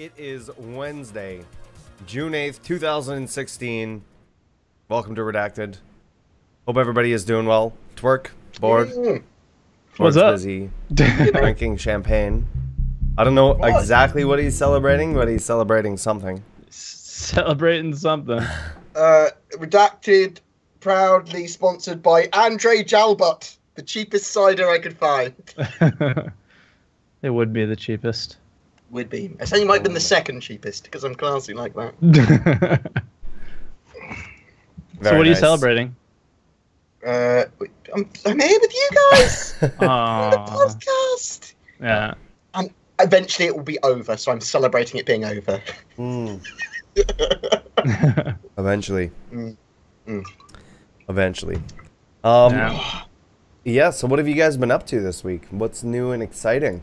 It is Wednesday, June 8th, 2016. Welcome to Redacted. Hope everybody is doing well. Twerk, bored. Mm. Twerk's What's up? busy drinking champagne. I don't know exactly what he's celebrating, but he's celebrating something. Celebrating something. Uh, redacted, proudly sponsored by Andre Jalbut, the cheapest cider I could find. it would be the cheapest. Would be. I say you might have been the second cheapest because I'm classy like that. so Very what are you nice. celebrating? Uh, I'm, I'm here with you guys on the podcast. yeah. And Eventually, it will be over, so I'm celebrating it being over. Mm, eventually. Mm. Mm. Eventually. Um, Yeah. yeah, so what have you guys been up to this week? What's new and exciting?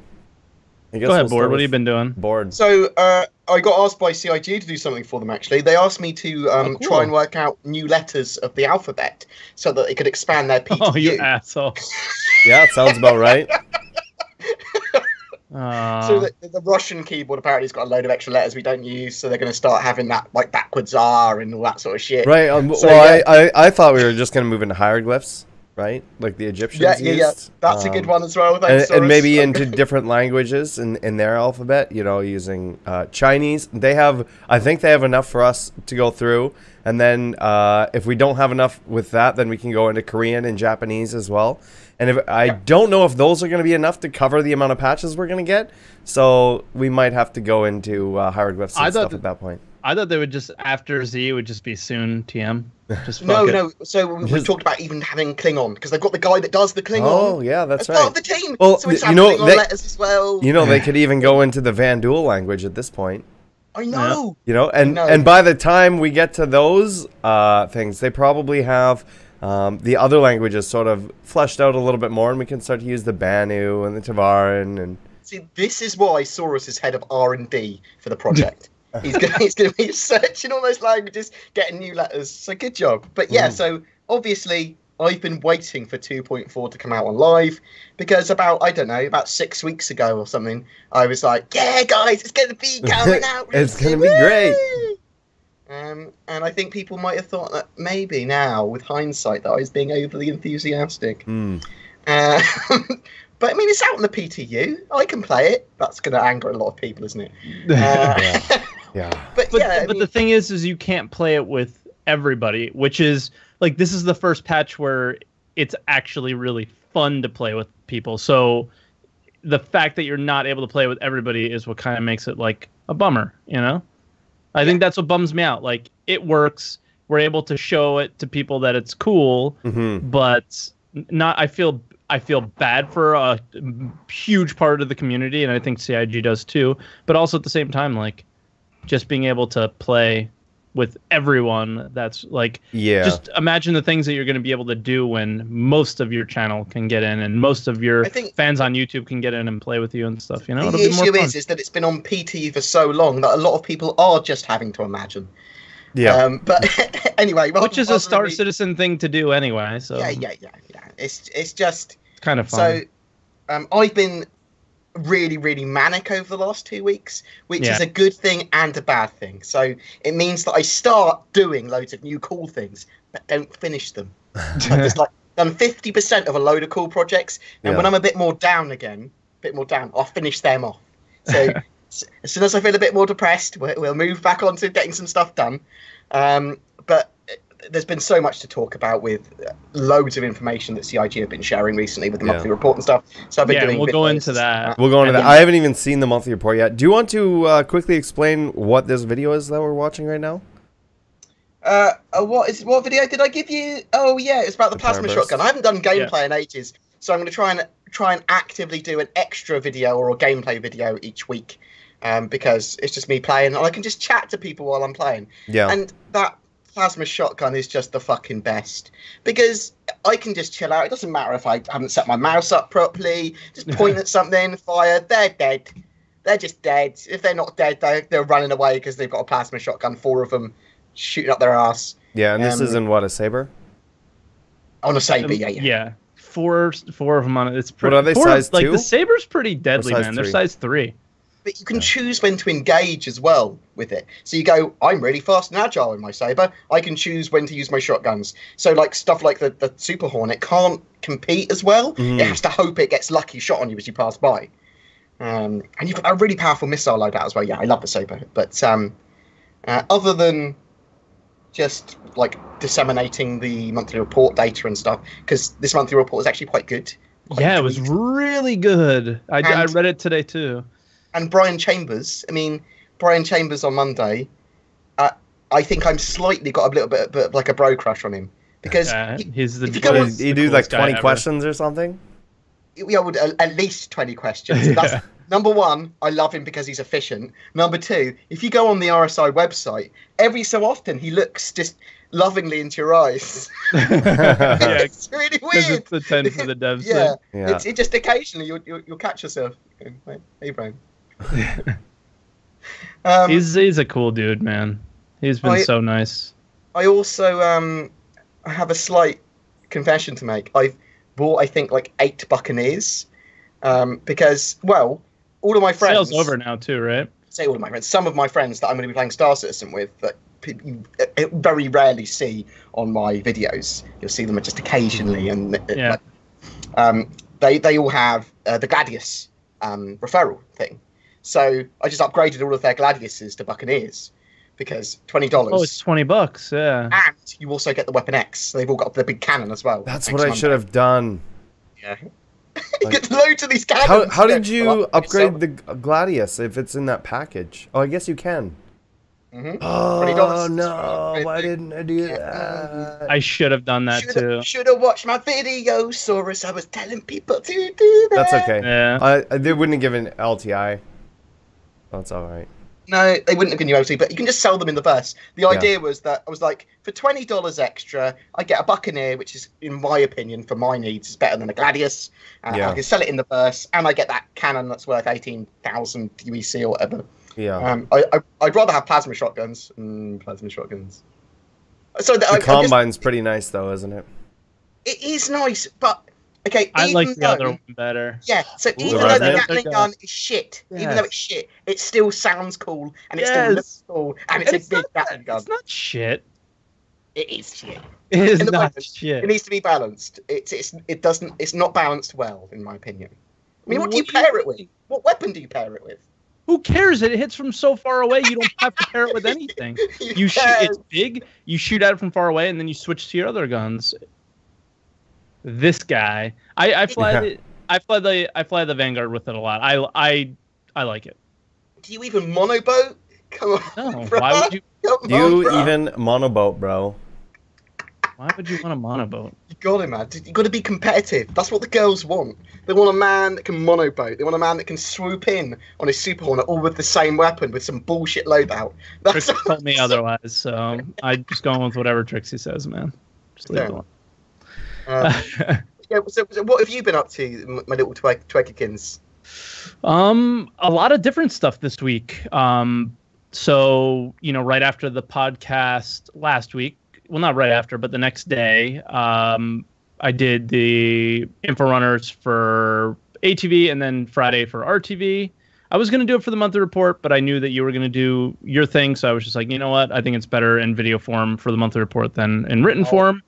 I guess Go ahead, we'll Bored. What have you been doing? Bored. So uh, I got asked by CIG to do something for them. Actually, they asked me to um, Oh, cool. try and work out new letters of the alphabet so that they could expand their PTU. Oh, you asshole. Yeah, it sounds about right. Aw. So the, the Russian keyboard apparently has got a load of extra letters we don't use, so they're going to start having that like backwards R and all that sort of shit. Right. Um, So, well, yeah. I, I, I thought we were just going to move into hieroglyphs, right? Like the Egyptians Yeah, yeah, yeah. used. That's a good Um, one as well. And, Thanks, and Saurus. maybe into different languages in, in their alphabet, you know, using uh, Chinese. They have, I think they have enough for us to go through. And then uh, if we don't have enough with that, then we can go into Korean and Japanese as well. And if I don't know if those are going to be enough to cover the amount of patches we're going to get, so we might have to go into uh, hieroglyphs and I stuff that- at that point. I thought they would just after Z would just be soon TM. Just No, it. no. So we, we Just- talked about even having Klingon because they've got the guy that does the Klingon. Oh yeah, that's as part of the team. Well, so we just you know, Klingon they- letters as well. You know, they could even go into the Vanduul language at this point. I know. You know, and No. and by the time we get to those uh, things, they probably have um, the other languages sort of fleshed out a little bit more, and we can start to use the Banu and the Tevarin and See, this is why Saurus is head of R and D for the project. he's gonna he's gonna be searching all those languages, getting new letters. So good job. But yeah, Mm. so obviously I've been waiting for 2.4 to come out on live because about I don't know about six weeks ago or something, I was like, yeah, guys, it's gonna be coming out. It's gonna be great. Um, and I think people might have thought that maybe now, with hindsight, that I was being overly enthusiastic. mm, Uh, but I mean, it's out in the PTU. I can play it. That's going to anger a lot of people, isn't it? Uh, Yeah. yeah. but, But, yeah, but mean, the thing is, is you can't play it with everybody, which is like this is the first patch where it's actually really fun to play with people. So the fact that you're not able to play with everybody is what kind of makes it like a bummer, you know? I think that's what bums me out. Like it works, we're able to show it to people that it's cool, hmm but not. I feel I feel bad for a huge part of the community, and I think CIG does too. But also at the same time, like just being able to play with everyone that's like Yeah. just imagine the things that you're going to be able to do when most of your channel can get in and most of your I think- fans on YouTube can get in and play with you and stuff. You know, the it'll be more issue fun. is, is that it's been on PTU for so long that a lot of people are just having to imagine. Yeah. Um, but anyway, rather- which is a Star me- Citizen thing to do anyway. So Yeah, yeah, yeah, yeah. It's it's just it's kind of fun. so. Um, I've been really, really manic over the last two weeks, which Yeah. is a good thing and a bad thing. So it means that I start doing loads of new cool things, but don't finish them. I've just like done fifty percent of a load of cool projects, and when I'm a bit more down again, a bit more down, I'll finish them off. So s- as soon as I feel a bit more depressed, we'll, we'll move back on to getting some stuff done. Um, but there's been so much to talk about with uh, loads of information that CIG have been sharing recently with the Yeah. monthly report and stuff. So I've been Yeah, doing. we'll go into of that. We'll go into that. I haven't even seen the monthly report yet. Do you want to uh, quickly explain what this video is that we're watching right now? Uh, uh, what is what video did I give you? Oh yeah, it's about the, The plasma Fireburst. shotgun. I haven't done gameplay in ages, so I'm going to try and try and actively do an extra video or a gameplay video each week, um, because it's just me playing and I can just chat to people while I'm playing. Yeah. And that plasma shotgun is just the fucking best because I can just chill out. It doesn't matter if I haven't set my mouse up properly. Just point at something, fire. They're dead. They're just dead. If they're not dead, they're, they're running away because they've got a plasma shotgun. Four of them shooting up their ass yeah, and this um, is in what a saber. on a saber. Um, Yeah, yeah. Four four of them on it. It's pretty. What are they, four- size Like two? the saber's pretty deadly, size man. They're size three. But you can choose when to engage as well with it. So you go, I'm really fast and agile in my saber. I can choose when to use my shotguns. So like stuff like the, the Super Hornet can't compete as well. Mhm. It has to hope it gets lucky shot on you as you pass by. Um, and you've got a really powerful missile loadout as well. Yeah, I love the saber. But um, uh, other than just like disseminating the monthly report data and stuff, because this monthly report is actually quite good. Quite Yeah, it was really good. I, I read it today too. And Brian Chambers. I mean, Brian Chambers on Monday. Uh, I think I'm slightly got a little bit, bit of like a bro crush on him because Yeah, he, he's the. if you go on- he's the do like coolest guy 20 ever. questions or something? Yeah, would at, at least 20 questions. That's, Yeah. Number one, I love him because he's efficient. Number two, if you go on the RSI website, every so often he looks just lovingly into your eyes. yeah, it's really because weird. it's the ten for the devs. Yeah, Yeah. It's, it just occasionally you'll, you'll, you'll catch yourself. Hey, Brian. um, He's he's a cool dude, man. He's been I- so nice. I also um, have a slight confession to make. I've bought, I think, like eight Buccaneers um, because, well, all of my friends. Sales over now too, right? Say all of my friends. Some of my friends that I'm going to be playing Star Citizen with that you uh, very rarely see on my videos. You'll see them just occasionally, and uh, Yeah. like, um, they they all have uh, the Gladius um, referral thing. So I just upgraded all of their Gladiuses to Buccaneers because twenty dollars. Oh, it's twenty bucks. Yeah. And you also get the Weapon X. So they've all got the big cannon as well. That's what I month. should have done. Yeah. you get loads of these cannons. How, how did you Well, upgrade the Gladius if it's in that package? Oh, I guess you can. Mm-hmm. Oh $20. no! Why didn't I do Yeah. that? I should have done that too. Shoulda, shoulda watched my video, Saurus. I was telling people to do that. That's okay. Yeah. I, I they wouldn't have given LTI. That's all right. No, they wouldn't have given you OT, but you can just sell them in the burst. The idea was that I was like, for twenty dollars extra, I get a Buccaneer, which is, in my opinion, for my needs, is better than a Gladius. Uh, Yeah. I can sell it in the burst, and I get that cannon that's worth eighteen thousand UEC or whatever. Yeah. Um, I, I, I'd rather have plasma shotguns. Mm, plasma shotguns. So the, the I, I just- combine's pretty nice though, isn't it? it is nice, but okay. I even like the though, other one better. Yeah, so even the though the Gatling gun is shit, even though it's shit, it still sounds cool and it still looks cool and it's, It's a big not, Gatling gun. it's not shit. It is shit. It is not moment, shit. It needs to be balanced. It's it's it doesn't it's not balanced well in my opinion. I mean, what, do you What do you pair it with? What weapon do you pair it with? Who cares? It hits from so far away. You don't have to pair it with anything. You shoot. It's big. You shoot at it from far away, and then you switch to your other guns. This guy, I, I fly Yeah. the, I fly the, I fly the Vanguard with it a lot. I, I, I like it. Do you even monoboat? Come on. No, bro. why would you? Come Do on, you bro. even monoboat, bro? Why would you want a monoboat? You got it, man. You got to be competitive. That's what the girls want. They want a man that can monoboat. They want a man that can swoop in on his Super Hornet, all with the same weapon with some bullshit loadout. That's Trixie told me otherwise, so I just going with whatever Trixie says, man. Just leave it alone. Um, yeah, so, so what have you been up to, my little Tweggerkins? Um, a lot of different stuff this week. Um, so you know, right after the podcast last week, well, not right after, but the next day, um, I did the info runners for ATV and then Friday for RTV. I was going to do it for the monthly report, but I knew that you were going to do your thing, so I was just like, you know what? I think it's better in video form for the monthly report than in written Oh. form.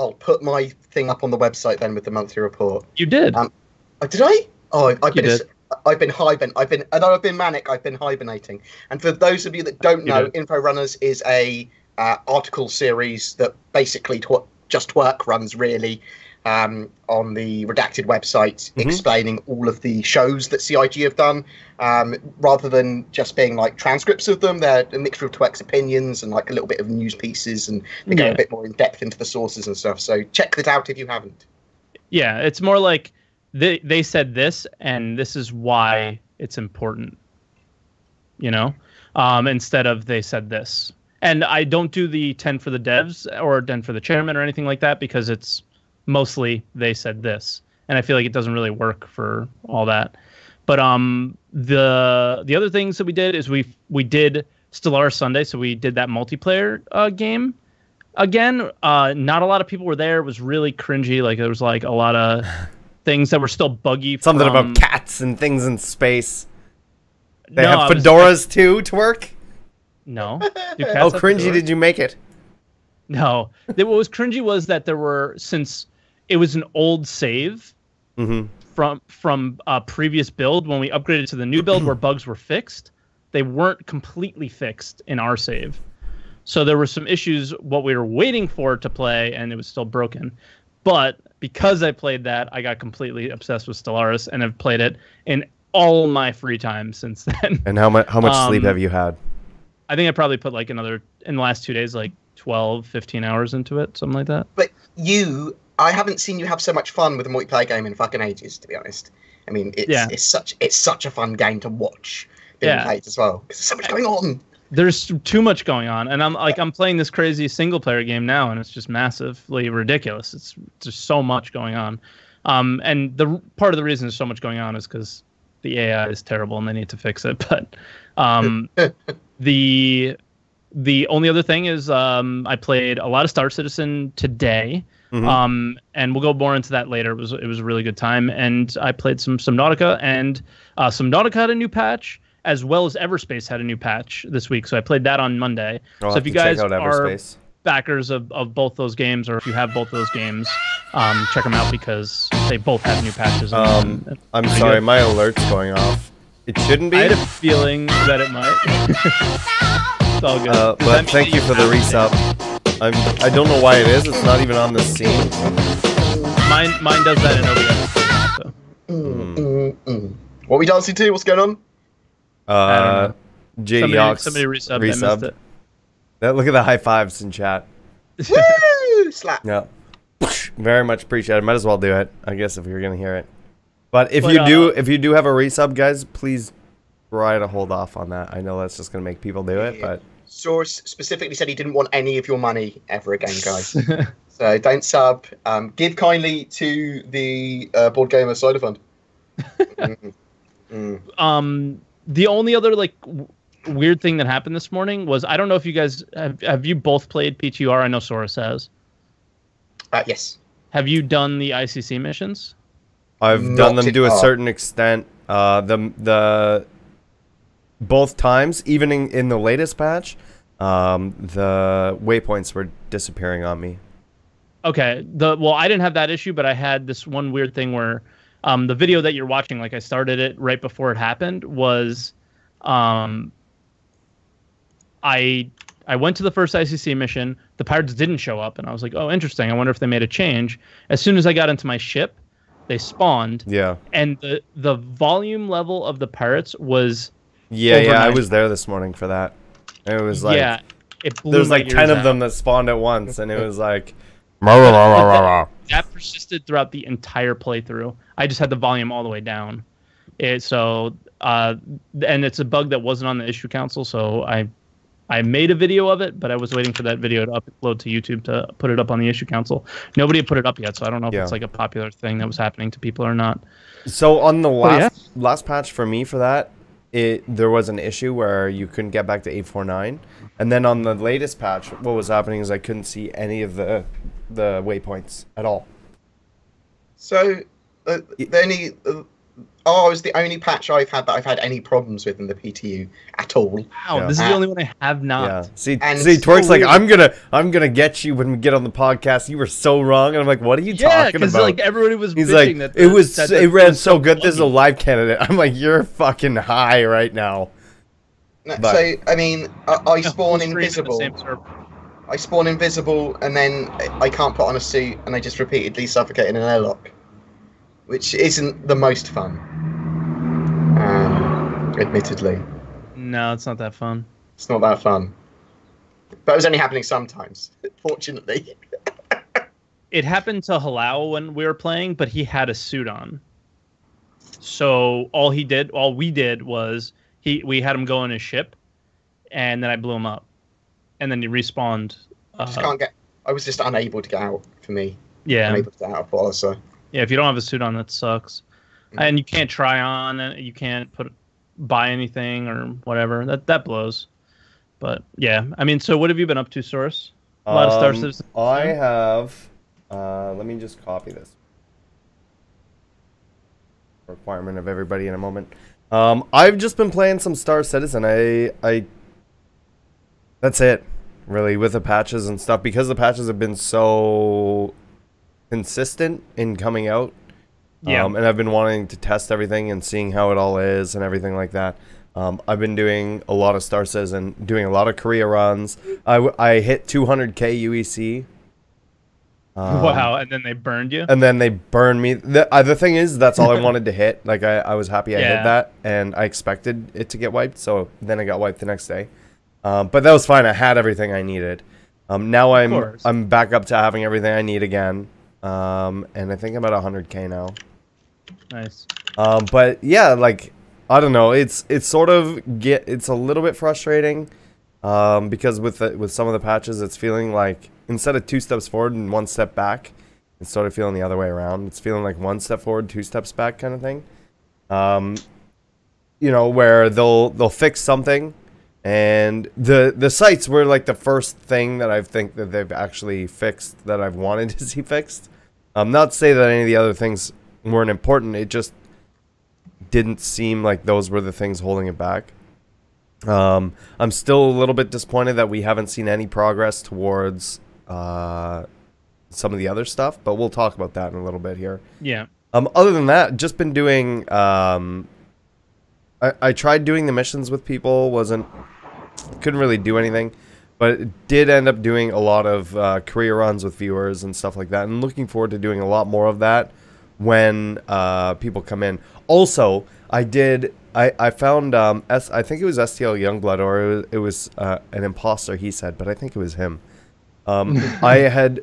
I'll put my thing up on the website then with the monthly report. You did. Um, Oh, did I? Oh, I- I've been. did. I've been hibern. I've been. Although I've been manic, I've been hibernating. And for those of you that don't You know. Info Runners is a uh, article series that basically tw- just work runs really um, on the redacted website, Mhm. explaining all of the shows that CIG have done, um, rather than just being like transcripts of them. They're a mixture of Twex opinions and like a little bit of news pieces, and they go a bit more in depth into the sources and stuff. So check that out if you haven't. Yeah, it's more like they they said this and this is why it's important. You know? Um, instead of they said this. And I don't do the 10 for the devs or 10 for the chairman or anything like that because it's mostly they said this. And I feel like it doesn't really work for all that. But um the the other things that we did is we we did Stellar Sunday, so we did that multiplayer uh, game again. Uh, not a lot of people were there. It was really cringy. Like there was like a lot of things that were still buggy. Something from- about cats and things in space. They no, I have was- fedoras too to work. no. Do How cats have cringy did you make it? No. What was cringy was that there were since it was an old save Mm-hmm. from from a previous build when we upgraded to the new build where bugs were fixed, they weren't completely fixed in our save. So there were some issues what we were waiting for to play and it was still broken. But because I played that, I got completely obsessed with Stellaris and have played it in all my free time since then. And how much how much sleep Um, have you had? I think I probably put like another in the last 2 days like 12, 15 hours into it, something like that. But you, I haven't seen you have so much fun with a multiplayer game in fucking ages. To be honest, I mean, it's Yeah. it's such it's such a fun game to watch being Yeah. played as well because there's so much going on. there's too much going on and i'm like i'm playing this crazy single player game now and it's just massively ridiculous it's just so much going on um and the part of the reason there's so much going on is because the ai is terrible and they need to fix it but um the the only other thing is um i played a lot of star citizen today Mhm. um and we'll go more into that later it was it was a really good time and i played some some Nautica, and uh Nautica had a new patch as well as Everspace had a new patch this week. So I played that on Monday. I'll so if you guys are backers of, of both those games, or if you have both those games, um, check them out because they both have new patches. Um, and I'm sorry, good. my alert's going off. It shouldn't be. I had a feeling that it might. it's all good. Uh, but thank you for the resub. I'm. I don't know why it is. It's not even on the scene. Mine, mine does that in OBS. else. does that, So. Mm, mm, mm. What are we dancing to? What's going on? Uh. JD Somebody, Ox somebody resubbed. Resubbed. missed it. That- look at the high fives in chat. Woo! Slap. Yeah. Very much appreciated. Might as well do it. I guess if you're gonna hear it. But if But, you do, uh, if you do have a resub, guys, please try to hold off on that. I know that's just gonna make people do it, but Saurus specifically said he didn't want any of your money ever again, guys. so don't sub. Um, give kindly to the uh, Bored Gamer cider fund. Mm, mm. um the only other like w- weird thing that happened this morning was I don't know if you guys have, have you both played PTR? I know Saurus has. Uh, yes. Have you done the ICC missions? I've Not done them to a all. certain extent. Uh, the the both times, even in, in the latest patch, um, the waypoints were disappearing on me. Okay. The well, I didn't have that issue, but I had this one weird thing where um, the video that you're watching, like I started it right before it happened, was um, I I went to the first ICC mission. The pirates didn't show up, and I was like, oh, interesting. I wonder if they made a change. As soon as I got into my ship, they spawned, Yeah, and the the volume level of the pirates was yeah, yeah. I was there this morning for that. It was like yeah. It blew there's my like ears ten of out. them that spawned at once, and it was like. that persisted throughout the entire playthrough. I just had the volume all the way down. It, so, uh, and it's a bug that wasn't on the issue council, so I, I made a video of it, but I was waiting for that video to upload to YouTube to put it up on the issue council. Nobody had put it up yet, so I don't know if Yeah. it's like a popular thing that was happening to people or not. So on the yeah? last last patch for me for that, it there was an issue where you couldn't get back to 849, and then on the latest patch, what was happening is I couldn't see any of the the waypoints at all. So uh, the only uh, oh, is the only patch I've had that I've had any problems with in the PTU at all. Wow, Yeah. this is the uh, only one I have not. Yeah. See, And see, it's Twerk's so like. I'm gonna, I'm gonna get you when we get on the podcast. You were so wrong, and I'm like, what are you Yeah, talking because about? like everybody was He's like, that it was, that it the- ran was so good. This is a live candidate. I'm like, you're fucking high right now. No, But- so I mean, I, I spawn full screen in the invisible. I spawn invisible, and then I- I can't put on a suit, and I just repeatedly suffocate in an airlock, which isn't the most fun. Um, admittedly, No, it's not that fun. it's not that fun. But it was only happening sometimes. Fortunately, it happened to Halal when we were playing, but he had a suit on. So all he did, all we did was he we had him go in his ship, and then I blew him up, and then he respawned. I just Uh, can't get. I was just unable to get out. For me, yeah, unable to get out of Bollister. Yeah. If you don't have a suit on, that sucks, Mm. and you can't try on, and you can't put buy anything or whatever. That that blows. But yeah, I mean, so what have you been up to, Saurus? A lot of Star Um, Citizen. I have. Uh, let me just copy this. Requirement of everybody in a moment. Um, I've just been playing some Star Citizen. I, I, that's it, really, with the patches and stuff because the patches have been so consistent in coming out. Yeah. Um, and I've been wanting to test everything and seeing how it all is and everything like that. Um, I've been doing a lot of Star Citizen, doing a lot of Kareah runs. I, w- I hit 200k UEC. Um, wow, and then they burned you. and then they burned me. The, uh, the thing is, that's all I wanted to hit. Like I, I was happy I Yeah. hit that, and I expected it to get wiped. So then I got wiped the next day. Um, but that was fine. I had everything I needed. Um, now I'm. I'm back up to having everything I need again. Um, and I think I'm at 100k now. Nice. Um, but yeah, like I don't know. It's it's sort of get it's a little bit frustrating um, because with the, with some of the patches, it's feeling like instead of two steps forward and one step back, it's sort of feeling the other way around. It's feeling like one step forward, two steps back kind of thing. Um, you know, where they'll they'll fix something, and the the sites were like the first thing that I think that they've actually fixed that I've wanted to see fixed. Um, not to say that any of the other things weren't important. It just didn't seem like those were the things holding it back. Um, I'm still a little bit disappointed that we haven't seen any progress towards uh, some of the other stuff, but we'll talk about that in a little bit here. Yeah. Um, other than that, just been doing. Um, I, I tried doing the missions with people, wasn't couldn't really do anything, but it did end up doing a lot of uh, Kareah runs with viewers and stuff like that, and looking forward to doing a lot more of that when uh, people come in. Also, I did. I, I found um, S, I think it was STL Youngblood or it was, it was uh, an imposter. He said, but I think it was him. Um, I had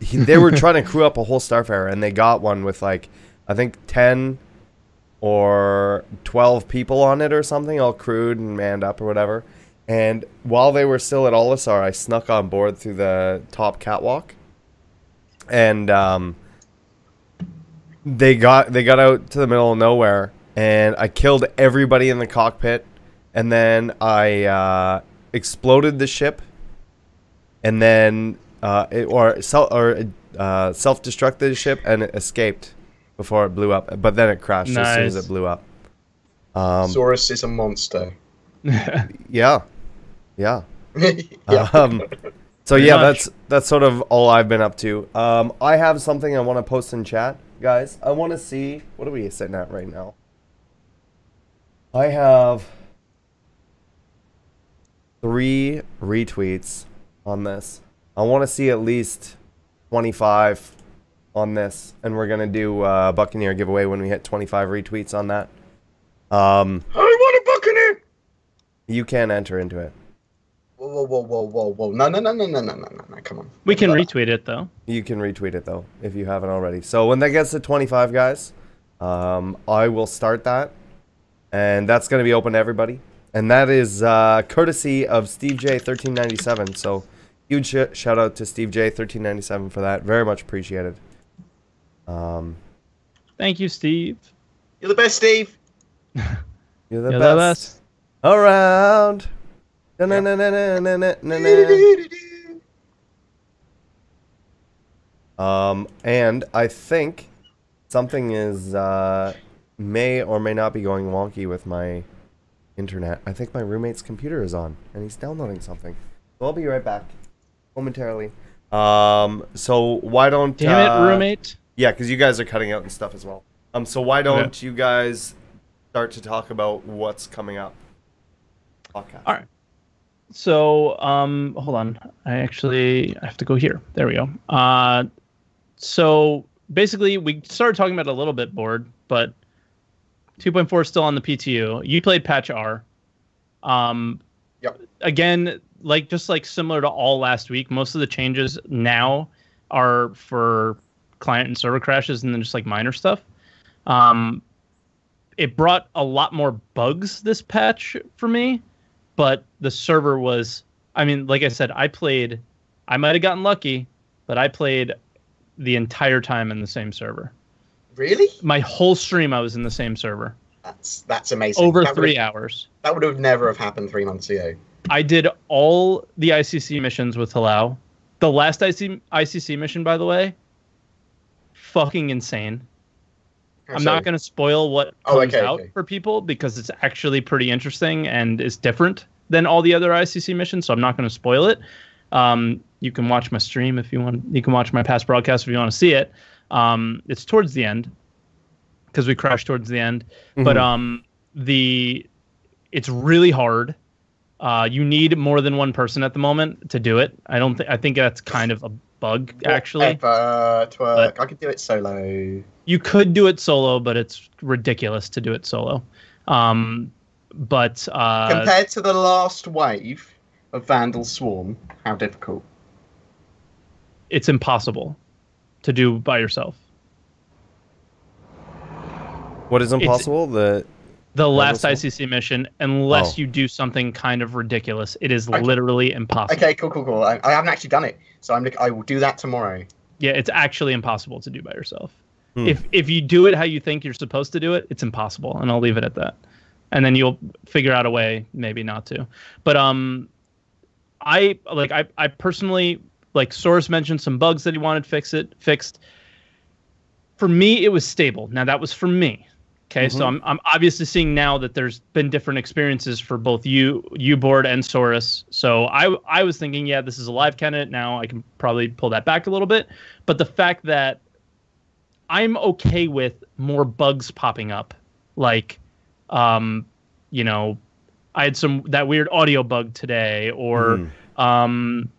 he, they were trying to crew up a whole Starfarer and they got one with like I think ten or twelve people on it or something, all crewed and manned up or whatever. And while they were still at Olisar, I snuck on board through the top catwalk, and um, they got they got out to the middle of nowhere, and I killed everybody in the cockpit, and then I uh, exploded the ship, and then uh, it, or self or uh, self destructed the ship and it escaped before it blew up, but then it crashed as soon as it blew up. Um, Saurus is a monster. yeah, yeah. yeah. Um, so Pretty yeah, much. that's that's sort of all I've been up to. Um, I have something I want to post in chat, guys. I want to see what are we sitting at right now. I have three retweets on this. I want to see at least twenty-five on this, and we're gonna do uh, Buccaneer giveaway when we hit twenty-five retweets on that. Um, I want a buccaneer. you can enter into it whoa, whoa, whoa, whoa, whoa. No, no, no, no, no, no, no, no. Come on. We can retweet it though. You can retweet it though if you haven't already. So when that gets to 25, guys, um, I will start that, and that's going to be open to everybody. And that is uh, courtesy of Steve J 1397. So huge sh shout out to Steve J 1397 for that. Very much appreciated. Um, Thank you, Steve. You're the best, Steve. You're the, You're best, the best around. Um, and I think something is uh, may or may not be going wonky with my internet. I think my roommate's computer is on and he's downloading something. So I'll be right back momentarily. Um, so why don't Damn uh, it, roommate. Yeah, because you guys are cutting out and stuff as well. Um, so why don't you guys start to talk about what's coming up? All right. So, um, hold on. I actually I have to go here. There we go. Uh, so basically, we started talking about a little bit Bored, but 2.4 is still on the PTU. You played patch R. Um, Yep. Again, like just like similar to all last week, most of the changes now are for client and server crashes, and then just like minor stuff. Um, it brought a lot more bugs this patch for me but the server was i mean like i said i played i might have gotten lucky but i played the entire time in the same server Really? my whole stream i was in the same server That's that's amazing. over that three hours that would have never have happened three months ago. i did all the icc missions with Halal. the last IC, icc mission by the way fucking insane How I'm so? not going to spoil what Oh, comes okay, out okay. for people because it's actually pretty interesting and is different than all the other ICC missions. So I'm not going to spoil it. Um, you can watch my stream if you want. You can watch my past broadcast if you want to see it. Um, it's towards the end because we crashed towards the end. But Mhm. um, the it's really hard. Uh, you need more than one person at the moment to do it. I don't think. I think that's kind of a bug actually. Whatever, twerk. But- I could do it solo. you could do it solo, but it's ridiculous to do it solo. Um, but uh, Compared to the last wave of Vanduul Swarm, how difficult? it's impossible to do by yourself. What is impossible? The The last ICC mission, unless Oh. you do something kind of ridiculous, it is Okay. literally impossible. Okay, cool, cool, cool. I, I haven't actually done it, so I'm. look- I will do that tomorrow. Yeah, it's actually impossible to do by yourself. Hmm. If if you do it how you think you're supposed to do it, it's impossible, and I'll leave it at that. And then you'll figure out a way, maybe not to. But um, I like I I personally like Saurus mentioned some bugs that he wanted fix it fixed. For me, it was stable. Now that was for me. Okay, so I'm I'm obviously seeing now that there's been different experiences for both you you board and Saurus. So I I was thinking, yeah, this is a live candidate. Now I can probably pull that back a little bit. But the fact that I'm okay with more bugs popping up, like, um, you know, I had some that weird audio bug today, or Mhm. um,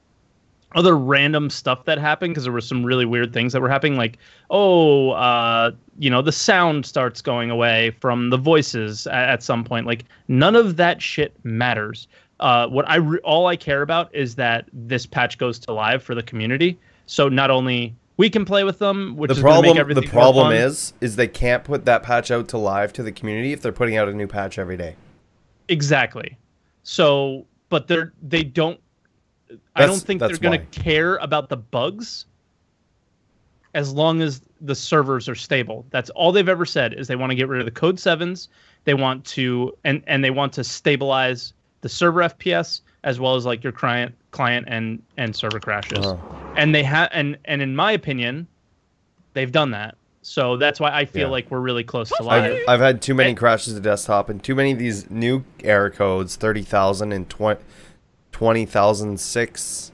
other random stuff that happened because there were some really weird things that were happening. Like, oh, uh, you know, the sound starts going away from the voices at, at some point. Like, none of that shit matters. Uh, what I re- all I care about is that this patch goes to live for the community. So not only we can play with them, which the is gonna make problem everything the problem is is they can't put that patch out to live to the community if they're putting out a new patch every day. Exactly. So, but they're they don't. I don't think they're going to care about the bugs as long as the servers are stable. That's all they've ever said is they want to get rid of the code sevens. They want to and and they want to stabilize the server FPS as well as like your client client and and server crashes. Uh-huh. And they have and and in my opinion, they've done that. So that's why I feel Yeah. like we're really close to live. I've, I've had too many And- crashes to desktop and too many of these new error codes 30,000 and 20 20,006.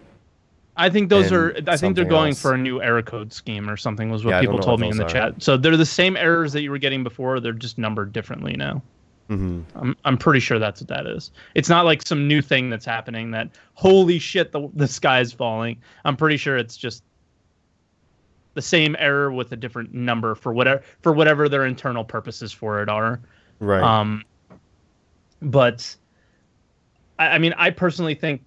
I think those are. I think they're going else. for a new error code scheme or something. Was what Yeah, people told what me in the are. chat. So they're the same errors that you were getting before. They're just numbered differently now. hmm I'm I'm pretty sure that's what that is. It's not like some new thing that's happening. That holy shit, the the sky is falling. I'm pretty sure it's just the same error with a different number for whatever for whatever their internal purposes for it are. Right. Um, but I, I mean, I personally think,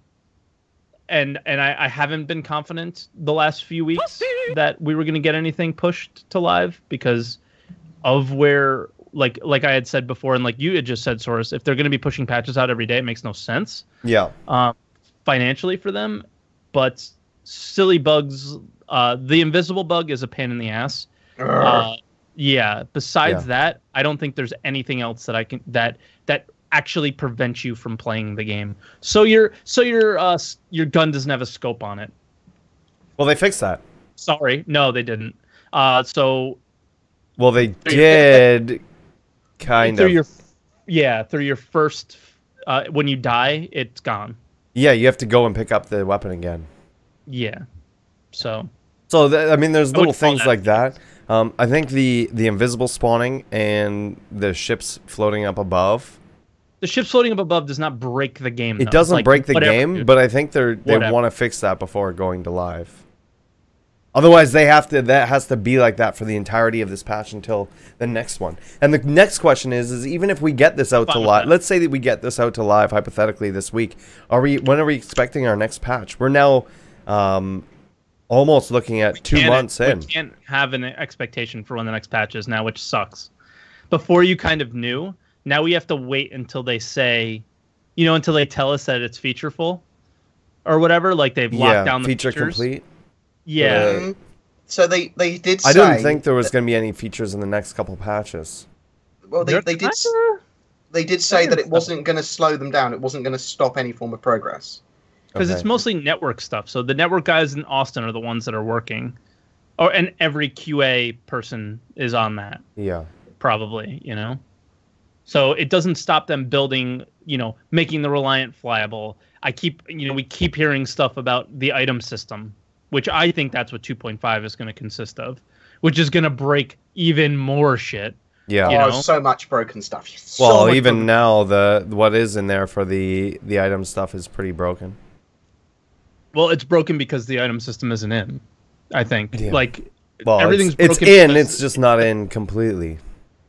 and and I, I haven't been confident the last few weeks that we were going to get anything pushed to live because of where, like like I had said before, and like you had just said, Saurus, if they're going to be pushing patches out every day, it makes no sense yeah. um, financially for them. But silly bugs, uh, the invisible bug is a pain in the ass. Uh, yeah. Besides Yeah. that, I don't think there's anything else that I can that that actually prevent you from playing the game. So your so your uh your gun doesn't have a scope on it. Well, they fixed that. Sorry, no, they didn't. Uh, so Well, they did kind through of. your yeah through your first uh, when you die, it's gone. Yeah, you have to go and pick up the weapon again. Yeah. So So th- I mean, there's I little things that like that. Um, I think the the invisible spawning and the ships floating up above. The ship floating up above does not break the game. It doesn't Like, break the whatever, game, dude. but I think they're they want to fix that before going to live. Otherwise, they have to. That has to be like that for the entirety of this patch until the next one. And the next question is: is even if we get this out to Fine live, let's say that we get this out to live hypothetically this week. Are we? When are we expecting our next patch? We're now um, almost looking at two months in. We can't have an expectation for when the next patch is now, which sucks. Before you kind of knew, now we have to wait until they say, you know, until they tell us that it's featureful or whatever. Like they've locked Yeah, down the feature features. complete. Yeah, Um, so they they did. I didn't think there was going to be any features in the next couple patches. Well, they, They're did. They did say that it wasn't going to slow them down. It wasn't going to stop any form of progress. because it's mostly network stuff. So the network guys in Austin are the ones that are working. or and every QA person is on that Yeah. probably, you know. So it doesn't stop them building, you know, making the Reliant flyable. I keep, you know, we keep hearing stuff about the item system, which I think that's what 2.5 is going to consist of, which is going to break even more shit. Yeah. You oh, know? so much broken stuff. So well, even broken- now, the what is in there for the the item stuff is pretty broken. Well, it's broken because the item system isn't in. I think Yeah. like Well, everything's it's, it's in. It's just not in completely.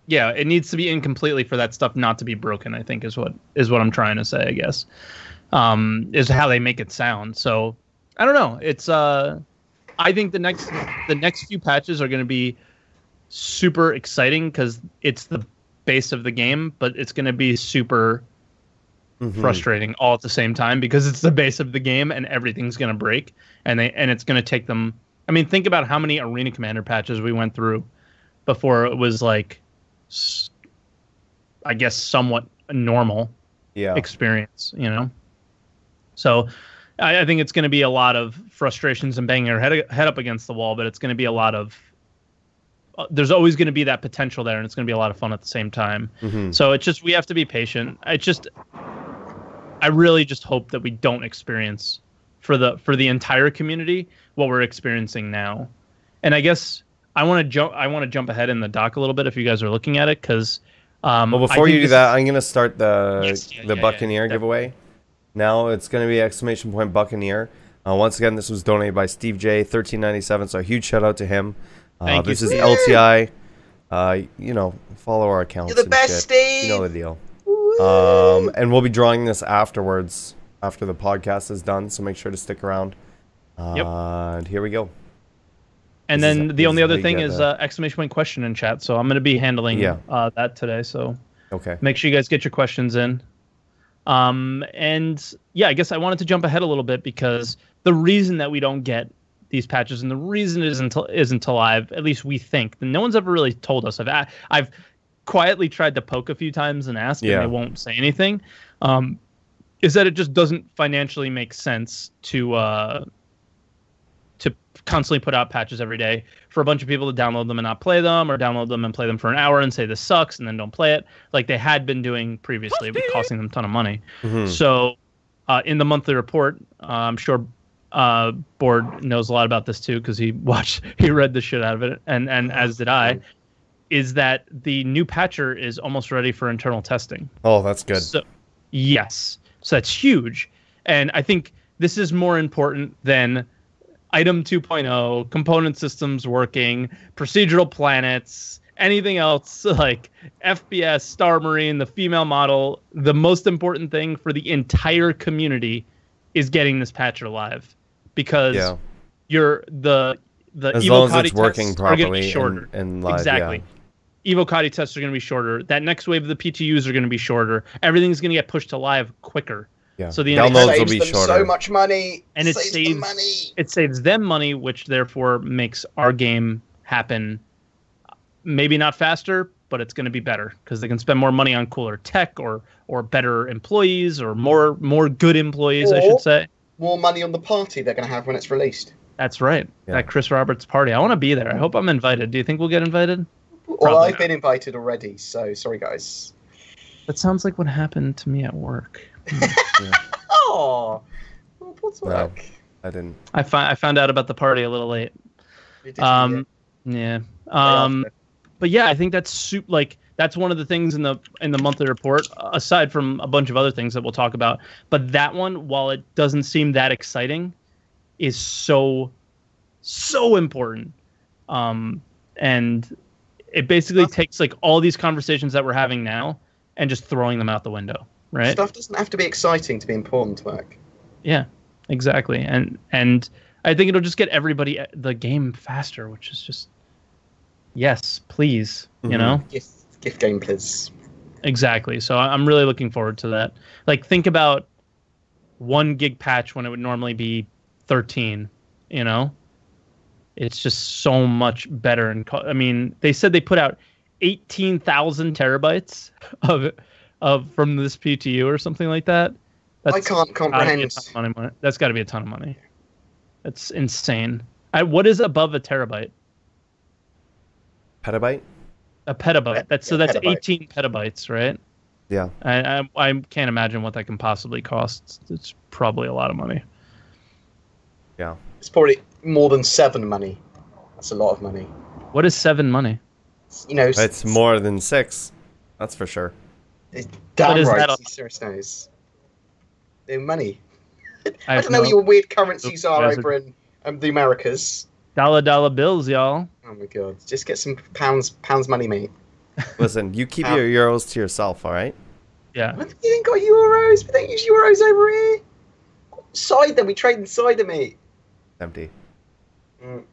Yeah, it needs to be in completely for that stuff not to be broken. I think is what is what I'm trying to say. I guess um, is how they make it sound. So I don't know. It's uh, I think the next the next few patches are going to be super exciting because it's the base of the game, but it's going to be super Mhm. frustrating all at the same time because it's the base of the game and everything's going to break and they and it's going to take them I mean think about how many arena commander patches we went through before it was like I guess somewhat normal Yeah. experience, you know. So I, I think it's going to be a lot of frustrations and banging your head head up against the wall, but it's going to be a lot of uh, there's always going to be that potential there, and it's going to be a lot of fun at the same time. Mhm. So it's just we have to be patient. I just I really just hope that we don't experience for the for the entire community what we're experiencing now. And I guess I want to jump I want to jump ahead in the doc a little bit if you guys are looking at it cuz um Well, before you do that, I'm gonna start the Yes, yeah, the yeah, Buccaneer yeah, giveaway. Now it's gonna be exclamation point Buccaneer. Uh, once again, this was donated by Steve J, thirteen ninety seven. So a huge shout out to him. Uh, Thank you, this is Steve. LTI. Uh, you know, follow our accounts. You're the and best, shit. Steve. You know the deal. Um, and we'll be drawing this afterwards, after the podcast is done. So make sure to stick around. Uh, Yep. And here we go. And This then the only other thing is uh, exclamation point question in chat. So I'm going to be handling Yeah. uh, that today. So Okay. make sure you guys get your questions in. Um, and yeah, I guess I wanted to jump ahead a little bit because the reason that we don't get these patches and the reason it isn't isn't alive, at least we think, no one's ever really told us. I've I've quietly tried to poke a few times and ask, Yeah. and they won't say anything. Um, is that it just doesn't financially make sense to uh, to constantly put out patches every day for a bunch of people to download them and not play them, or download them and play them for an hour and say this sucks and then don't play it, like they had been doing previously, but costing them a ton of money. Mhm. So, uh, in the monthly report, uh, I'm sure uh, Bored knows a lot about this too because he watched, he read the shit out of it, and and as did I. Is that the new patcher is almost ready for internal testing? Oh, that's good. So, yes. So that's huge. And I think this is more important than item 2.0, component systems working, procedural planets, anything else like FPS, Star Marine, the female model. The most important thing for the entire community is getting this patcher alive because Yeah. you're the the As long as it's working properly shorter. and, and live. Exactly. Yeah. Evocati tests are going to be shorter. That next wave of the PTUs are going to be shorter. Everything's going to get pushed to live quicker. Yeah. So the And it downloads will saves be them shorter. so much money. And it saves saves- them money. It saves them money, which therefore makes our game happen. Maybe not faster, but it's going to be better because they can spend more money on cooler tech or or better employees or more more good employees, I should say. More money on the party they're going to have when it's released. That's right. Yeah. That Chris Roberts party. I want to be there. I hope I'm invited. Do you think we'll get invited? Well, Probably I've not. been invited already, so sorry, guys. That sounds like what happened to me at work. Oh, what's No. work? I didn't. I, fi- I found out about the party a little late. Um, yeah. Um, but yeah, I think that's soup. Like that's one of the things in the in the monthly report, aside from a bunch of other things that we'll talk about. But that one, while it doesn't seem that exciting, is so so important. Um, and it basically takes like all these conversations that we're having now and just throwing them out the window, right? Stuff doesn't have to be exciting to be important work. Yeah, exactly. And and I think it'll just get everybody the game faster, which is just yes, please. You Mhm. know Gift, gift game, please. exactly. So I- I'm really looking forward to that. Like think about one gig patch when it would normally be 13. You know, it's just so much better. And co- I mean, they said they put out 18,000 terabytes of of from this PTU or something like that. I can't gotta be comprehend. money. That's got to be a ton of money. That's insane. I, what is above a terabyte? Petabyte? A petabyte. That's so that's petabyte. 18 petabytes, right? Yeah. I, I I can't imagine what that can possibly cost. It's probably a lot of money. Yeah. It's probably more than seven money. That's a lot of money. What is seven money? You know, It's more than six. That's for sure. It's damn is right. that on- Serious knows. They're money. I I, don't know no- what your weird currencies Nope, are guys are- over in um, the Americas. Dollar dollar bills, y'all. Oh my god! Just get some pounds, pounds money, mate. Listen, you keep Ow. your euros to yourself, all right? Yeah. What, you ain't got euros. We don't use euros over here. Side them. We trade inside them, mate. Empty. Mm.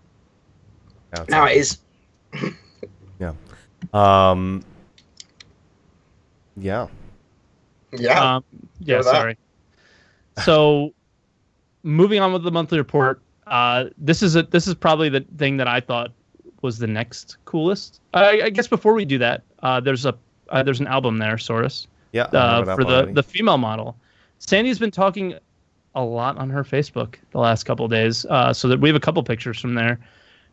Now it's Now empty. it is. Um. Yeah. Yeah. Um, yeah, Go with that. sorry. So, moving on with the monthly report. Uh, this is a this is probably the thing that I thought was the next coolest. I, I guess before we do that, uh, there's a uh, there's an album there, Saurus, Yeah. I have it uh, for the already. the female model. Sandy's been talking a lot on her Facebook the last couple of days, uh, so that we have a couple pictures from there,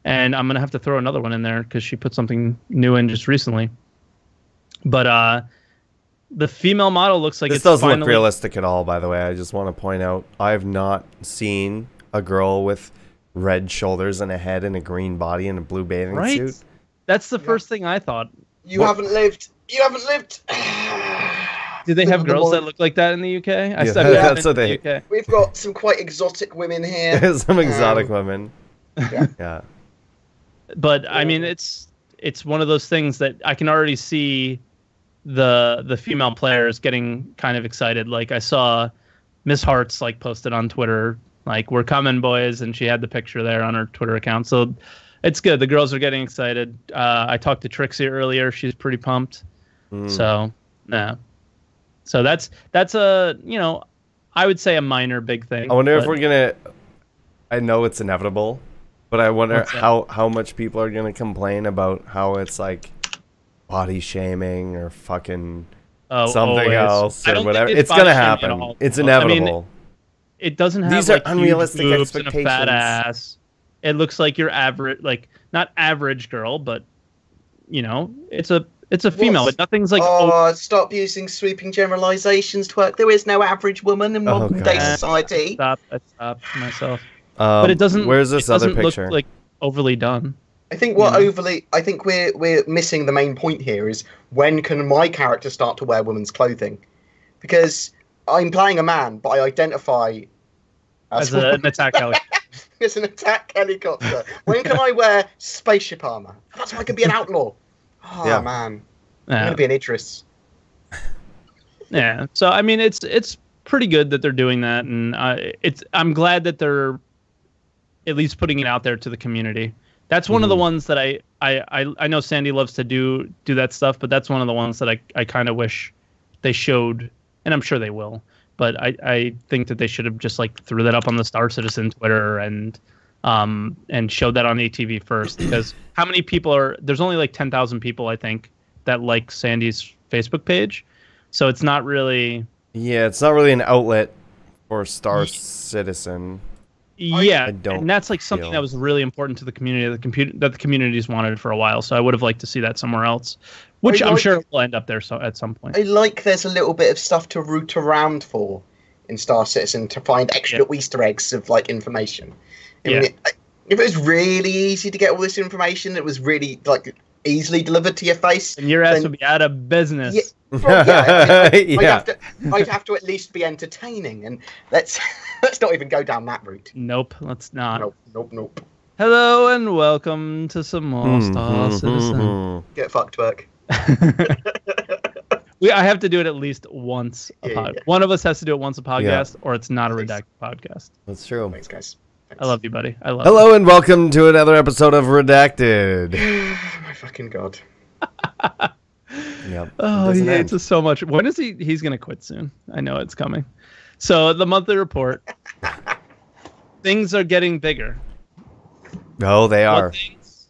and I'm gonna have to throw another one in there because she put something new in just recently. But uh, the female model looks like this it's doesn't look realistic at all, by the way. I just want to point out I've not seen a girl with red shoulders and a head and a green body and a blue bathing right? suit. That's the Yeah. first thing I thought. you what- haven't lived. You haven't lived. Do they have the girls that look like that in the UK? I Yeah, I've never that's what to the UK. We've got some quite exotic women here. Some exotic Um, women. yeah. Yeah. But I mean, it's it's one of those things that I can already see the the female players getting kind of excited. Like I saw Miss Hearts like posted on Twitter, like "We're coming, boys," and she had the picture there on her Twitter account. So it's good. The girls are getting excited. Uh, I talked to Trixie earlier; she's pretty pumped. Mm. So yeah. So that's that's a you know, I would say a minor big thing. I wonder if we're gonna. I know it's inevitable, but I wonder how how much people are gonna complain about how it's like body shaming or fucking oh, something always. else or whatever. it's It's gonna body shaming at happen. all. It's I mean, inevitable. it doesn't have These are like huge unrealistic boobs and a fat expectations. ass. It looks like your average, like not average girl, but you know, it's a it's a female. What's- But nothing's like oh, oh, stop using sweeping generalizations, twerk. There is no average woman in Oh, modern day God. society. stop. I stopped myself. Um, but it doesn't. Where's this it other doesn't picture? Look like overly done. I think what Yeah. overly, I think we're we're missing the main point here is when can my character start to wear women's clothing? Because I'm playing a man, but I identify As as, a, an attack helicopter. as an attack helicopter. when can I wear spaceship armor? That's why I can be an outlaw. Oh Yeah. man, I'm gonna be an Idris. Yeah. So I mean, it's it's pretty good that they're doing that, and uh, it's I'm glad that they're at least putting it out there to the community. That's one of the Mhm. ones that I, I I I know Sandy loves to do do that stuff, but that's one of the ones that I I kind of wish they showed, and I'm sure they will. But I I think that they should have just like threw that up on the Star Citizen Twitter and um and showed that on ATV first because how many people are there's only like 10,000 people I think that like Sandy's Facebook page. So it's not really yeah, it's not really an outlet for Star Citizen. Yeah, I don't and that's like something feel- that was really important to the community the computer that the communities wanted for a while. So I would have liked to see that somewhere else, which I I'm like- sure will end up there so at some point. I like there's a little bit of stuff to root around for in Star Citizen to find extra Easter eggs of like information. I mean, Yeah. it- if it was really easy to get all this information, it was really like easily delivered to your face. and your ass then- would be out of business. Yeah, Well, yeah, I mean, I'd, I'd Yeah. have to, I'd have to at least be entertaining, and let's let's not even go down that route. Nope, let's not. Nope, nope, nope. Hello and welcome to some more Star Mhm, Citizen. mhm. Get fucked, Twerk. we, I have to do it at least once a Yeah, pod. yeah. One of us has to do it once a podcast, Yeah. or it's not a Thanks. redacted podcast. That's true. Thanks, guys. Thanks. I love you, buddy. I love Hello and welcome to another episode of Redacted. My fucking god. Yep. Oh, It he doesn't hates us so much. When is he? He's gonna quit soon. I know it's coming. So the monthly report. things are getting bigger. No, they are. things?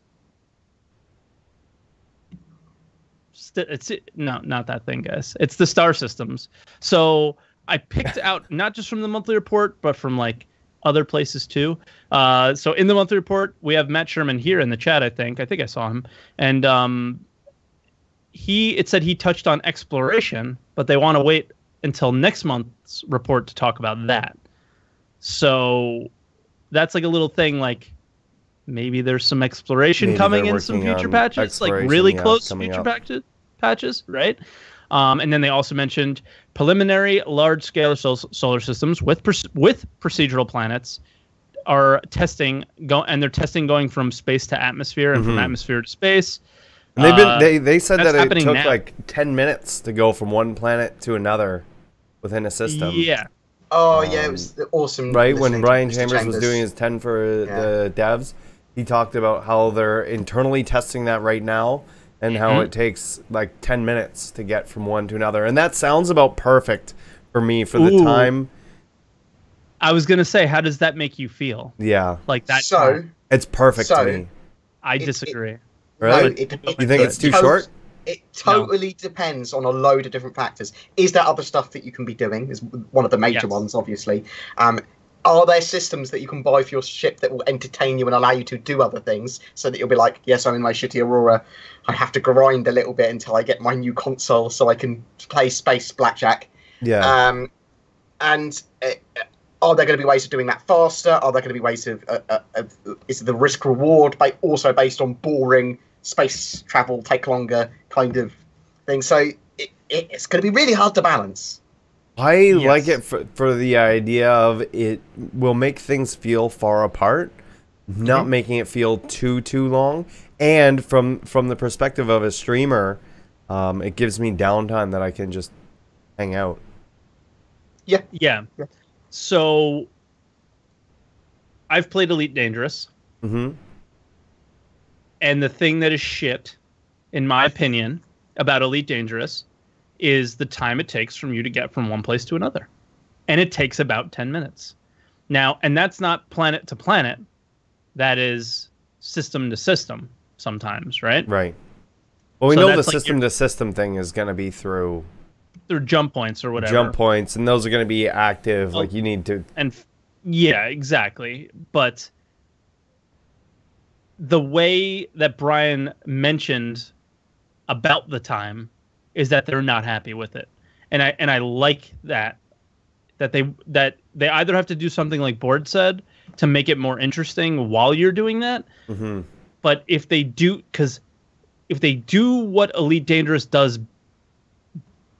St- it's no, not that thing, guys. It's the star systems. So I picked out not just from the monthly report, but from like other places too. Uh, so in the monthly report, we have Matt Sherman here in the chat. I think I think I saw him, and um, he it said he touched on exploration, but they want to wait until next month's report to talk about that. So that's like a little thing like maybe there's some exploration Maybe coming in some future patches, like really yeah, close future patches, patches, right? Um, and then they also mentioned preliminary large-scale sol- solar systems with pers- with procedural planets are testing go and they're testing going from space to atmosphere and from Mhm. atmosphere to space. And they've been Uh, they, they said that it took now. like ten minutes to go from one planet to another within a system. Yeah, Oh yeah, it was awesome. Right when Brian Mr. Chambers, was doing his ten for Yeah. the devs, he talked about how they're internally testing that right now and how Mhm. it takes like ten minutes to get from one to another. And that sounds about perfect for me for the Ooh. time. I was gonna say, how does that make you feel? Yeah. Like that? So time? It's perfect So- to me. I it- it- disagree. Really? no, it, it, You think it it's too tot- short? It totally depends on a load of different factors. Is there other stuff that you can be doing? Is one of the major Yes. ones, obviously. Um, are there systems that you can buy for your ship that will entertain you and allow you to do other things, so that you'll be like, yes, I'm in my shitty Aurora. I have to grind a little bit until I get my new console, so I can play space blackjack. Yeah. Um, and uh, are there going to be ways of doing that faster? Are there going to be ways of, uh, uh, of is the risk reward ba- also based on boring space travel, take longer kind of thing? So it, it, it's going to be really hard to balance. I Yes. like it for, for the idea of it will make things feel far apart, not Mm-hmm. making it feel too too long, and from from the perspective of a streamer, um, it gives me downtime that I can just hang out. Yeah. Yeah. So I've played Elite Dangerous, hmm and the thing that is shit, in my opinion, about Elite Dangerous is the time it takes from you to get from one place to another. And it takes about 10 minutes. Now, and that's not planet to planet, that is system to system sometimes, right? Right. Well, we So know the like system your- to system thing is going to be through Through jump points or whatever. jump points, and those are going to be active. Oh. Like you need to. and f- yeah exactly but the way that brian mentioned about the time is that they're not happy with it and i and i like that that they that they either have to do something like Bored said to make it more interesting while you're doing that hmm but if they do because if they do what elite dangerous does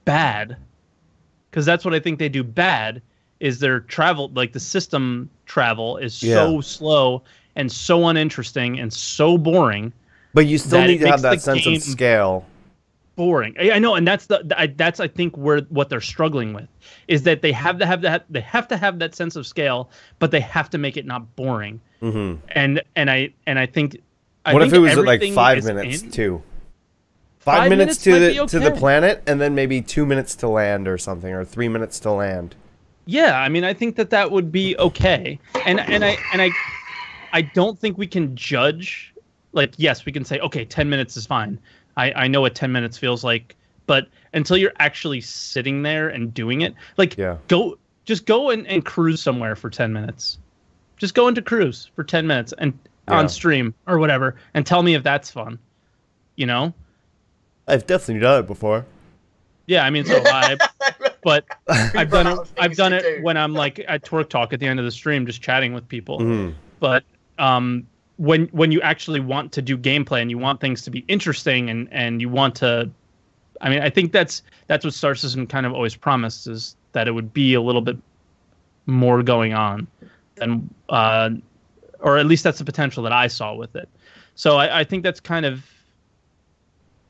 bad because that's what i think they do bad is their travel like the system travel is so slow and so uninteresting and so boring But you still need to have that sense of scale. boring. I, I know and that's the I, that's i think where what they're struggling with is that they have to have that they have to have that sense of scale but they have to make it not boring. Hmm and and i and i think I What if it was at like five minutes in- too? Five, Five minutes, minutes to the be to the planet, and then maybe two minutes to land or something, or three minutes to land. Yeah, I mean, I think that that would be okay, and and I and I, I don't think we can judge. Like, yes, we can say, okay, ten minutes is fine. I I know what ten minutes feels like, but until you're actually sitting there and doing it, like, Yeah. go just go and, and cruise somewhere for ten minutes. Just go into cruise for ten minutes and Yeah. on stream or whatever, and tell me if that's fun. You know? I've definitely done it before. Yeah, I mean, so I. But I've done it. I've done it when I'm like at Twerk Talk at the end of the stream, just chatting with people. Mhm. But um, when when you actually want to do gameplay and you want things to be interesting and and you want to, I mean, I think that's that's what Star System kind of always promised is that it would be a little bit more going on than, uh, or at least that's the potential that I saw with it. So I, I think that's kind of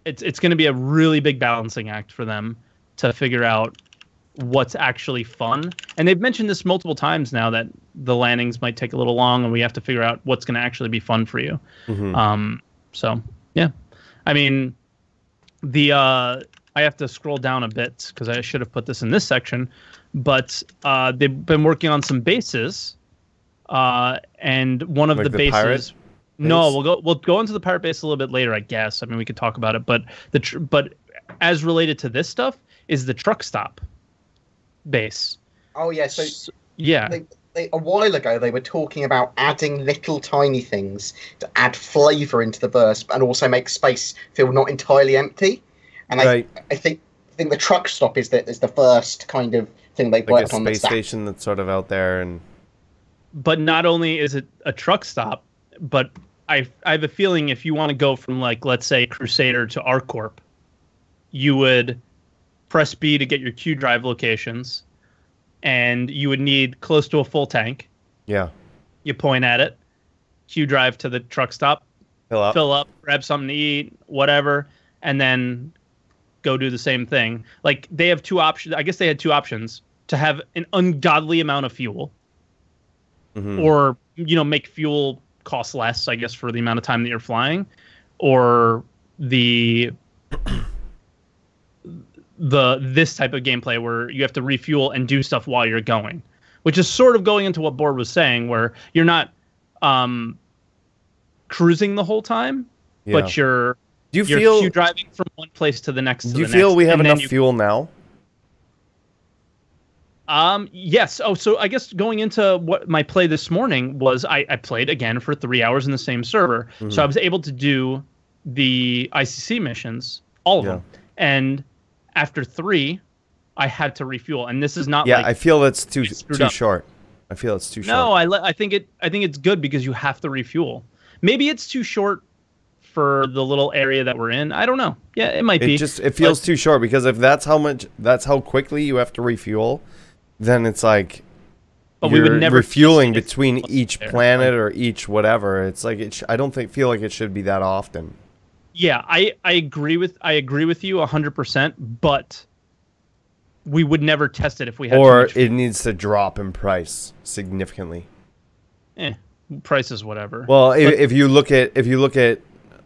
it's it's going to be a really big balancing act for them to figure out what's actually fun. And they've mentioned this multiple times now that the landings might take a little long and we have to figure out what's going to actually be fun for you. Mhm. Um, so yeah, I mean, the uh, I have to scroll down a bit because I should have put this in this section, but uh, they've been working on some bases, uh, and one of Like the, the bases. pirate No, we'll go. We'll go into the pirate base a little bit later, I guess. I mean, we could talk about it, but the tr- but as related to this stuff is the truck stop base. Oh yeah, so S- yeah, they, they, a while ago they were talking about adding little tiny things to add flavour into the verse and also make space feel not entirely empty. And Right. I, I think I think the truck stop is the is the first kind of thing they've Like worked a on. space That's station that's sort of out there, and but not only is it a truck stop, but I I have a feeling if you want to go from like let's say Crusader to ArcCorp, you would press B to get your Q drive locations, and you would need close to a full tank. yeah, You point at it, Q drive to the truck stop, fill up. fill up, grab something to eat, whatever, and then go do the same thing. Like they have two options. I guess they had two options to have an ungodly amount of fuel Mhm. or you know make fuel cost less i guess for the amount of time that you're flying or the the this type of gameplay where you have to refuel and do stuff while you're going which is sort of going into what Bored was saying where you're not um cruising the whole time yeah. but you're do you you're feel? Q driving from one place to the next to Do you feel next, we have enough you- fuel now? Um. Yes. Oh, so I guess going into what my play this morning was, I, I played again for three hours in the same server, Mm-hmm. so I was able to do the ICC missions, all of Yeah. them, and after three, I had to refuel, and this is not Yeah, like I feel it's too too up. short. I feel it's too no, short. I le- I think it I think it's good because you have to refuel. Maybe it's too short for the little area that we're in. I don't know. Yeah, it might be. It just it feels too short because if that's how much that's how quickly you have to refuel, then it's like But we would never refueling test it if between each there. planet or each whatever. It's like it sh- I don't think feel like it should be that often. Yeah, I, I agree with I agree with you hundred percent, but we would never test it if we had Or it needs to drop in price significantly. eh, prices, whatever. Well, if, if you look at if you look at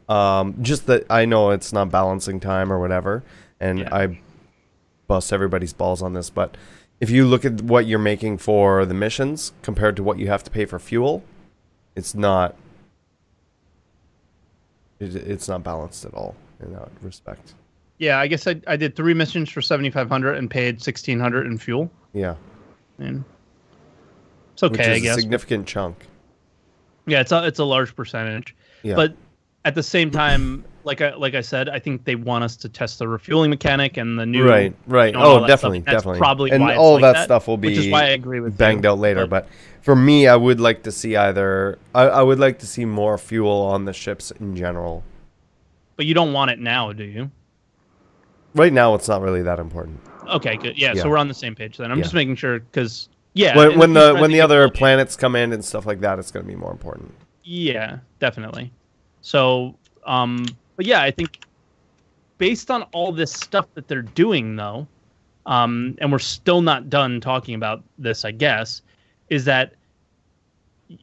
um, just that, I know it's not balancing time or whatever, and Yeah. I bust everybody's balls on this, but if you look at what you're making for the missions compared to what you have to pay for fuel, it's not. It, it's not balanced at all in that respect. yeah, I guess I, I did three missions for seventy five hundred and paid sixteen hundred in fuel. Yeah, And it's okay, I guess. significant chunk. yeah, it's a it's a large percentage. Yeah, But at the same time, like I like I said, I think they want us to test the refueling mechanic and the new right, right. you know, oh, definitely. That's definitely. probably and why it's all like that, that, stuff will be which is why I agree with banged you. out later. But- But for me, I would like to see either. I, I would like to see more fuel on the ships in general. But you don't want it now, do you? Right now, it's not really that important. Okay, good. Yeah, Yeah. so we're on the same page then. I'm Yeah. just making sure because yeah, when when the when the other planets come in and stuff like that, it's going to be more important. Yeah, definitely. So, um, but yeah, I think based on all this stuff that they're doing, though, um, and we're still not done talking about this, I guess, is that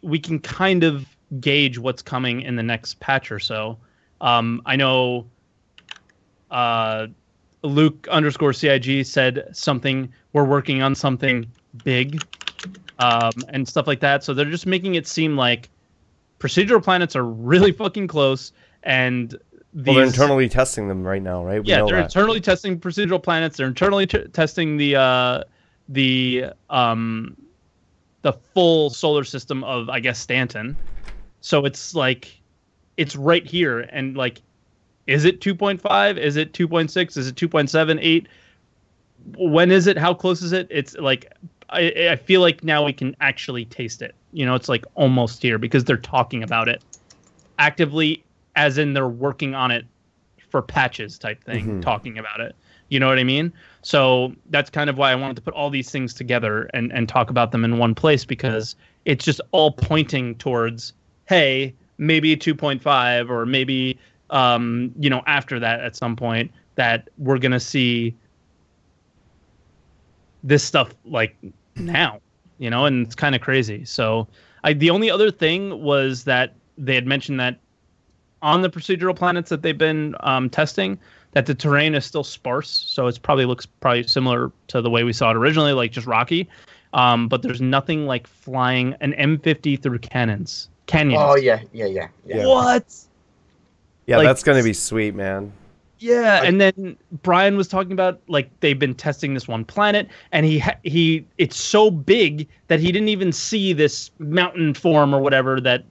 we can kind of gauge what's coming in the next patch or so. Um, I know uh, Luke underscore CIG said something, we're working on something big um, and stuff like that. So they're just making it seem like procedural planets are really fucking close and these Well, they're internally testing them right now, right? We yeah they're that. internally testing procedural planets. They're internally t- testing the uh the um the full solar system of i guess stanton. So it's like it's right here. And like is it 2.5 is it 2.6 is it 2.78 when is it? How close is it? It's like I, I feel like now we can actually taste it. You know it's like almost here because they're talking about it actively as in they're working on it for patches type thing Mhm. talking about it. You know what i mean? So that's kind of why i wanted to put all these things together and, and talk about them in one place because it's just all pointing towards hey maybe 2.5 or maybe um, you know after that at some point that we're gonna see this stuff like now you know and it's kind of crazy. So I, the only other thing was that they had mentioned that on the procedural planets that they've been um, testing that the terrain is still sparse so it's probably looks probably similar to the way we saw it originally like just rocky um, but there's nothing like flying an m50 through cannons canyons Oh yeah, yeah, yeah, yeah. Yeah. what yeah, like- that's going to be sweet, man. Yeah, I- and then Brian was talking about like they've been testing this one planet, and he ha- he it's so big that he didn't even see this mountain form or whatever that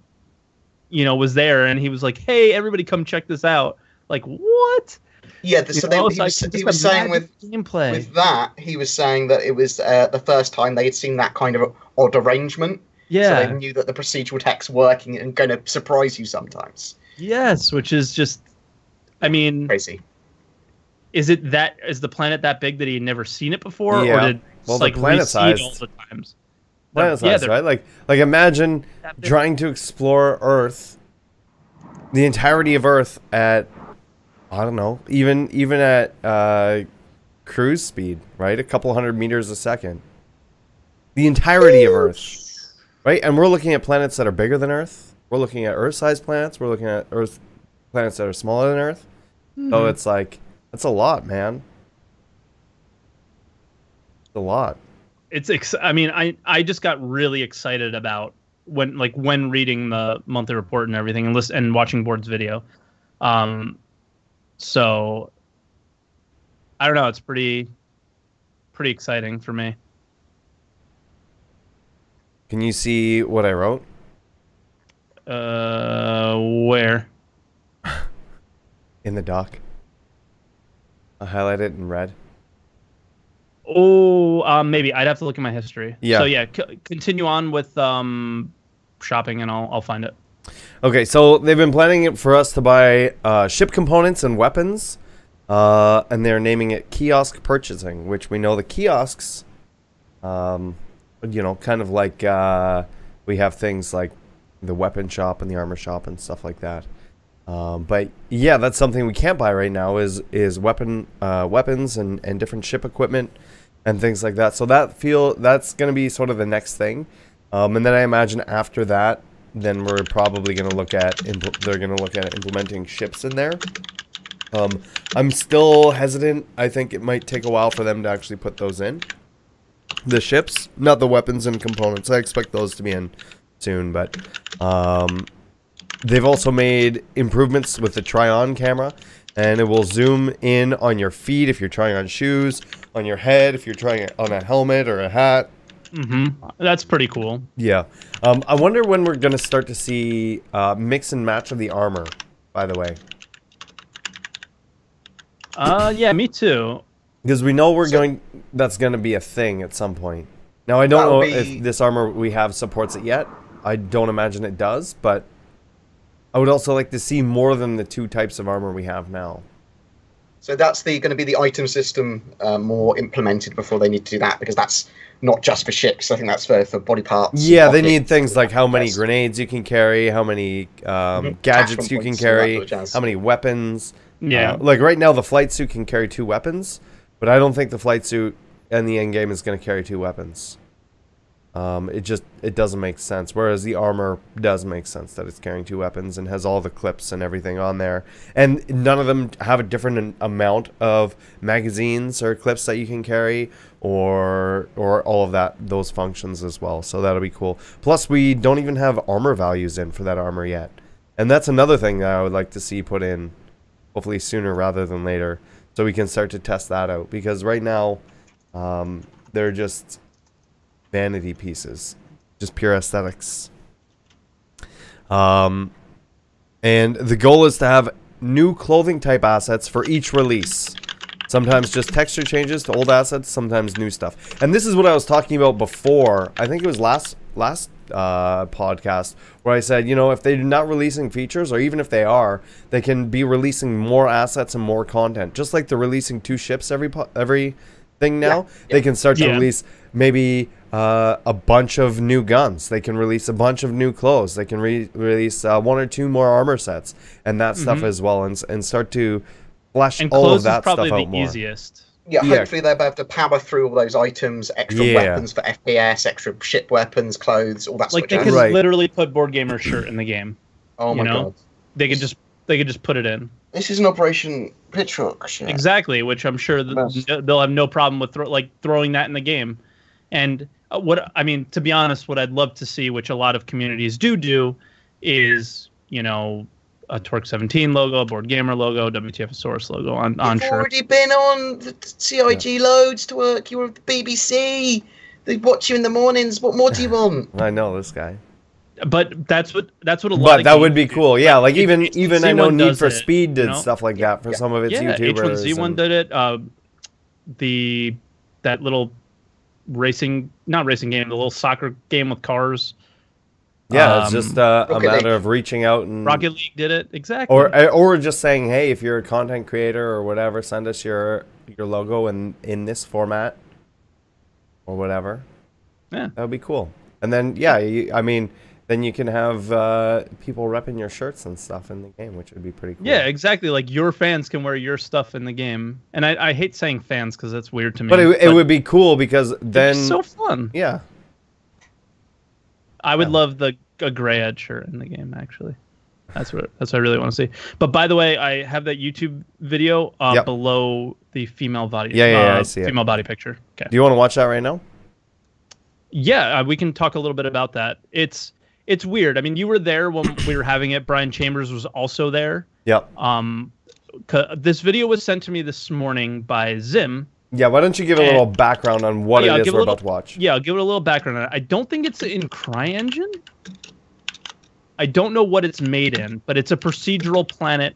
you know was there, and he was like, "Hey, everybody, come check this out!" Like what? Yeah, the, You so they, know, he was, can he was saying with gameplay. with that, he was saying that it was uh, the first time they had seen that kind of odd arrangement. yeah, So they knew that the procedural text working and going to surprise you sometimes. yes, which is just, I mean, Crazy. is it that is the planet that big that he had never seen it before, Yeah. or did Well, like the planet re-see it sized- all the times? Planet yeah, size, they're right? Like, like imagine trying to explore Earth, the entirety of Earth at, I don't know, even even at uh, cruise speed, right? A couple hundred meters a second. The entirety of Earth, right? And we're looking at planets that are bigger than Earth. We're looking at Earth-sized planets. We're looking at Earth planets that are smaller than Earth. Hmm. So it's like that's a lot, man. It's a lot. It's ex- i mean i i just got really excited about when like when reading the monthly report and everything and list and watching Bored's video um so i don't know it's pretty pretty exciting for me Can you see what I wrote? uh where in the dock. I highlight it in red. Oh um maybe i'd have to look at my history Yeah. so yeah c- continue on with um shopping and i'll i'll find it Okay, so they've been planning it for us to buy uh, ship components and weapons, uh, and they're naming it kiosk purchasing, which we know the kiosks, um, you know, kind of like uh, we have things like the weapon shop and the armor shop and stuff like that. Um, but yeah, that's something we can't buy right now is is weapon uh, weapons and, and different ship equipment and things like that. So that feel that's gonna be sort of the next thing, um, and then I imagine after that, then we're probably gonna look at they're gonna look at implementing ships in there. Um, I'm still hesitant. I think it might take a while for them to actually put those in. The ships, not the weapons and components. I expect those to be in soon, but um, they've also made improvements with the try-on camera, and it will zoom in on your feet if you're trying on shoes, on your head if you're trying on a helmet or a hat. mm-hmm that's pretty cool Yeah. Um, I wonder when we're gonna start to see uh, mix and match of the armor. By the way, uh yeah me too because we know we're So- going. That's gonna be a thing at some point. Now I don't know be- if this armor we have supports it yet. I don't imagine it does, but I would also like to see more than the two types of armor we have now. So that's the going to be the item system uh, more implemented before they need to do that because that's not just for ships. I think that's for, for body parts. Yeah, they need things like how many grenades you can carry, how many um, Mhm. gadgets you can points, all that carry, sort of jazz. how many weapons. yeah Uh, like right now, the flight suit can carry two weapons, but I don't think the flight suit in the end game is going to carry two weapons. Um, it just it doesn't make sense. Whereas the armor does make sense that it's carrying two weapons and has all the clips and everything on there, and none of them have a different amount of magazines or clips that you can carry, or or all of that those functions as well. So that'll be cool. Plus, we don't even have armor values in for that armor yet, and that's another thing that I would like to see put in hopefully sooner rather than later, so we can start to test that out. Because right now, um, they're just vanity pieces, just pure aesthetics. Um, and the goal is to have new clothing type assets for each release. Sometimes just texture changes to old assets, sometimes new stuff. And this is what I was talking about before. I think it was last last uh, podcast where I said, you know, if they're not releasing features, or even if they are, they can be releasing more assets and more content. Just like they're releasing two ships every po- every thing now, they can start to Yeah. release maybe uh, a bunch of new guns. They can release a bunch of new clothes. They can re- release uh, one or two more armor sets and that stuff Mhm. as well, and and start to flesh and all of that stuff out more. Probably the easiest Yeah, Yeah. hopefully they'll be able to power through all those items, extra Yeah. weapons for FPS, extra ship weapons, clothes, all that stuff. like sort they of could jazz. Right. literally put Bored Gamer shirt in the game Oh my you know? god. they could just they could just put it in This is an Operation Pitchfork shit. exactly which i'm sure th- they'll have no problem with thro- like throwing that in the game and uh, what i mean to be honest what i'd love to see which a lot of communities do do is you know a Twerk 17 logo, a Bored Gamer logo, WTFosaurus logo on on You've shirt. already been on the CIG loads to work. You were at the BBC. They watch you in the mornings. What more do you want? I know this guy. But that's what that's what a lot. Of But of that would be do. cool. Yeah, like H- even H- even I Z1 know Need for it, Speed did you know? stuff like that for some of its Yeah, YouTubers. H1Z1 and- did it. Uh, the that little racing, not racing game, the little soccer game with cars. Yeah, it's Um, just uh, a matter League. of reaching out and Rocket League did it exactly. or uh, or just saying, hey, if you're a content creator or whatever, send us your your logo in in this format or whatever. Yeah. that would be cool. And then yeah, you, I mean, then you can have uh, people repping your shirts and stuff in the game, which would be pretty cool. yeah, exactly. Like your fans can wear your stuff in the game, and I, I hate saying fans because that's weird to me. but it, it would be cool because it'd be then so fun. yeah, I would Yeah. love the a gray edge shirt in the game. Actually, that's what that's what I really want to see. But by the way, I have that YouTube video uh, Yep. below the female body. Yeah, yeah, yeah, uh, I see it. Female body picture. Okay. do you want to watch that right now? Yeah, uh, we can talk a little bit about that. It's it's weird. I mean, you were there when we were having it. Brian Chambers was also there. Yep. Um, this video was sent to me this morning by Zim. Yeah, why don't you give a little background on what Yeah, it is we're little- about to watch? Yeah, I'll give it a little background. I don't think it's in CryEngine. I don't know what it's made in, but it's a procedural planet.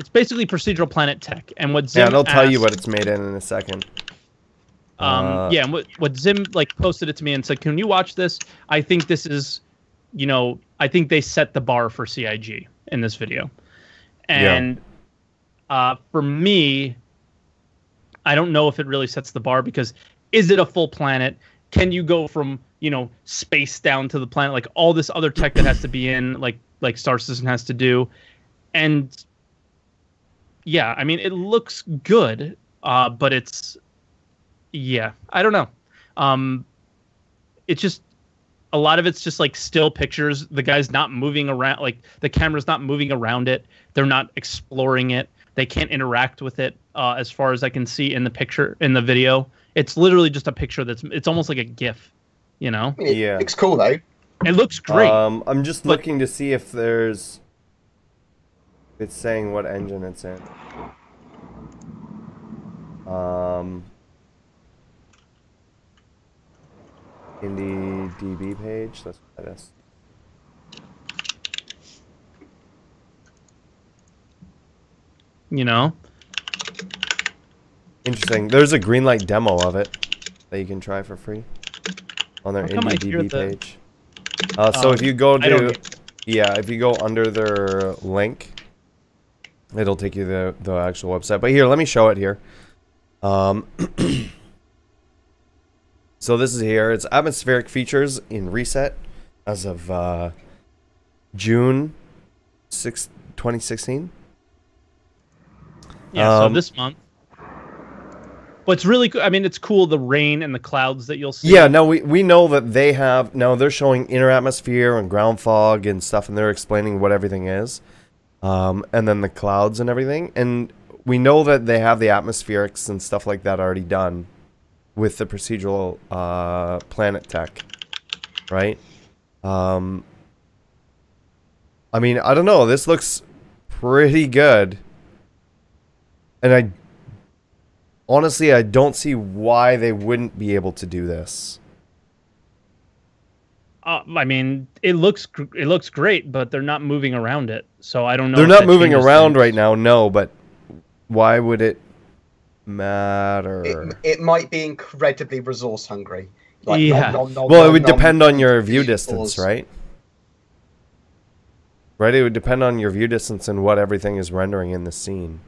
It's basically procedural planet tech, and what Zim Yeah, they'll tell you what it's made in in a second. Um, Uh, yeah, and what, what Zim like posted it to me and said, "Can you watch this? I think this is, you know, I think they set the bar for CIG in this video." And uh, for me, I don't know if it really sets the bar because is it a full planet? Can you go from you know space down to the planet like all this other tech that has to be in like like Star Citizen has to do, and yeah, I mean it looks good, uh, but it's yeah, I don't know. Um, it's just a lot of it's just like still pictures. The guy's not moving around, like the camera's not moving around it. They're not exploring it. They can't interact with it, uh, as far as I can see in the picture in the video. It's literally just a picture that's. It's almost like a GIF, you know. It Yeah. looks cool though. It looks great. Um, I'm just But- looking to see if there's. It's saying what engine it's in. Um. In the DB page, that's what that is. you know. Interesting. There's a green light demo of it that you can try for free on their How come I IndieDB the- page. Uh, so Oh, if you go to, yeah, if you go under their link, it'll take you to the, the actual website. But here, let me show it here. Um, so this is here. It's atmospheric features in reset as of uh, June 6, 2016. Yeah. so Um, this month. What's really cool? I mean, it's cool the rain and the clouds that you'll see. Yeah, no, we, we know that they have now they're showing inner atmosphere and ground fog and stuff, and they're explaining what everything is, um, and then the clouds and everything, and we know that they have the atmospherics and stuff like that already done with the procedural uh, planet tech, right? Um, I mean, I don't know. This looks pretty good, and I honestly, I don't see why they wouldn't be able to do this. Uh, I mean, it looks it looks great, but they're not moving around it, so I don't know. They're not moving around things. right now, no, but why would it matter? It, it might be incredibly resource hungry. Yeah. nom, nom, nom, well, it would nom, depend on your view pause. distance, right? Right, it would depend on your view distance and what everything is rendering in the scene.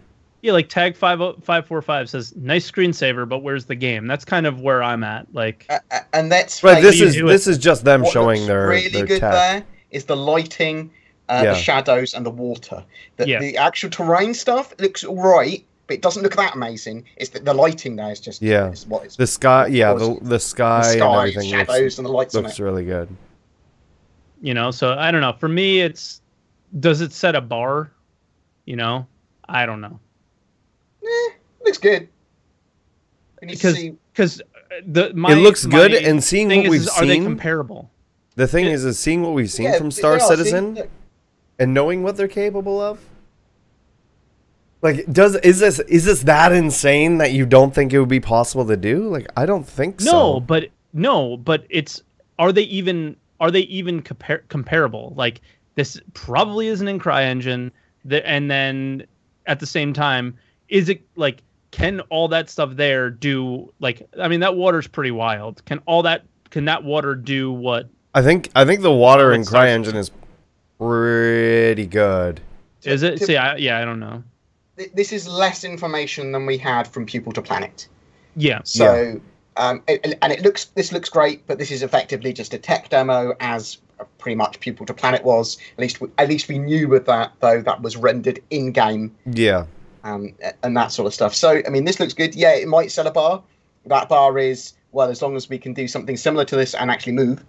Yeah, like tag five five four five says nice screensaver, but where's the game? That's kind of where I'm at. Like, A- a- and that's Right, like- this is this is just them what showing looks their really their good tech. there is the lighting, uh, Yeah. the shadows, and the water. The, Yeah. the actual terrain stuff looks all right, but it doesn't look that amazing. It's the, the lighting there is just Yeah. is what it's The sky, yeah, the the sky, the and sky, everything shadows, looks, and the lights on looks it. really good. you know, so I don't know. For me, it's does it set a bar? You know, I don't know Eh, looks good. Because because the my, it looks my good, and seeing thing what is, we've is, are they seen. comparable? The thing is, is seeing what we've seen Yeah, from Star are, Citizen. look, and knowing what they're capable of? Like, does is this is this that insane that you don't think it would be possible to do? Like, I don't think so. No, but no, but it's are they even are they even compar- comparable? Like this probably isn't in CryEngine, the, and then at the same time, is it like can all that stuff there do like I mean that water's pretty wild. Can all that can that water do what I think I think the water in CryEngine is pretty good. is it? See, I, yeah, I don't know. Th- This is less information than we had from Pupil to Planet. Yeah, So, um, it, and it looks this looks great, but this is effectively just a tech demo, as pretty much Pupil to Planet was. At least, we, at least we knew with that though that was rendered in game Yeah. um, and that sort of stuff. So, I mean, this looks good. Yeah, it might sell a bar. That bar is well, as long as we can do something similar to this and actually move.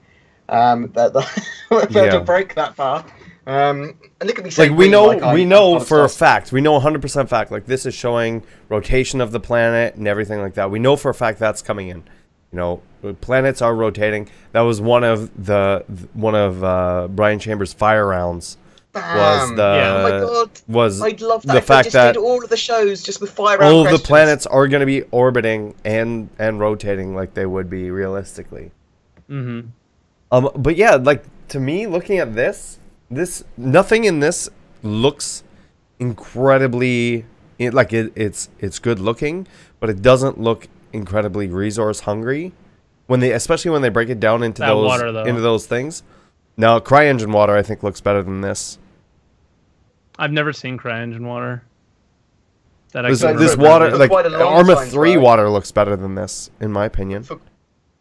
Um, that, that we're able Yeah. to break that bar. Um, and look at me Like we know like I- we I'm know part of for a fact. We know 100% fact like this is showing rotation of the planet and everything like that. We know for a fact that's coming in. You know, planets are rotating. That was one of the one of uh, Brian Chambers' fire rounds was Bam. the Yeah. Oh my god. was I'd love that. the if they fact just that did all of the shows just with fire all of the planets are going to be orbiting and and rotating like they would be realistically. mm-hmm. Um, but yeah, like to me, looking at this, this nothing in this looks incredibly it, like it, it's it's good looking, but it doesn't look incredibly resource hungry. When they, especially when they break it down into That those water, into those things. Now, CryEngine water, I think, looks better than this. I've never seen CryEngine water. That This, can this water, For like quite a long Arma time, Three right? water, looks better than this, in my opinion. For,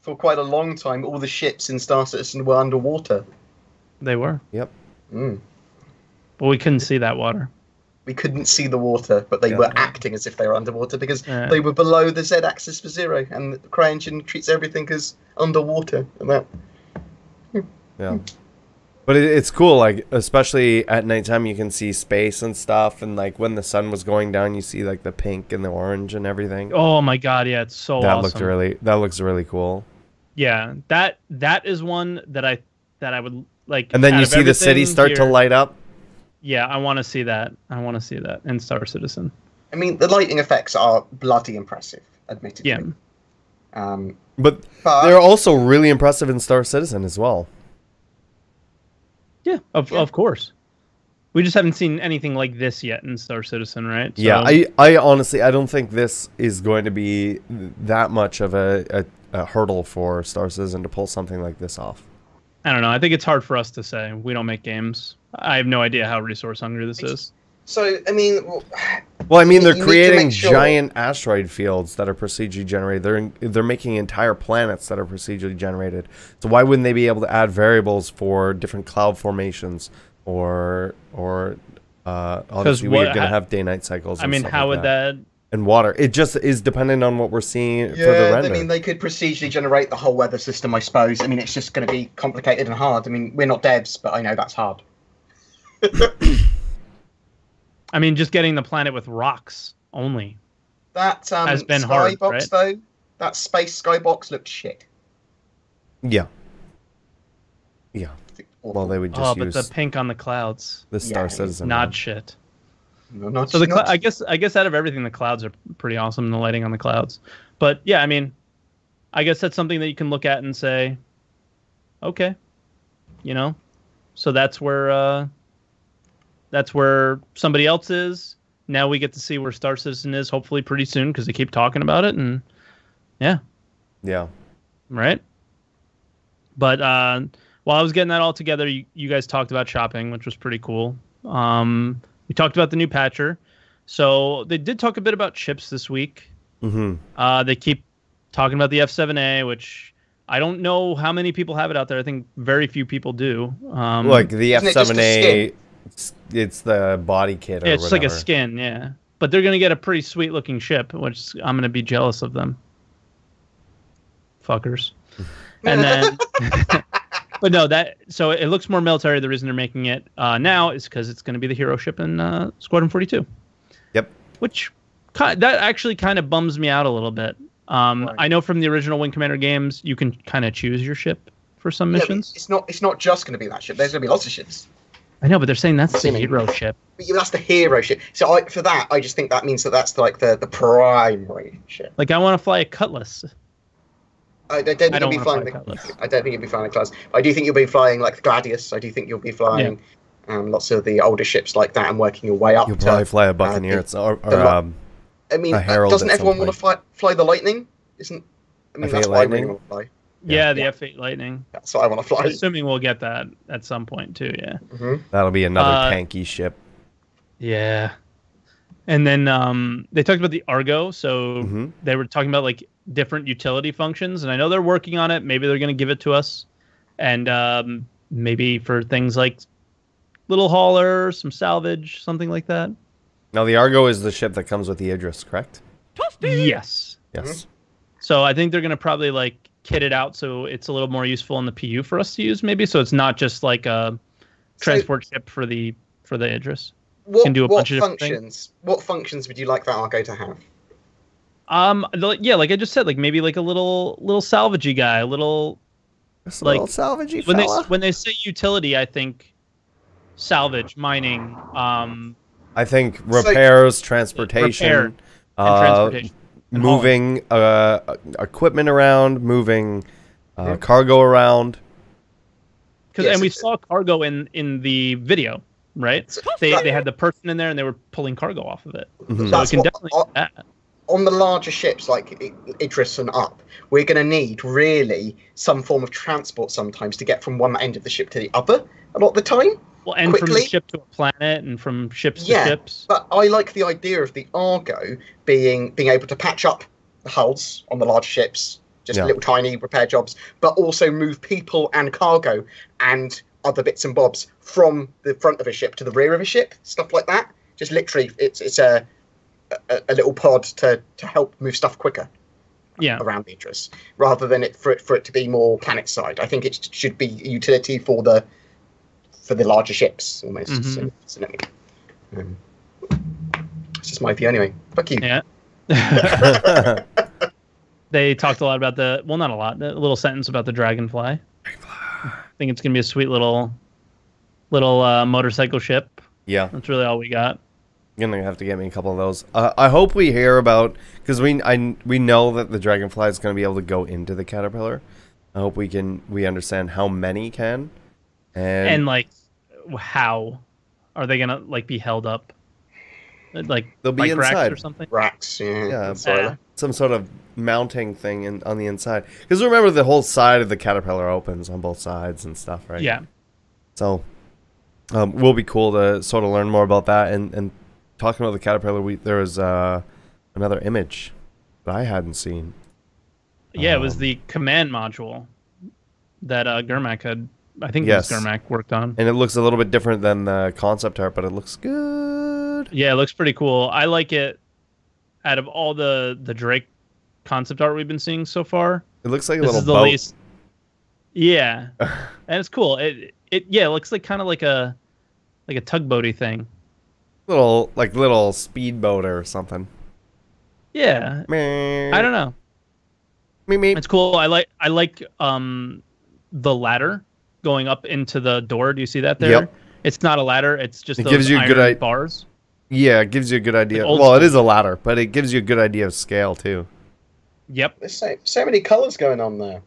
for quite a long time, all the ships in Star Citizen were underwater. they were, Yep. Mm. but we couldn't see that water. We couldn't see the water, but they Yeah. were acting as if they were underwater because Yeah. they were below the Z axis for zero, and the CryEngine treats everything as underwater. And that Yeah. But it, it's cool, like especially at nighttime, you can see space and stuff, and like when the sun was going down, you see like the pink and the orange and everything. Oh my god, yeah, it's so that awesome. looked really, that looks really cool. Yeah, that that is one that I that I would like. And then you see the city everything start to light up. Yeah, I want to see that. I want to see that in Star Citizen. I mean, the lighting effects are bloody impressive, admittedly. Yeah, Um, But but they're also really impressive in Star Citizen as well. yeah, of Yeah. of course. We just haven't seen anything like this yet in Star Citizen, right? Yeah, I, I honestly, I don't think this is going to be that much of a, a, a hurdle for Star Citizen to pull something like this off. I don't know. I think it's hard for us to say. We don't make games. I have no idea how resource hungry this is. so I mean, well, Well, I mean, they're creating sure- giant asteroid fields that are procedurally generated. They're in, they're making entire planets that are procedurally generated. So why wouldn't they be able to add variables for different cloud formations or or uh, obviously what- we're gonna have day night cycles. I mean, stuff how like would that? And water? It just is dependent on what we're seeing for the yeah, I mean, they could procedurally generate the whole weather system, I suppose. I mean, it's just going to be complicated and hard. I mean, we're not devs, but I know that's hard. I mean, just getting the planet with rocks only. That um, Has been skybox, hard, right? though, that space skybox looked shit. yeah, yeah. Well, they would just Oh, but use the pink on the clouds, the Star Yeah, Citizen. not mod. shit. No, not, So the cl- I guess I guess out of everything, the clouds are pretty awesome. The lighting on the clouds, but yeah, I mean, I guess that's something that you can look at and say, okay, you know, so that's where uh, that's where somebody else is. Now we get to see where Star Citizen is, hopefully pretty soon, because they keep talking about it, and yeah, yeah. right. But uh, while I was getting that all together, you, you guys talked about shopping, which was pretty cool. Um, we talked about the new patcher. So they did talk a bit about chips this week. hmm Uh, they keep talking about the F7A, which I don't know how many people have it out there. I think very few people do. Um, Like the F Isn't it just a seven A, skin? it's, it's the body kit. Or yeah, it's just like a skin, yeah. But they're gonna get a pretty sweet looking ship, which I'm gonna be jealous of them. Fuckers. And then, but no, that so it looks more military. The reason they're making it uh, now is because it's going to be the hero ship in uh, Squadron 42. Yep. Which that actually kind of bums me out a little bit. Um, Why? I know from the original Wing Commander games, you can kind of choose your ship for some Yeah, missions. it's not. It's not just going to be that ship. There's going to be lots of ships. I know, but they're saying that's the Assuming. hero ship. But yeah, that's the hero ship. So I, for that, I just think that means that that's like the, the primary ship. Like I want to fly a Cutlass. I, I don't think I don't you'll be flying. fly The, I don't think you'll be flying the class. I do think you'll be flying like the Gladius. I do think you'll be flying um, lots of the older ships like that and working your way up. You'll to, probably fly a Buccaneer the- it's- or, or the um, I mean, a uh, Herald doesn't everyone want to fly, fly the Lightning? Isn't I mean F8 that's what I really Lightning? want to fly. Yeah, the Yeah. F8 Lightning. That's what I want to fly. Assuming we'll get that at some point too. Yeah. hmm that'll be another Uh, tanky ship. Yeah. And then um, they talked about the Argo. So hmm they were talking about like different utility functions, and I know they're working on it. Maybe they're going to give it to us, and um, maybe for things like little hauler, some salvage, something like that. Now the Argo is the ship that comes with the Idris, correct? Yes. Yes. So I think they're going to probably like kit it out so it's a little more useful in the PU for us to use, maybe. So it's not just like a transport ship for the for the Idris. What, Can do a what bunch of different things. functions? What functions would you like that Argo to have? Um, the- yeah, like I just said, like maybe like a little little salvagey guy, a little Just a Like, little salvagey when they when they say utility, I think salvage, mining, um, I think repairs, transportation, Repair uh, transportation. moving uh, equipment around, moving uh, Yeah. cargo around. Because Yes, and we it's- saw cargo in in the video, right? They they had the person in there and they were pulling cargo off of it. Mhm. So it can definitely uh, do that. On the larger ships like Idris and up, we're going to need really some form of transport sometimes to get from one end of the ship to the other a lot of the time. Well, and from quickly. ship to a planet and from ships Yeah. to ships. But I like the idea of the Argo being being able to patch up the hulls on the large ships, just Yeah. little tiny repair jobs, but also move people and cargo and other bits and bobs from the front of a ship to the rear of a ship, stuff like that. Just literally, it's it's a a, a little pod to, to help move stuff quicker Yeah. around Idris, rather than it for it for it to be more planet side. I think it should be utility for the for the larger ships almost. Mhm. So, so let me- um, it's just my view anyway. Fuck you. Yeah. they talked a lot about the well, not a lot, a little sentence about the dragonfly. I think it's gonna be a sweet little little uh, motorcycle ship. yeah, That's really all we got. You're gonna have to get me a couple of those. Uh, I hope we hear about because we I we know that the dragonfly is gonna be able to go into the caterpillar. I hope we can we understand how many can, and, And like, how are they gonna like be held up? Like They'll be bike racks inside. or something. Rocks, Yeah. Yeah, and so- some sort of mounting thing in, on the inside. Because remember, the whole side of the caterpillar opens on both sides and stuff, right? Yeah. So, um, will be cool to sort of learn more about that. And, and talking about the caterpillar, we there was uh, another image that I hadn't seen. Yeah, it was Um, the command module that uh, Gurmukh had. I think Yes. Gurmukh worked on. and it looks a little bit different than the concept art, but it looks good. Yeah, it looks pretty cool. I like it. Out of all the the Drake concept art we've been seeing so far, It looks like a little boat. least. Yeah, and it's cool. It it yeah, it looks like kind of like a like a tugboaty thing. Little like little speedboat or something. Yeah, I I don't know. Me, me. It's cool. I like I like um the ladder going up into the door. Do you see that there? Yep. It's not a ladder. It's just It those gives you a good iron i- bars. Yeah, it gives you a good idea. Like well, it is a ladder, but it gives you a good idea of scale too. Yep. There's so, so many colours going on there.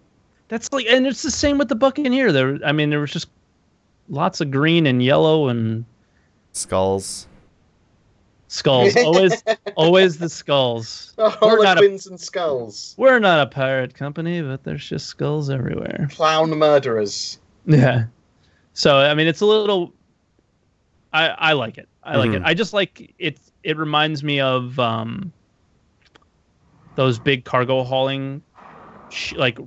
That's like, and it's the same with the Buccaneer. There, I mean, there was just lots of green and yellow and Skulls. Skulls. always, always the skulls. Oh, We're not a- and skulls. We're not a pirate company, but there's just skulls everywhere. Clown murderers. Yeah. So I mean, it's a little. I I like it. I like it. Mhm. I just like it. It reminds me of um. Those big cargo hauling, sh- like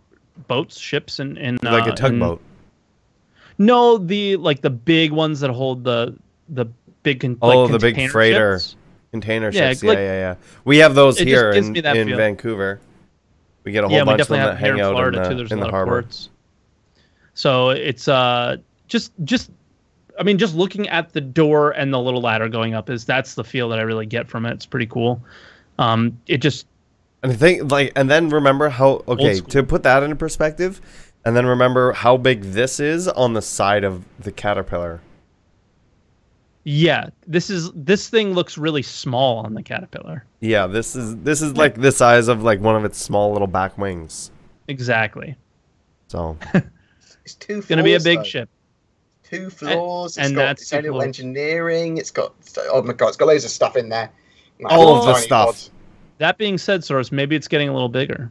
boats, ships, and and like uh, a tugboat. and- no, the like the big ones that hold the the big. Con- Oh, like, the big freighter. ships. Container Yeah, ships. like- yeah, yeah, yeah. We have those here in, in feel. Vancouver. We get a whole yeah, bunch of them that hang in out Florida in the, too. There's in a the lot harbor. of ports. So it's uh just just I mean just looking at the door and the little ladder going up is that's the feel that I really get from it. It's pretty cool. Um, it just And I think like, and then remember how okay to put that into perspective, and then remember how big this is on the side of the caterpillar. Yeah, this is this thing looks really small on the caterpillar. Yeah, this is this is like the size of like one of its small little back wings. Exactly. So It's two. It's gonna be a big though. ship. Two floors. and it's got that's its two own little floors. engineering. It's got oh my god, it's got loads of stuff in there. Like, All of oh the stuff. mods. That being said, Saurus, maybe it's getting a little bigger.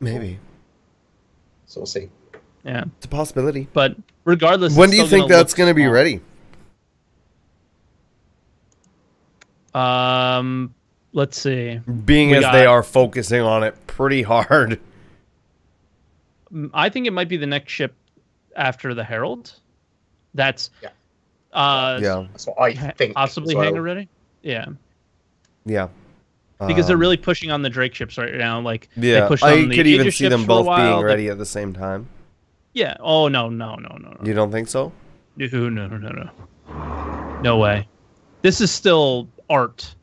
maybe So we'll see. Yeah, it's a possibility. but regardless, When it's do you think gonna that's going to be ready? Um, let's see. Being We as got- they are focusing on it pretty hard. I think it might be the next ship after the Herald. That's Yeah. uh Yeah, That's what I think. possibly as well. hangar ready. Yeah, yeah. because they're Um, really pushing on the Drake ships right now. Like Yeah, they pushed I on the could even Aegis see them both while. being They- ready at the same time. Yeah. Oh no no no no no You don't think so? no no no no no no way. This is still art.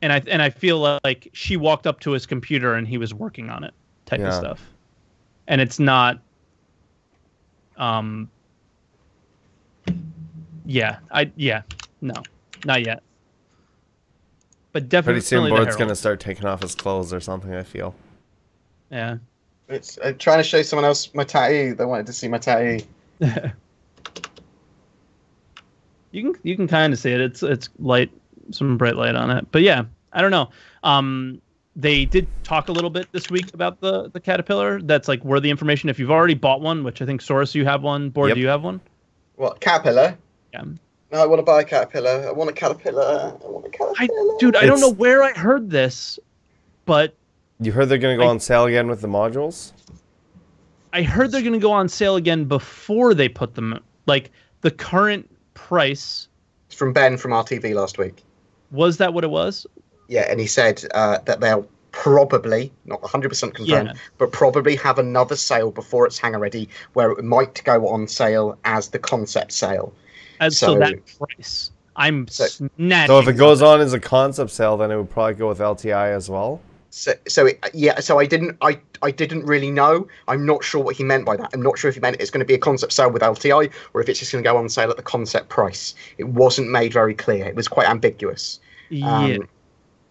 And I and I feel like she walked up to his computer and he was working on it, type Yeah. of stuff. And it's not. Um. Yeah, I yeah no, not yet. But definitely Pretty soon, the Bored's going to start taking off his clothes or something. I feel. Yeah. It's uh, trying to show someone else my tattoo. They wanted to see my tattoo. you can you can kind of see it. It's it's light, some bright light on it. But yeah, I don't know. Um, they did talk a little bit this week about the the caterpillar. That's like where the information. If you've already bought one, which I think Saurus, you have one. Bored, Yep. do you have one? What caterpillar? Yeah. No, I want to buy a caterpillar. I want a caterpillar. I want a caterpillar. Dude, I don't know where I heard this, but You heard they're going to go I- on sale again with the modules? I heard they're going to go on sale again before they put them. Like the current price It's from Ben from RTV last week. was that what it was? Yeah, and he said uh, that they'll probably, not 100% confirmed, Yeah. but probably have another sale before it's hangar ready where it might go on sale as the concept sale. As, so, So- that price, I'm So- snatching. So if it goes on as a concept sale, then it would probably go with LTI as well. So, so it, yeah, so I didn't, I, I didn't really know. I'm not sure what he meant by that. I'm not sure if he meant it's going to be a concept sale with LTI or if it's just going to go on sale at the concept price. It wasn't made very clear. It was quite ambiguous. yeah. Um,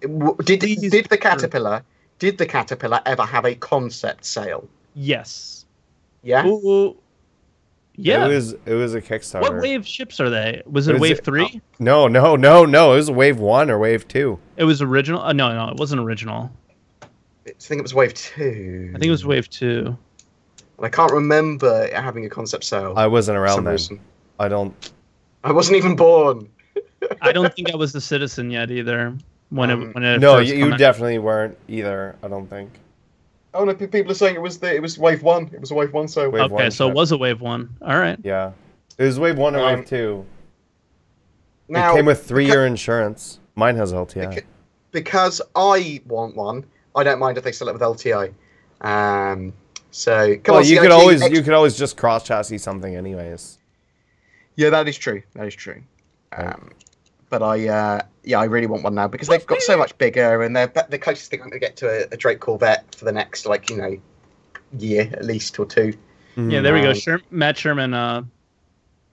w- did Please- did the caterpillar? Did the caterpillar ever have a concept sale? yes. Yeah. Ooh, yeah. It was it was a Kickstarter. What wave ships are they? Was it, Was wave it- three? No, no, no, no. It was wave one or wave two. It was original. Uh, no, no, it wasn't original. I think it was wave two. I think it was wave two. And I can't remember it having a concept sale. I wasn't around then. reason. I don't. I wasn't even born. I don't think I was a citizen yet either. When Um, it when it No, first you, you out. definitely weren't either. I don't think. Oh no, people are saying it was the it was wave one. It was a wave one. So Wave Okay, one so it was a wave one. All right. Yeah, it was wave one or Um, wave two. now it came with three-year insurance. Mine has LTI. Because I want one, I don't mind if they sell it with LTI. Um, so come well, on, you could always ex- you could always just cross chassis something, anyways. Yeah, that is true. That is true. Right. Um, but I, uh, yeah, I really want one now because they've got so much bigger, and they're the closest thing I'm going to get to a, a Drake Corvette for the next, like, you know, year at least or two. Yeah, there we go. Um, Sher- Matt Sherman uh,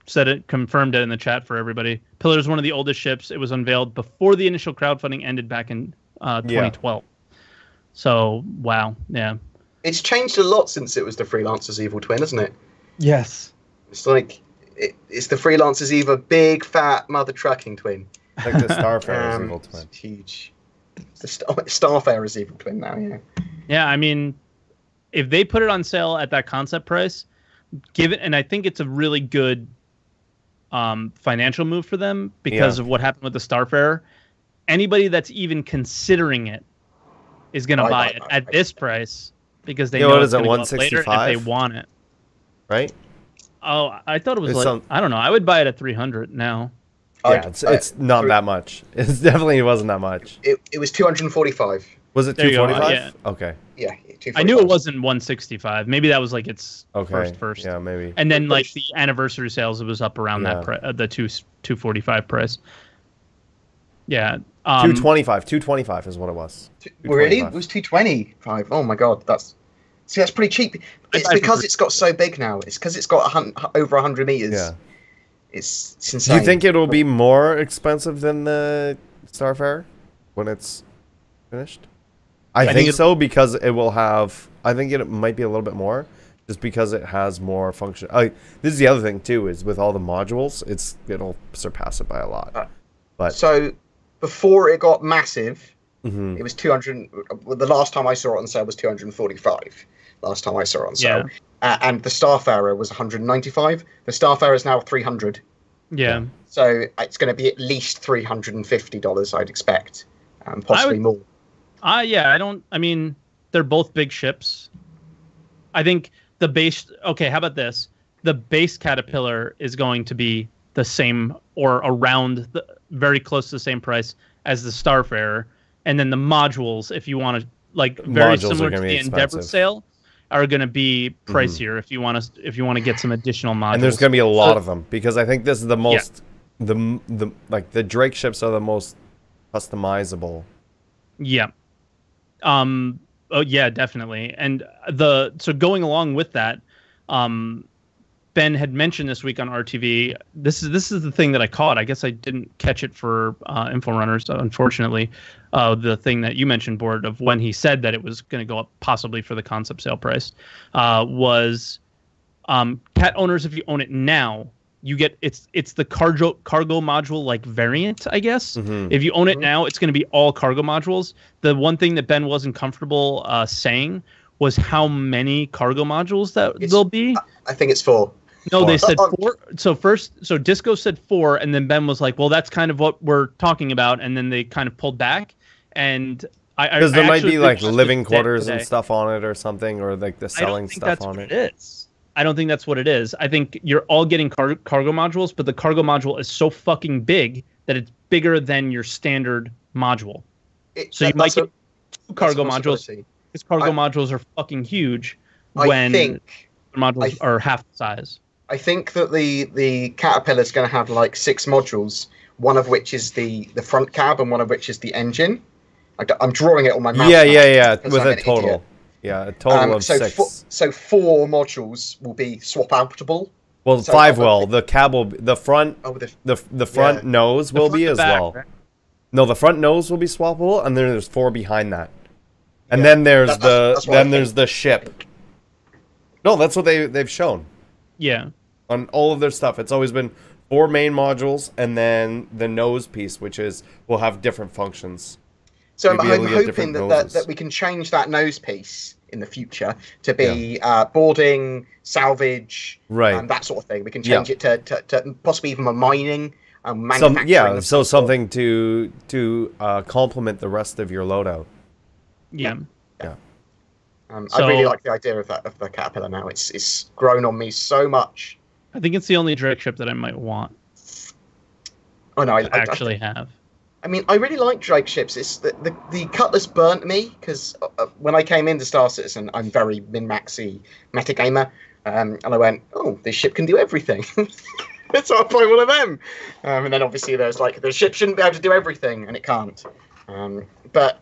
said it, confirmed it in the chat for everybody. Pillar is one of the oldest ships. It was unveiled before the initial crowdfunding ended back in uh, Yeah. 2012. So wow, yeah. It's changed a lot since it was the Freelancer's Evil Twin, isn't it? Yes. It's like it, it's the Freelancer's Evil big fat mother trucking twin. Like the Starfarer's Um, evil twin. It's huge. The Star- Starfarer's Evil Twin now. Yeah. Yeah, I mean, if they put it on sale at that concept price, give it, and I think it's a really good um, financial move for them because Yeah. of what happened with the Starfarer. Anybody that's even considering it is going to I- buy it at this price because they Yeah, know what it's is it, gonna go up later if they want it. Right? Oh, I thought it was It's like some- I don't know. I would buy it at three hundred now. Yeah, it's it's not that much. It's definitely wasn't that much. It, it was 245. Was it There you go, 245? yeah. Okay. Yeah, 245. I knew it wasn't one sixty five. Maybe that was like its Okay. first first. Yeah, maybe. And then like the anniversary sales, it was up around Yeah. that pri- uh, the two two forty five price. Yeah. Um, 225. 225 is what it was. Really? It was 225. Oh my god, that's see, that's pretty cheap. It's buy it for because it's got so big now. It's because it's got a hun- over 100 meters. Yeah. It's, it's Do insane. you think it'll be more expensive than the Starfarer when it's finished? I, think think so because it will have. I think it might be a little bit more, just because it has more function. I, this is the other thing too is with all the modules, it's it'll surpass it by a lot. Uh, But So before it got massive, mhm. it was 200. well, The last time I saw it on sale was 245. Last time I saw it on sale, Yeah. uh, and the Starfarer was 195. The Starfarer is now 300. Yeah. So it's going to be at least 350 dollars, I'd expect, um, possibly would- more. Uh yeah, I don't I mean, they're both big ships. I think the base okay, how about this? The base caterpillar is going to be the same or around the very close to the same price as the Starfarer. And then the modules, if you want to like very Modules similar to the be Endeavor sale, are going to be pricier if you want to if you want to get some additional modules. and there's going to be a lot So- of them because I think this is the most the the like the Drake ships are the most customizable. Yeah. Um. Oh yeah, definitely. And the so going along with that, um, Ben had mentioned this week on RTV. This is this is the thing that I caught. I guess I didn't catch it for uh, Info Runners, unfortunately. Uh, the thing that you mentioned, Bored of when he said that it was going to go up possibly for the concept sale price, uh, was um, cat owners. If you own it now, you get it's it's the cargo cargo module like variant, I guess. Mhm. If you own it Mhm. now, it's going to be all cargo modules. The one thing that Ben wasn't comfortable uh, saying was how many cargo modules that It's- there'll be. I think it's four. No, they said Uh, four. So first, so Disco said four, and then Ben was like, "Well, that's kind of what we're talking about," and then they kind of pulled back. And I Because I there might be like living quarters and stuff on it or something, or like the I don't selling think stuff that's on what it. it is. I don't think that's what it is. I think you're all getting car- cargo modules, but the cargo module is so fucking big that it's bigger than your standard module. It, So you might get two cargo modules possibility. because cargo I- modules are fucking huge I when think modules I- are half the size. I think that the the Caterpillar is going to have like six modules, one of which is the the front cab and one of which is the engine. I, am drawing it on my mouse. Yeah, yeah, yeah. With I'm a total. idiot. Yeah, a total Um, of so six. fo- so four modules will be swap outable. well, so five I'll- The cab will. Be, the front. Oh, the, The the front Yeah. nose will front be as back, well. right? No, the front nose will be swappable, and then there's four behind that. And Yeah, then there's that- the that's- that's what I then there's the ship. No, that's what they they've shown Yeah. on all of their stuff. It's always been four main modules, and then the nose piece, which is will have different functions. so You'll I'm, I'm hoping that, that that we can change that nose piece in the future to be uh, boarding, salvage, Right. and that sort of thing. We can Yeah. change it to, to, to possibly even a mining, um, Some manufacturing. yeah, so something to to uh, complement the rest of your loadout. Yeah. Yeah. Um, So- I really like the idea of that of the caterpillar now. It's it's grown on me so much. I think it's the only Drake ship that I might want Oh no, I, I, actually have. I mean, I really like Drake ships. It's the the, the Cutlass burnt me because uh, when I came into Star Citizen, I'm very min maxy metagamer, um, and I went, oh, this ship can do everything. so I buy one of them. Um, and then obviously there's like the ship shouldn't be able to do everything, and it can't. Um, but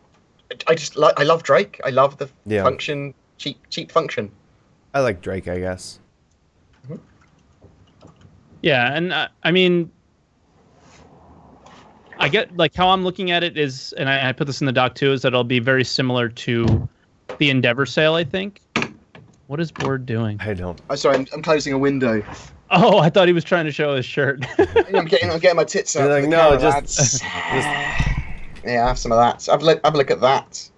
I just like I love Drake. I love the Yeah. function, cheap cheap function. I like Drake, I guess. Yeah, and uh, I mean, I get like how I'm looking at it is, and I, I put this in the doc too, is that it'll be very similar to the Endeavor sale. I think. What is Bored doing? I don't. I'm sorry, I'm, I'm closing a window. Oh, I thought he was trying to show his shirt. I'm getting I'm getting my tits out. Like, no, camera, just- lads." Yeah, I have some of that. Have a look, have a look at that.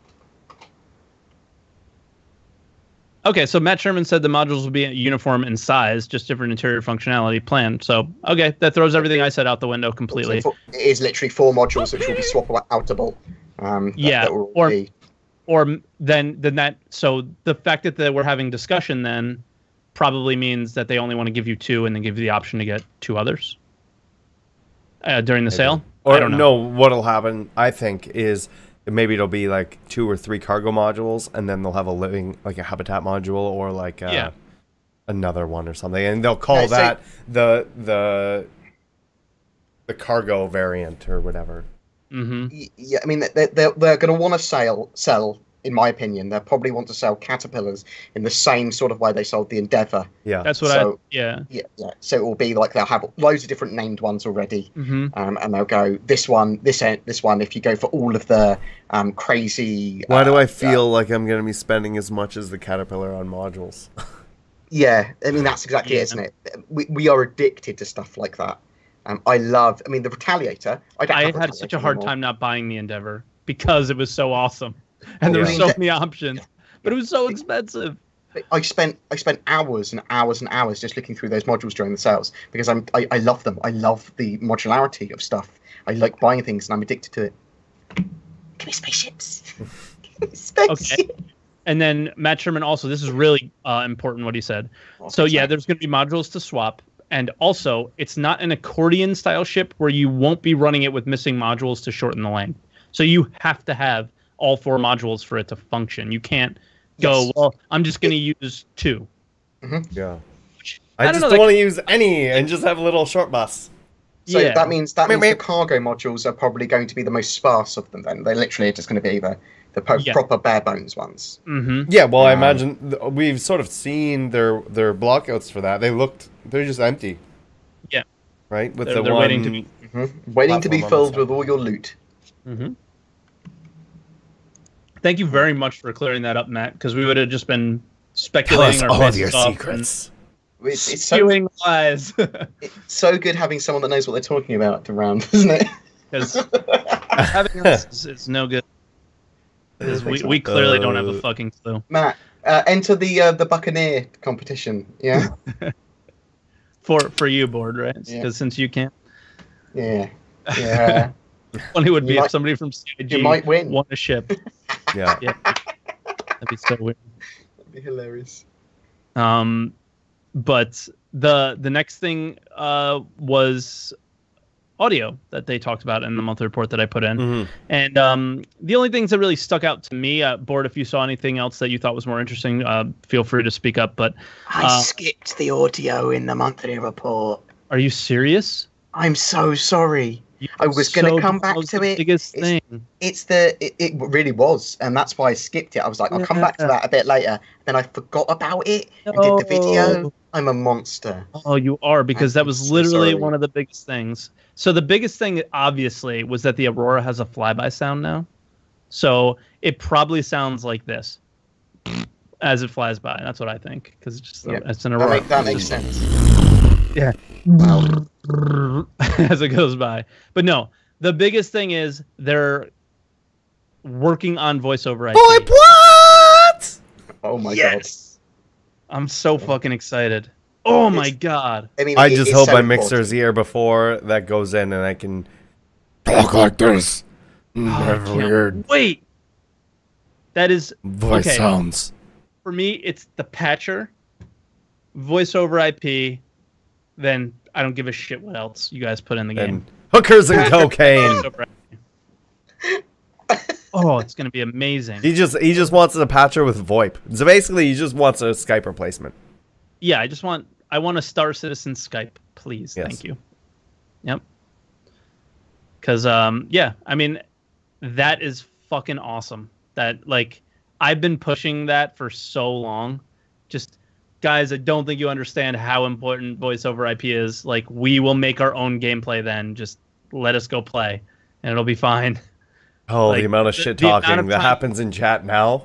okay, so Matt Sherman said the modules will be uniform in size, just different interior functionality planned. So okay, that throws everything I said out the window completely. It is literally four modules which will be swappable outable. Um, that- Yeah, that or- be- or then then that so the fact that the, we're having discussion then probably means that they only want to give you two and then give you the option to get two others uh, during the sale. Or I don't know. no, what'll happen, I think, is maybe it'll be like two or three cargo modules, and then they'll have a living, like a habitat module, or like uh, Yeah. another one or something, and they'll call Yeah, so- that the the the cargo variant or whatever. hmm yeah, I mean they they're, they're going to want to sell sell in my opinion, they'll probably want to sell caterpillars in the same sort of way they sold the Endeavor. Yeah. That's what So- I. Yeah. Yeah, yeah. So it will be like they'll have loads of different named ones already, hmm um, and they'll go this one, this this one. If you go for all of the um, crazy, Why do uh, I feel like I'm going to be spending as much as the caterpillar on modules? Yeah, I mean that's exactly Yeah. it, isn't it? We we are addicted to stuff like that. Um, I love. I mean, the Retaliator. I, don't I have had such a hard anymore. time not buying the Endeavor because it was so awesome, and there Yeah. were so many options, but it was so expensive. I spent I spent hours and hours and hours just looking through those modules during the sales because I'm I, I love them. I love the modularity of stuff. I like buying things and I'm addicted to it. Give me spaceships. Give me spaceships. And then Matt Sherman also, this is really uh, important what he said. So yeah, there's going to be modules to swap, and also it's not an accordion style ship where you won't be running it with missing modules to shorten the length. So you have to have all four modules for it to function. You can't go Yes. well. I'm just going to use two. Yeah. I I, don't just know, don't like- want to use any and just have a little short bus. So yeah, that means that means the meep. cargo modules are probably going to be the most sparse of them. Then they're literally just going to be the the po- Yeah. proper bare bones ones. hmm Yeah, well, I Um, imagine th- we've sort of seen their their blockouts for that. They looked they're just empty. Yeah. Right with They're- the they're one. waiting to be- hmm Waiting to be filled with all your loot. hmm Thank you very much for clearing that up, Matt, because we would have just been Tell us speculating our all of your off and secrets. It's, it's so spewing lies. it's so good having someone that knows what they're talking about around, isn't it? Because having us is, is no good. we, we clearly don't have a Uh, fucking clue. Matt, uh, enter the uh, the Buccaneer competition. Yeah, For for you, Bored, right? Because Yeah. since you can't, yeah, yeah. funny would You be if might- somebody from CIG you might win. won a ship. Yeah. Yeah, that'd be so weird. That'd be hilarious. Um, but the the next thing uh, was audio that they talked about in the monthly report that I put in. Mhm. And um, the only things that really stuck out to me, uh, Bored, if you saw anything else that you thought was more interesting, uh, feel free to speak up. But I Uh, skipped the audio in the monthly report. are you serious? I'm so sorry. I was gonna come back to it. Biggest It's- thing. It's the it, it really was, and that's why I skipped it. I was like, I'll come back to that a bit later. Then I forgot about it and did the video. I'm a monster. Oh, you are because that I'm was so literally one of the biggest things. So the biggest thing, obviously, was that the Aurora has a flyby sound now. So it probably sounds like this as it flies by. That's what I think because it's just Yeah. it's an That, Aurora. make, that makes sense. Yeah. as it goes by. But no, the biggest thing is they're working on voiceover IP. Boy, what? Oh my yes. I'm so fucking excited. Oh my It's- god. god! I mean, I it- just hope so my important. mixer's here before that goes in and I can talk like this. Oh, I Have can't weird Wait. That is voice okay. sounds. for me, it's the patcher, voiceover IP, then I don't give a shit what else you guys put in the game. And hookers and cocaine. Oh, it's gonna be amazing. He just he just wants a patcher with VoIP. So basically, he just wants a Skype replacement. Yeah, I just want I want a Star Citizen Skype, please. Yes. Thank you. Yep. Cause um yeah, I mean that is fucking awesome. That like I've been pushing that for so long. Just guys, I don't think you understand how important voice over IP is. Like we will make our own gameplay then. Just let us go play and it'll be fine. Oh, Like, the amount of shit the amount talking of that time- happens in chat now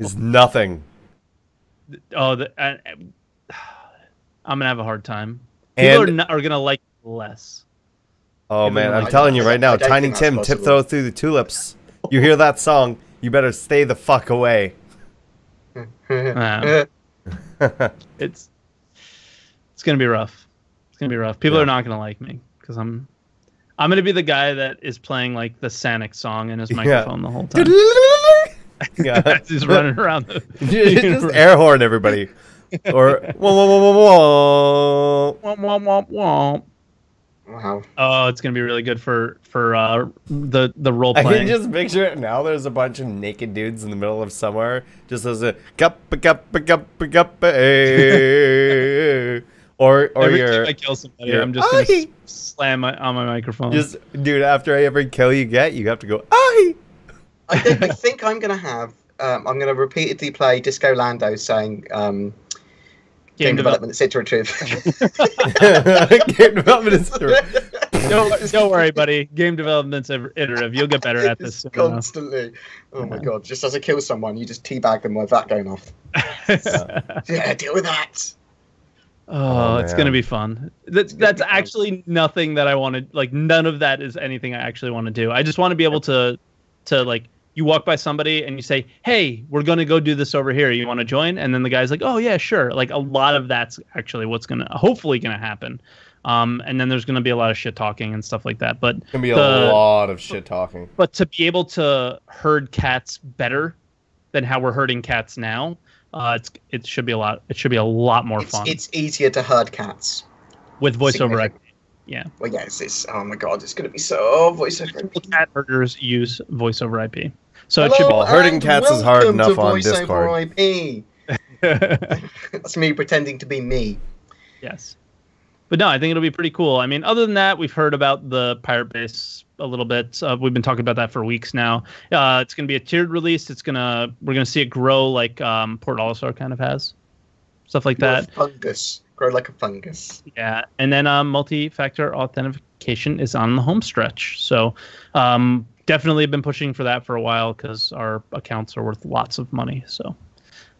is nothing. Oh, the, uh, I'm gonna have a hard time. People And are, not, are gonna like less. oh even man, I'm I- telling you right now, I don't Tiny Tim possible. tiptoe through the tulips. You hear that song? You better stay the fuck away. Um, it's it's gonna be rough. It's gonna be rough. People Yeah. are not gonna like me because I'm I'm gonna be the guy that is playing like the Sonic song in his Yeah. microphone the whole time. yeah, he's running around. The, just air horn everybody, or whoa whoa whoa whoa. Womp, womp, womp, womp. Wow. Oh, it's gonna be really good for for uh, the the role I can just picture it now. There's a bunch of naked dudes in the middle of somewhere, just as a cup a cup a cup cup or or Every you're time I kill somebody, you're- I'm just gonna Aye. s- slam my, on my microphone. just dude. After I every kill you get, you have to go. Aye. I think, I think I'm going to have um, I'm going to repeatedly play Disco Lando saying um, Game, game, development. development, it's iterative. Game development is through. don't, don't worry, buddy. Game development's ever- iterative. You'll get better at this. It's soon enough. constantly. Oh my god! Just as I kill someone, you just teabag them with that going off. Yeah, deal with that. Oh, Oh, it's gonna be fun. That's that's be fun. actually nothing that I wanted. like. None of that is anything I actually want to do. I just want to be able to, to like, you walk by somebody and you say, "Hey, we're gonna go do this over here. You want to join?" And then the guy's like, "Oh yeah, sure." Like a lot of that's actually what's gonna, hopefully, gonna happen. Um, and then there's gonna be a lot of shit talking and stuff like that. But Gonna be a lot of shit talking. but to be able to herd cats better than how we're herding cats now, uh, it's it should be a lot. It should be a lot more It's, fun it's easier to herd cats. with voiceover. IP. Yeah. Well, yes, it's. Oh my god, it's going to be so voiceover. cat herders use voiceover IP. So it Well, herding and cats is hard enough to on Voice Over Discord. IP. That's me pretending to be me. yes. But no, I think it'll be pretty cool. I mean, other than that, we've heard about the pirate base a little bit. Uh, we've been talking about that for weeks now. Uh, it's going to be a tiered release. It's gonna we're gonna see it grow like um, Port Olisar kind of has, stuff like You're that. fungus. Grow like a fungus. Yeah, and then um, multi-factor authentication is on the home stretch. So um, definitely been pushing for that for a while because our accounts are worth lots of money. So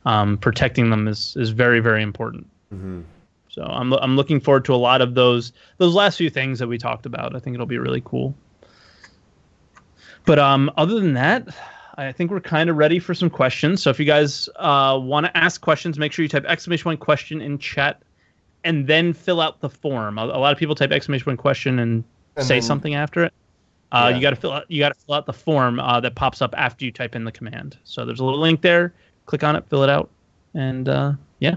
um, protecting them is is very very important. Mhm. So I'm I'm looking forward to a lot of those those last few things that we talked about. I think it'll be really cool. But um, other than that, I think we're kind of ready for some questions. So if you guys uh, want to ask questions, make sure you type exclamation point question in chat, and then fill out the form. A, a lot of people type exclamation point question and, And say something after it. Uh, Yeah. You got to fill out you got to fill out the form uh, that pops up after you type in the command. So there's a little link there. Click on it, fill it out, and uh, yeah,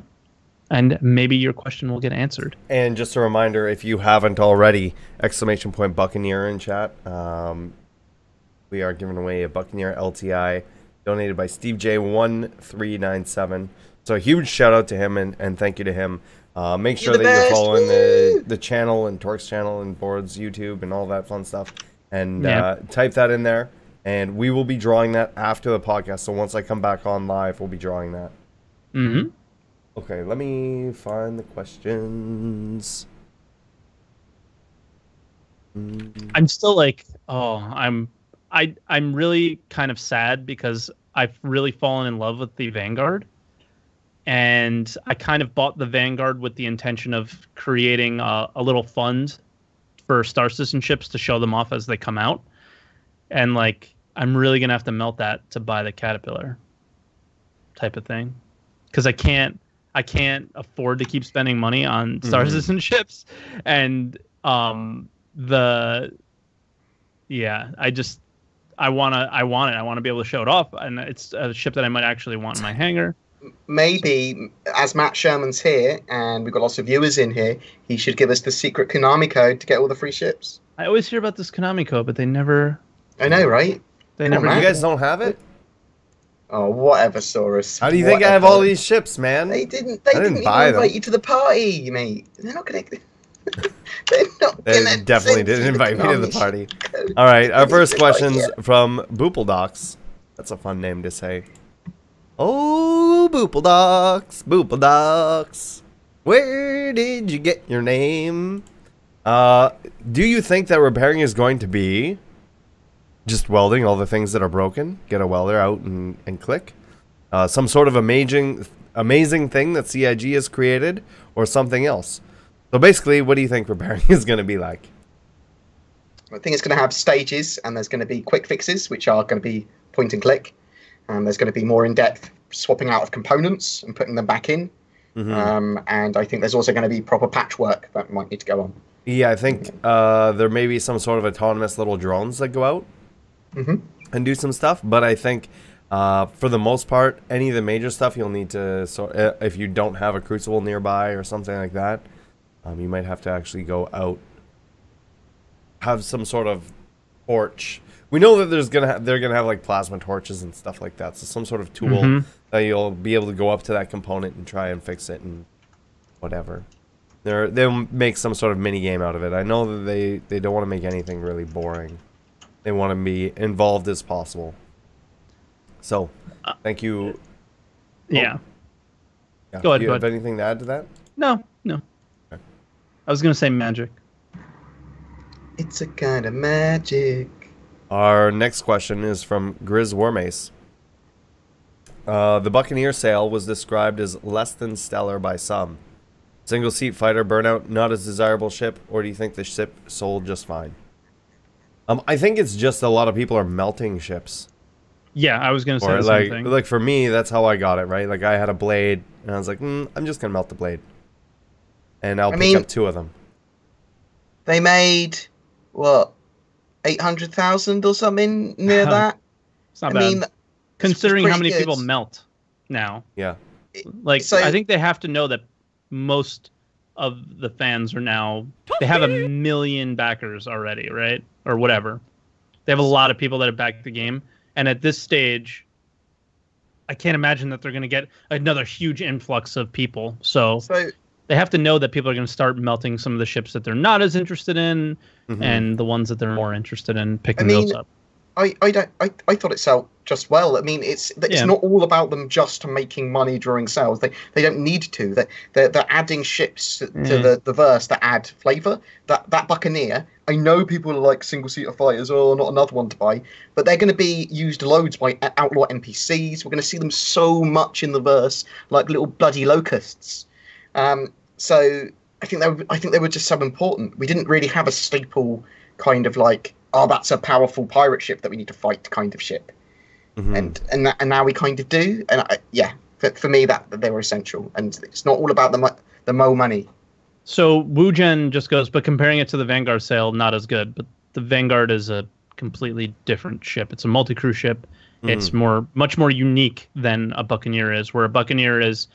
and maybe your question will get answered. And just a reminder, if you haven't already, exclamation point Buccaneer in chat. Um, we are giving away a Buccaneer LTI donated by Steve J1397. So a huge shout out to him and, and thank you to him. Uh, make You're sure the that you're following the, the channel and Twerk's channel and Bored's, YouTube, and all that fun stuff. And Yeah. uh, type that in there. And we will be drawing that after the podcast. So once I come back on live, we'll be drawing that. hmm Okay, let me find the questions. Mm, I'm still like, oh, I'm, I, I'm really kind of sad because I've really fallen in love with the Vanguard, and I kind of bought the Vanguard with the intention of creating a, a little fund for Star Citizen ships to show them off as they come out, and like, I'm really gonna have to melt that to buy the Caterpillar, type of thing, because I can't, I can't afford to keep spending money on Star Mhm. Citizen ships, and um the yeah i just i want to i want it. I want to be able to show it off. And it's a ship that i might actually want in my hangar Maybe, as Matt Sherman's here, and we've got lots of viewers in here, he should give us the secret Konami code to get all the free ships. i always hear about this konami code but they never I know, right? they Come never man. You guys don't have it? Oh, whatever, Saurus. How do you think I have all these ships, man? They didn't. They I didn't didn't, buy even them. invite you to the party, mate. They're not gonna. they're not. They gonna definitely didn't invite me to the party. code. All right, our first good question's idea. from Boopledocs. That's a fun name to say. Oh, Boopledocs, Boopledocs. Where did you get your name? Uh, do you think that repairing is going to be just welding all the things that are broken? Get a welder out and, and click? Uh, some sort of amazing, amazing thing that CIG has created, or something else? So basically, what do you think repairing is going to be like? I think it's going to have stages, and there's going to be quick fixes, which are going to be point and click. And there's going to be more in depth swapping out of components and putting them back in. Mhm. Um, and I think there's also going to be proper patchwork that might need to go on. Yeah, I think uh, there may be some sort of autonomous little drones that go out hmm and do some stuff. But I think uh, for the most part, any of the major stuff you'll need to. sort uh, if you don't have a crucible nearby or something like that, um, you might have to actually go out, have some sort of torch. We know that there's gonna ha- they're gonna have like plasma torches and stuff like that. So some sort of tool Mhm. that you'll be able to go up to that component and try and fix it and whatever. They're, they'll make some sort of mini game out of it. I know that they, they don't want to make anything really boring. They want to be involved as possible. So, thank you. Yeah. Yeah. Go ahead, Do you have bud. anything to add to that? No, no. Okay. I was gonna say magic. It's a kind of magic. Our next question is from Grizz Warmace. Uh, the Buccaneer sale was described as less than stellar by some. Single seat fighter burnout, not as desirable ship, or do you think the ship sold just fine? Um, I think it's just a lot of people are melting ships. Yeah, I was gonna say Or the like, same thing. like for me, that's how I got it, right? Like I had a blade, and I was like, mm, I'm just gonna melt the blade, and I'll I pick mean- up two of them. They made what eight hundred thousand or something near that. it's not I bad. mean, considering how pretty many people melt now. Yeah, Like So- I think they have to know that most of the fans are now they have a million backers already, right? Or whatever. They have a lot of people that have backed the game. And at this stage, I can't imagine that they're gonna get another huge influx of people. So so they have to know that people are gonna start melting some of the ships that they're not as interested in Mhm. and the ones that they're more interested in picking I mean, those up. I, I don't I, I thought it sold just well. I mean, it's it's Yeah. not all about them just making money during sales. They they don't need to. They they're, they're adding ships to Mm. the, the verse that add flavor. That that Buccaneer. I know people are like single seater fighters. Oh, not another one to buy. But they're going to be used loads by outlaw NPCs. We're going to see them so much in the verse, like little bloody locusts. Um, so I think they were, I think they were just so important. We didn't really have a staple kind of like oh that's a powerful pirate ship that we need to fight kind of ship Mhm. and and that, and now we kind of do and I, yeah for, for me that, that they were essential and it's not all about the mo- the mo money So Wu Wugen just goes, but comparing it to the Vanguard sale, not as good. But the Vanguard is a completely different ship. It's a multi-crew ship. It's more, much more unique than a Buccaneer is. Where a Buccaneer is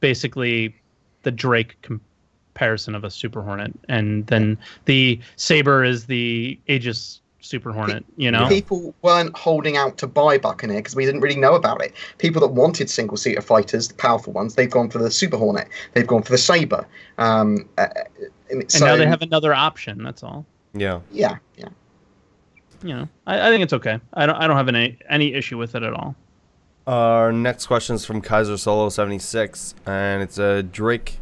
basically the Drake comparison of a Super Hornet, and then the Saber is the Aegis Super Hornet. You know, people weren't holding out to buy buccaneer because we didn't really know about it people that wanted single seater fighters the powerful ones they've gone for the super hornet they've gone for the saber um uh, and and now they have another option. That's all. yeah. yeah yeah You know, I, I think it's okay. I don't, I don't have any any issue with it at all. Our next question is from Kaiser Solo seventy six, and it's a Drake,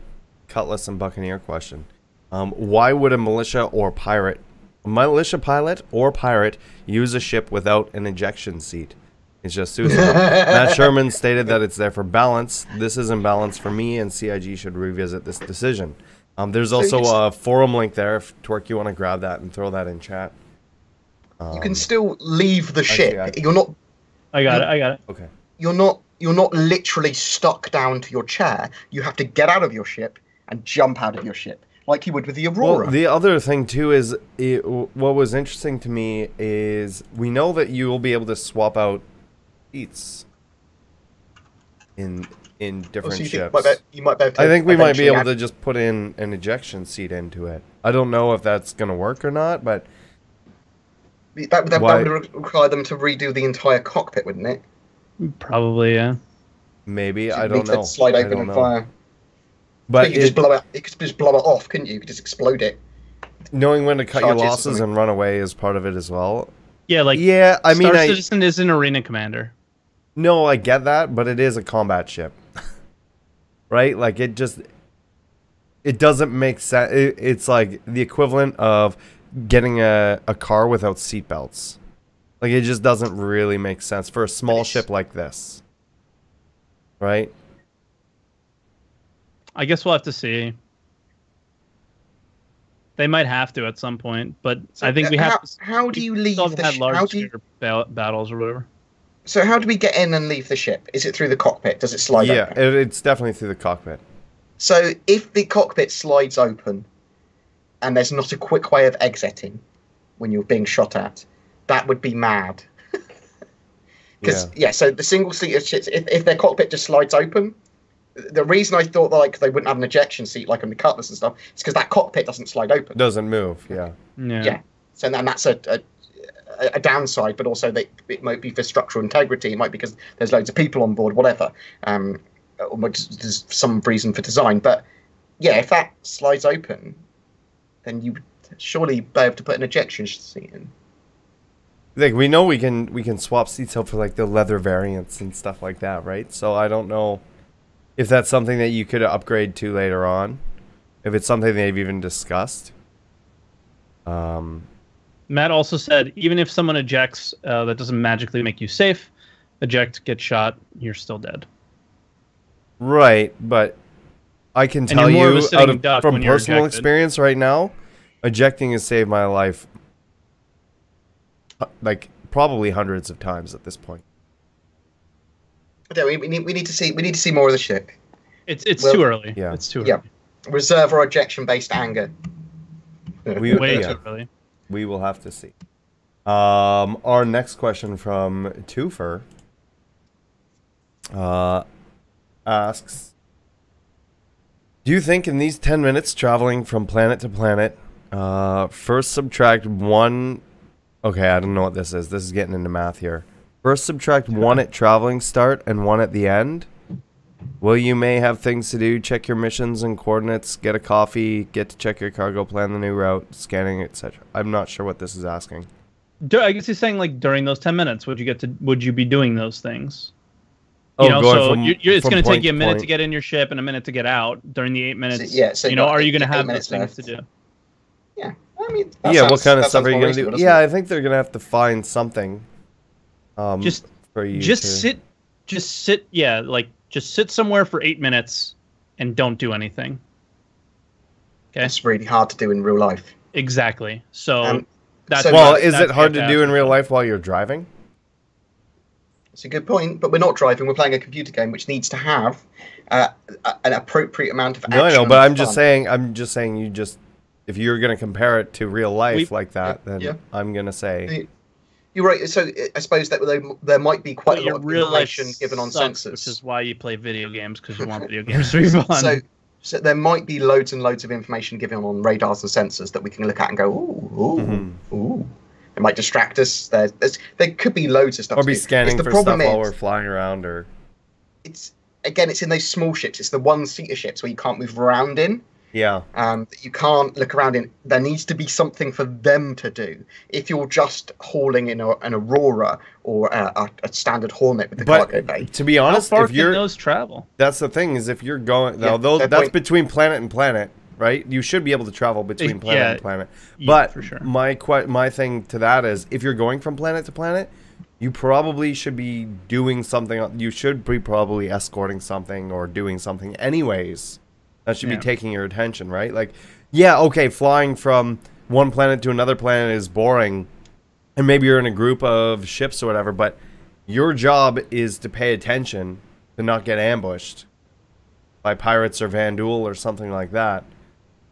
Cutlass, and Buccaneer question. Um, why would a militia or pirate, a militia pilot or pirate, use a ship without an ejection seat? It's just suicide. Matt Sherman stated that it's there for balance. This isn't balance for me, and CIG should revisit this decision. Um, there's also it's- a forum link there. If Twerk, you want to grab that and throw that in chat. you can still leave the ship I- you're not I got it. I got it. Okay. You're not you're not literally stuck down to your chair. You have to get out of your ship and jump out of your ship, like you would with the Aurora. Well, the other thing too is it, what was interesting to me is we know that you will be able to swap out seats in in Oh, different so you, ships. might be, you might be able to I think we might be able to just put in an ejection seat into it. I don't know if that's gonna work or not, but That, that, that would require them to redo the entire cockpit, wouldn't it? Probably, yeah. maybe So I don't know. Slide open and know. fire. But you could just blow it. You could just blow it off, couldn't you? You could just explode it. knowing when to cut your charges or losses and run away is part of it as well. Yeah, like yeah, I mean, Star I, Citizen is an arena commander. No, I get that, but it is a combat ship. right? Like it just it doesn't make sense. It, it's like the equivalent of getting a, a car without seatbelts. Like it just doesn't really make sense for a small ship like this. Right? I guess we'll have to see. They might have to at some point, but I think we Uh, have. How, to, how do you leave the had large how do you, ba- battles or whatever. So how do we get in and leave the ship? Is it through the cockpit? Does it slide yeah, open? it, it's definitely through the cockpit. So if the cockpit slides open, and there's not a quick way of exiting when you're being shot at, that would be mad. Because Yeah. yeah. so the single seater ships, if, if their cockpit just slides open, the reason I thought like they wouldn't have an ejection seat like on the Cutlass and stuff, is because that cockpit doesn't slide open. Doesn't move, yeah. Yeah. Yeah. So then that's a, a a downside, but also they, it might be for structural integrity. It might be because there's loads of people on board, whatever. Um, or there's some reason for design. But yeah, if that slides open, then you would surely be able to put an ejection seat in. Like we know we can we can swap seats out for like the leather variants and stuff like that, right? So I don't know if that's something that you could upgrade to later on. If it's something they've even discussed. Um, Matt also said even if someone ejects, uh, that doesn't magically make you safe. Eject, get shot, you're still dead. right, but I can tell you're more of a you out of, from personal ejected. experience right now, ejecting has saved my life like probably hundreds of times at this point. Yeah, we, we need we need to see we need to see more of the ship. It's it's Well, too early. yeah. It's too early. Yeah. Reserve or ejection based anger. We- Way yeah. too early. We will have to see. Um, our next question from Twofer uh, asks Do you think in these 10 minutes traveling from planet to planet, uh, first subtract one. Okay, I don't know what this is. This is getting into math here. First subtract one at traveling start and one at the end. Well, you may have things to do, check your missions and coordinates, get a coffee, get to check your cargo, plan the new route, scanning, etc. I'm not sure what this is asking. Du- I guess he's saying like during those ten minutes, would you get to? Would you be doing those things? Oh, You know, going so from- you you it's going to take you a minute point. to get in your ship and a minute to get out during the eight minutes. yeah, so you know, you've are you going to have those things left. to do? Yeah, I mean, that yeah, what kind of stuff are you going to do? Yeah. I think they're going to have to find something. Um, Just for you just to- sit, just sit. Yeah, like just sit somewhere for eight minutes and don't do anything. Okay, It's really hard to do in real life. exactly. So Um, that's so- Well, that's- is that's it hard to do in real life while you're driving? It's a good point, but we're not driving. We're playing a computer game, which needs to have uh, an appropriate amount of No, I know, but I'm just saying. I'm just saying. You just if you're going to compare it to real life We- like that, then yeah. I'm going to say You're right. So uh, I suppose that there, there might be quite But a your lot of real life information given on sucks, sensors. which is why you play video games because you want video games to be fun. So, so there might be loads and loads of information given on radars and sensors that we can look at and go, ooh, ooh, Mhm. ooh. It might distract us. There, there's, there could be loads of stuff. or be do. scanning the for stuff problem while we're flying around, or It's again, it's in those small ships. It's the one-seater ships where you can't move around in. Yeah. um, you can't look around in. There needs to be something for them to do. If you're just hauling in a, an Aurora or a, a, a standard Hornet with the But cargo bay, to be how honest, far if you're those travel? that's the thing is if you're going Yeah, now those that's point. between planet and planet, right? You should be able to travel between planet yeah, and planet. yeah, But for sure. my que- my thing to that is if you're going from planet to planet, you probably should be doing something. You should be probably escorting something or doing something anyways. That should Yeah. be taking your attention, right? Like, yeah, okay, flying from one planet to another planet is boring, and maybe you're in a group of ships or whatever. But your job is to pay attention to not get ambushed by pirates or Vanduul or something like that.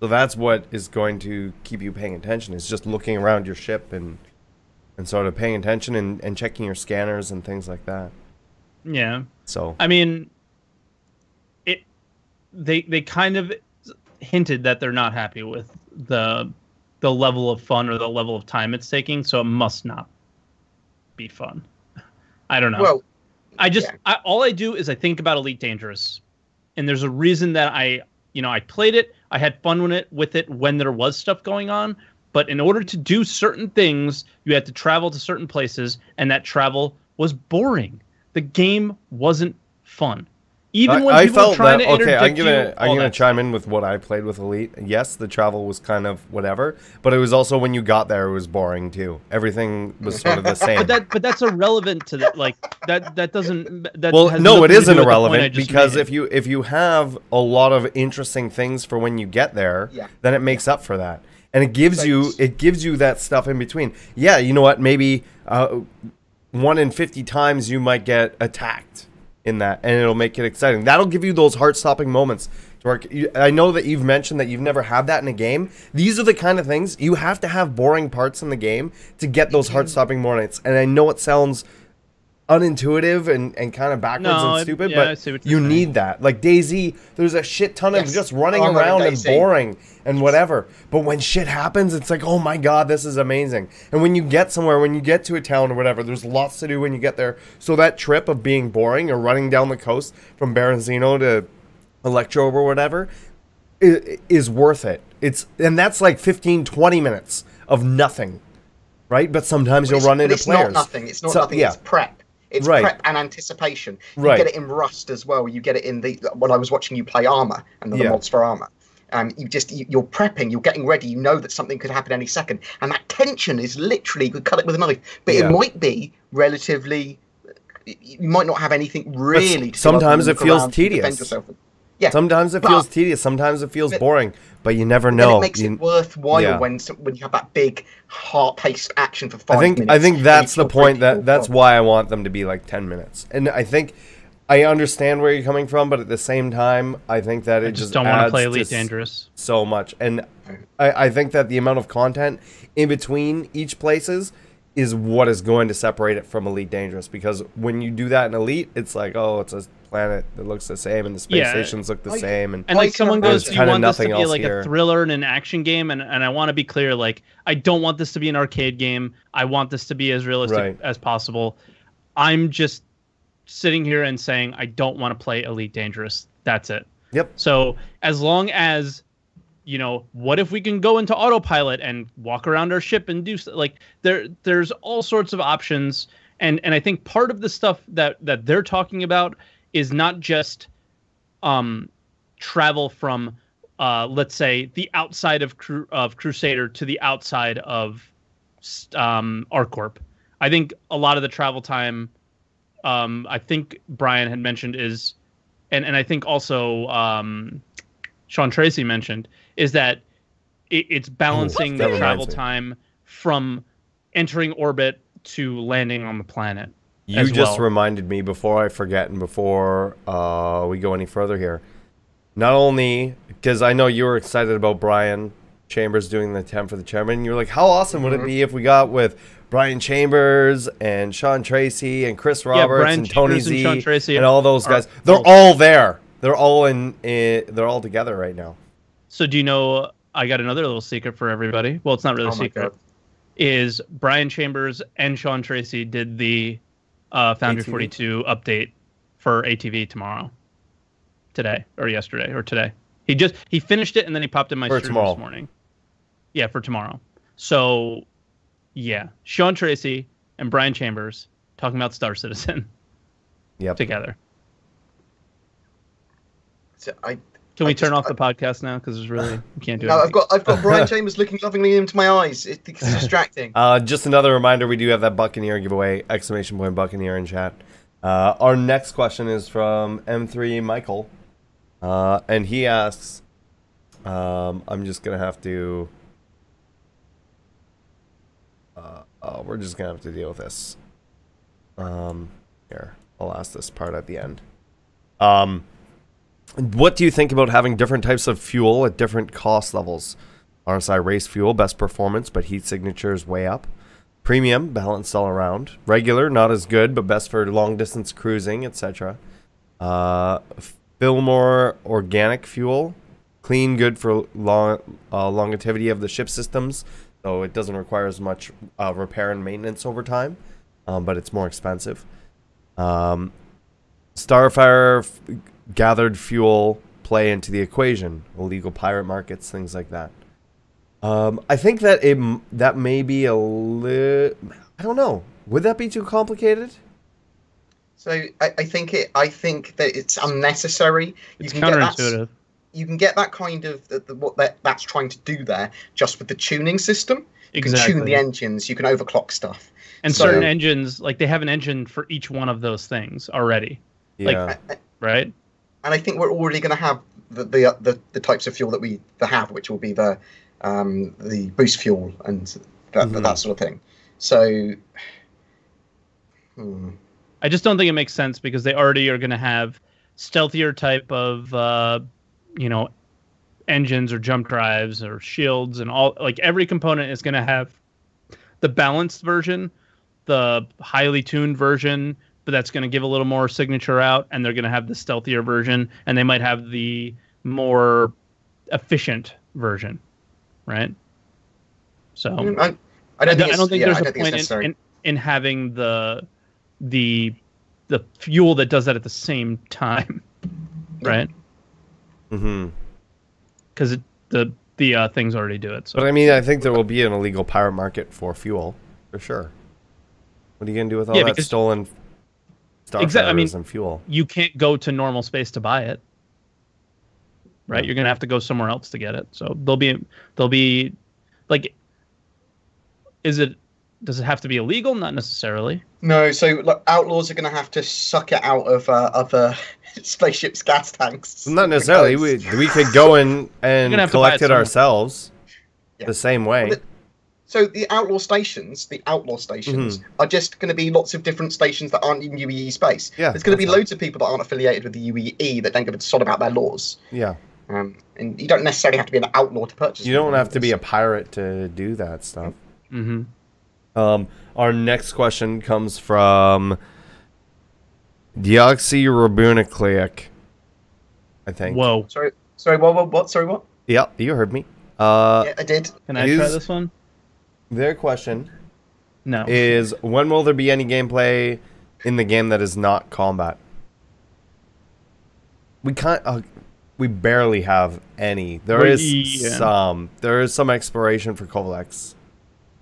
So that's what is going to keep you paying attention. Is just looking around your ship and and sort of paying attention and, and checking your scanners and things like that. Yeah, So I mean. They they kind of hinted that they're not happy with the the level of fun or the level of time it's taking, so it must not be fun. I don't know. well, I just Yeah. I, all I do is I think about Elite Dangerous, and there's a reason that I you know I played it. I had fun with it with it when there was stuff going on. But in order to do certain things, you had to travel to certain places, and that travel was boring. The game wasn't fun. Even when I, I people were felt trying that to okay. I'm gonna you, I'm gonna that chime in with what I played with Elite. Yes, the travel was kind of whatever, but it was also when you got there, it was boring too. Everything was sort of the same. But that but that's irrelevant to that. Like that that doesn't. That well, has no, nothing it to do isn't with the point I irrelevant because made. if you if you have a lot of interesting things for when you get there, Yeah. then it makes up for that, and it gives you it gives you that stuff in between. Yeah, you know what? Maybe uh, one in fifty times you might get attacked in that, and it'll make it exciting. That'll give you those heart stopping moments. to where- you- I know that you've mentioned that you've never had that in a game. These are the kind of things you have to have boring parts in the game to get those heart stopping moments. And I know it sounds unintuitive and, and kind of backwards No, and it- stupid, yeah, I but see what you saying. need that. Like DayZ, there's a shit ton of Yes. just running Oh, around and boring and whatever. But when shit happens, it's like, oh my god, this is amazing. And when you get somewhere, when you get to a town or whatever, there's lots to do when you get there. So that trip of being boring or running down the coast from Berezino to Elektro or whatever i- is worth it. It's and that's like 15 20 minutes of nothing. right? But sometimes you'll It's- run but into it's players. not nothing. It's not So- nothing. yeah. It's prep. It's Right. prep and anticipation. You Right. get it in Rust as well. You get it in the when I was watching you play Arma and the, Yeah. mods for Arma. Um, you just you, you're prepping. You're getting ready. You know that something could happen any second, and that tension is literally you could cut it with a knife. But Yeah. it might be relatively. You might not have anything really. to sometimes it feels look around defend tedious. Yourself. Yeah, Sometimes it But- feels tedious. Sometimes it feels But- boring. But you never know. it makes You- it worthwhile yeah. when when you have that big heart-paced action for five I think minutes. I think that's the point. That that's why I want them to be like ten minutes. And I think I understand where you're coming from, but at the same time, I think that it I just, just don't want to play Elite s- Dangerous. so much. And I, I think that the amount of content in between each places is what is going to separate it from Elite Dangerous. Because when you do that in Elite, it's like, oh, it's a planet that looks the same, and the space Yeah. stations look the I- same, and And like someone goes, "Do you Kinda want this to be like here. a thriller and an action game?" And and I want to be clear, like I don't want this to be an arcade game. I want this to be as realistic Right. as possible. I'm just sitting here and saying I don't want to play Elite Dangerous. That's it. Yep. So as long as you know, what if we can go into autopilot and walk around our ship and do like there there's all sorts of options and and I think part of the stuff that that they're talking about is not just um travel from uh let's say the outside of Cru- of Crusader to the outside of um ArcCorp. I think a lot of the travel time um I think Brian had mentioned is and and I think also um Sean Tracy mentioned is that it, it's balancing that the travel me. time from entering orbit to landing on the planet. You as just well. reminded me before I forget and before uh, we go any further here. Not only because I know you were excited about Brian Chambers doing the 10 for the chairman, you were like, how awesome would it Mm-hmm. be if we got with Brian Chambers and Sean Tracy and Chris Roberts Brian and Tony Chambers and Z Sean Tracy and all those guys? They're all there. They're all in, in. They're all together right now. So do you know? I got another little secret for everybody. Well, it's not really Oh a secret. God. Is Brian Chambers and Sean Tracy did the uh, Foundry ATV? 42 update for ATV tomorrow, today or yesterday or today. He just he finished it and then he popped in my For stream tomorrow. this morning. Yeah, for tomorrow. So, yeah, Sean Tracy and Brian Chambers talking about Star Citizen Yep. together. So I, Can I we turn just- off the podcast now? Because there's really we can't do no, it. I've got I've got Brian Chambers looking lovingly into my eyes. It, it's distracting. Uh, just another reminder: we do have that Buccaneer giveaway! Exclamation point Buccaneer in chat. Uh, our next question is from M3 Michael, uh, and he asks, um, "I'm just gonna have to. Uh, oh, we're just gonna have to deal with this. Um, here, I'll ask this part at the end. Um, what do you think about having different types of fuel at different cost levels? RSI race fuel, best performance, but heat signature is way up. Premium, balanced all around. Regular, not as good, but best for long distance cruising, etc. Uh, Fillmore organic fuel, clean, good for long uh, longevity of the ship systems, so it doesn't require as much uh, repair and maintenance over time, um, but it's more expensive. Um, Starfire gathered fuel play into the equation, illegal pirate markets, things like that. Um, I think that it that may be a little. I don't know. Would that be too complicated? So I, I think it. I think that it's unnecessary. it's you can get that, counterintuitive. you can get that kind of the, the, what that, that's trying to do there just with the tuning system. You can tune the engines. You can overclock stuff. and So- certain engines, like they have an engine for each one of those things already, Yeah. right? And I think we're already going to have the, the the the types of fuel that we have, which will be the um, the boost fuel and that, Mhm. that sort of thing. So. Hmm. I just don't think it makes sense because they already are going to have stealthier type of, uh, you know, engines or jump drives or shields and all. Like every component is going to have the balanced version, the highly tuned version, but that's going to give a little more signature out, and they're going to have the stealthier version, and they might have the more efficient version, right? So. I, I don't I, think, don't- I don't think yeah, there's I a don't think point in, in, in having the the the fuel that does that at the same time, right? hmm Because the the uh, things already do it. So But I mean, I think there will be an illegal pirate market for fuel. for sure. What are you gonna do with all Yeah, that because- stolen starfighters Exact- I mean- and fuel? You can't go to normal space to buy it. Right? Yeah. You're gonna have to go somewhere else to get it. So there'll be there'll be like is it does it have to be illegal? Not necessarily. No, so like, outlaws are going to have to suck it out of uh, other spaceships' gas tanks. Not necessarily. We because- we could go in and gonna have to buy collect it it ourselves. Yeah. The same way. Well, So the outlaw stations, the outlaw stations, Mm-hmm. are just going to be lots of different stations that aren't in UEE space. Yeah, there's going to be loads of people that aren't affiliated with the UEE that don't give a sod about their laws. yeah. Um, and you don't necessarily have to be an outlaw to purchase. You don't have to be a pirate to do that stuff. Mm-hmm. Um, our next question comes from Deoxyribonucleic. I think. Whoa. Sorry, sorry, what, what, what? Sorry, what? Yeah, you heard me. Uh, yeah, I did. Can I try this one? Their question No. is when will there be any gameplay in the game that is not combat? We can't. Uh, we barely have any. There Well, is yeah. some. There is some exploration for Covalex.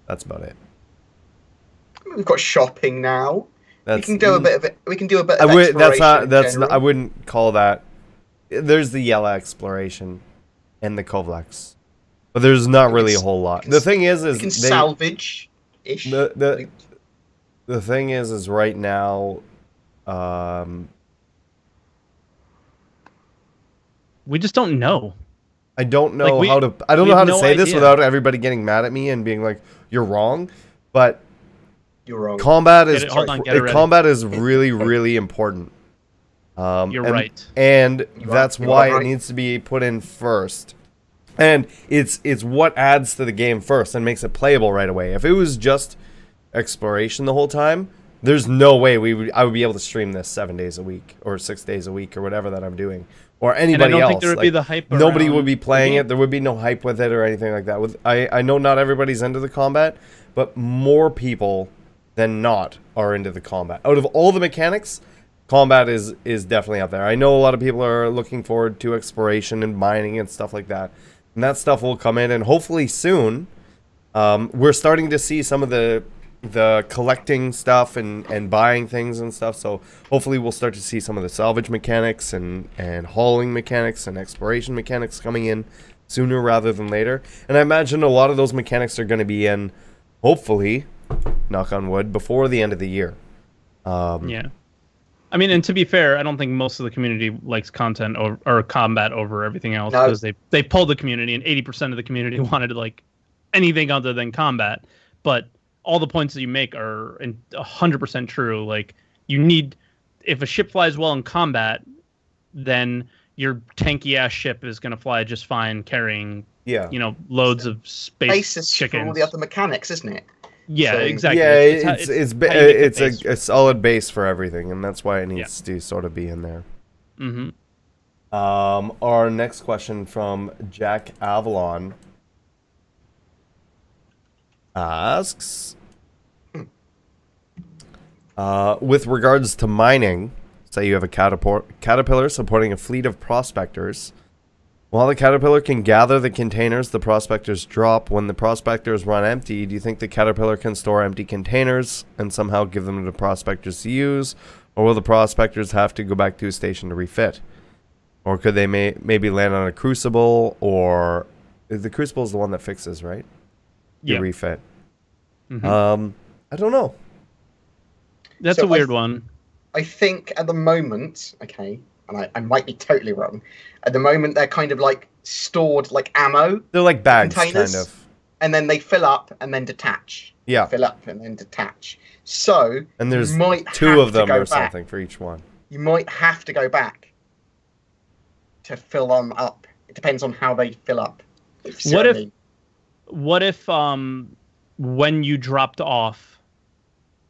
That's about it. We've got shopping now. That's, we can do a bit of it. We can do a bit. I Of would. That's not. That's. Not, I wouldn't call that. There's the Yela exploration, and the Covalex, but there's not really a whole lot. The thing is, We is can they, salvage. Ish. the the the thing is, is right now, um, we just don't know. I don't know Like, we- how to. I don't know how to no say this without everybody getting mad at me and being like, "You're wrong," but You're wrong. combat is Get it- on, get it uh, ready. combat is really really important. Um, You're and- right. and You are- that's you why are it needs to be put in first. And it's it's what adds to the game first and makes it playable right away. If it was just exploration the whole time, there's no way we would I would be able to stream this seven days a week or six days a week or whatever that I'm doing or And I anybody don't else. think there would be the hype. nobody would be playing game. it. There would be no hype with it or anything like that. With I I know not everybody's into the combat, but more people than not are into the combat. Out of all the mechanics, combat is is definitely up there. I know a lot of people are looking forward to exploration and mining and stuff like that. And that stuff will come in and hopefully soon um, we're starting to see some of the the collecting stuff and, and buying things and stuff. So hopefully we'll start to see some of the salvage mechanics and, and hauling mechanics and exploration mechanics coming in sooner rather than later. And I imagine a lot of those mechanics are going to be in, hopefully, knock on wood, before the end of the year. Um, Yeah. I mean, and to be fair, I don't think most of the community likes content or, or combat over everything else No. because they they pulled the community, and eighty percent of the community wanted like anything other than combat. But all the points that you make are hundred percent true. Like you need, if a ship flies well in combat, then your tanky ass ship is gonna fly just fine, carrying yeah. you know loads of space basis for chickens. all the other mechanics, isn't it? Yeah, So- exactly. Yeah, It's- it's it's it's how- ba- how you make the it's a, a solid base for everything, and that's why it needs to sort of be in there. Mhm. Um, our next question from Jack Avalon asks, uh, with regards to mining, say you have a caterpillar supporting a fleet of prospectors. While the caterpillar can gather the containers the prospectors drop, when the prospectors run empty, do you think the caterpillar can store empty containers and somehow give them to the prospectors to use? Or will the prospectors have to go back to a station to refit? Or could they may- maybe land on a crucible? Or the crucible is the one that fixes, right? You Yeah. refit. Mhm. Um, I don't know. That's So a I weird th- one. I think at the moment, okay, and I, I might be totally wrong. At the moment, they're kind of like stored like ammo, They're like bags, Containers? kind of. and then they fill up and then detach. Yeah, Fill up and then detach. So and there's you might two have of them or back. something for each one. You might have to go back to fill them up. It depends on how they fill up. you see What I if- mean. What if um when you dropped off,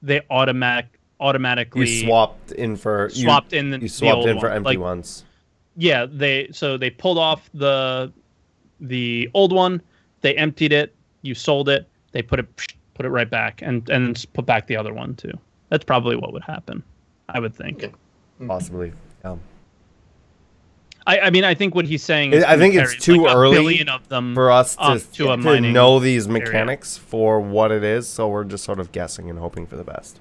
they automatic automatically You swapped in for you, swapped in the, You the swapped old in for one? empty like, ones. Yeah, they so they pulled off the the old one, they emptied it, you sold it, they put it put it right back and and put back the other one too. That's probably what would happen. I would think. Mm-hmm. Possibly. Yeah. I, I mean, I think what he's saying. Is I think it's too like, a early billion of them for us to, to to know these area. mechanics for what it is. So we're just sort of guessing and hoping for the best.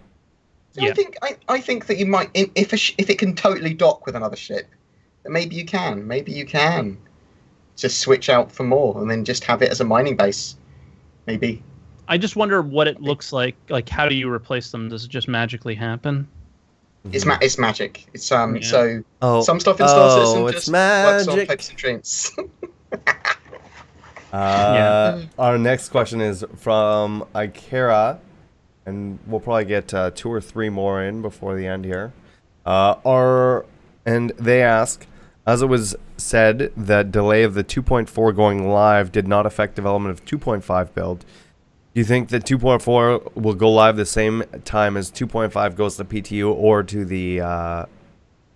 I Yeah. think I, I think that you might if a sh- if it can totally dock with another ship, then maybe you can. Maybe you can just switch out for more and then just have it as a mining base. Maybe. I just wonder what it looks like. Like, how do you replace them? Does it just magically happen? It's ma- it's magic. It's um Yeah. so Oh, some stuff in Star oh, Citizen it's just works on magic. pipes and drinks. Uh, Our next question is from Ikera, and we'll probably get uh, two or three more in before the end here. Uh, are and they ask, as it was said that delay of the 2.4 going live did not affect development of 2.5 build. Do you think that 2.4 will go live the same time as 2.5 goes to PTU or to the uh,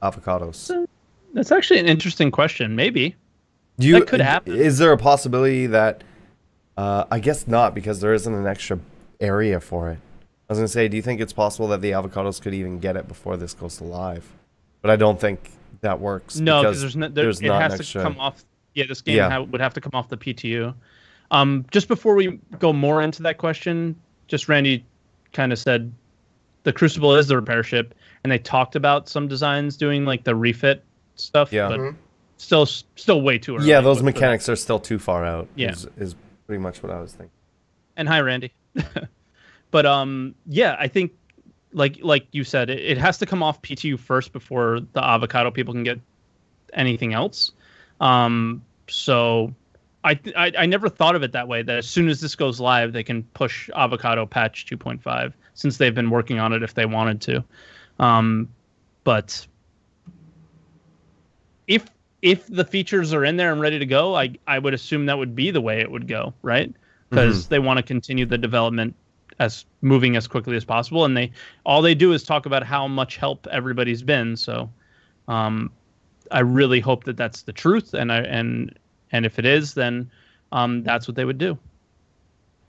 Evocati? That's actually an interesting question. Maybe. Do you, That could happen. Is there a possibility that? Uh, I guess not because there isn't an extra area for it. I was gonna say, do you think it's possible that the Evocati could even get it before this goes to live? But I don't think that works. No, because because there's no. There, there's it not has an to extra- come off. Yeah, this game Yeah. ha- would have to come off the PTU. Um, just before we go more into that question, just Randy kind of said the Crucible is the repair ship, and they talked about some designs doing like the refit stuff. Yeah. but Mhm. still, still way too early. Yeah, those for- for that. mechanics are still too far out. Yeah. is, is pretty much what I was thinking. and hi randy but um yeah i think like like you said it, it has to come off ptu first before the Evocati people can get anything else. Um so I, th- I i never thought of it that way that as soon as this goes live they can push Evocati patch 2.5 since they've been working on it if they wanted to. Um but if if the features are in there and ready to go i i would assume that would be the way it would go right? Because they want to continue the development as moving as quickly as possible and they all they do is talk about how much help everybody's been so um i really hope that that's the truth and i and and if it is then um that's what they would do.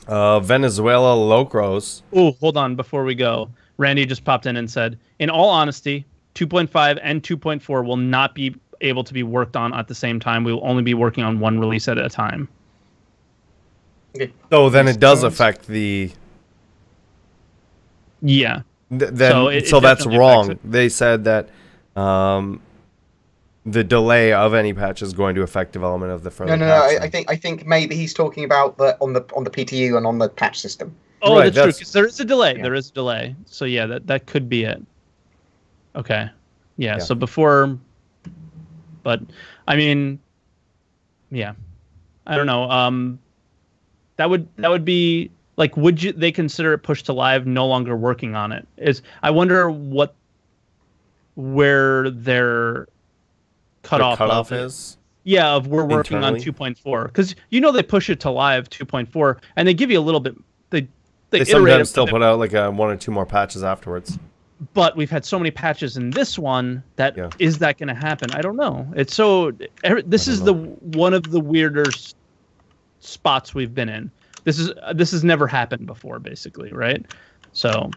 Uh, Venezuela Locros. oh hold on before we go. Randy just popped in and said in all honesty 2.5 and 2.4 will not be able to be worked on at the same time. We will only be working on one release at a time. So then it does affect the. Yeah Th- then, So so, it- it that's wrong. They said that um, the delay of any patch is going to affect development of the further. No, no, no. I, I think I think maybe he's talking about the on the on the PTU and on the patch system. Oh, Right, that's, true. that's- 'cause there is a delay. Yeah. There is a delay. So yeah, that that could be it. Okay. Yeah. Yeah. So before, but I mean, yeah, I don't know. Um, that would that would be like, would you they consider it pushed to live, no longer working on it? Is I wonder what where their The cutoff cutoff of it- is. yeah, of we're working Internally? on 2.4 because you know they push it to live 2.4 and they give you a little bit. They they, They sometimes still put out like a, one or two more patches afterwards. But we've had so many patches in this one that is Yeah. that going to happen? I don't know. It's so this is don't the one of the weirder spots we've been in. This is this has never happened before, basically, right? So.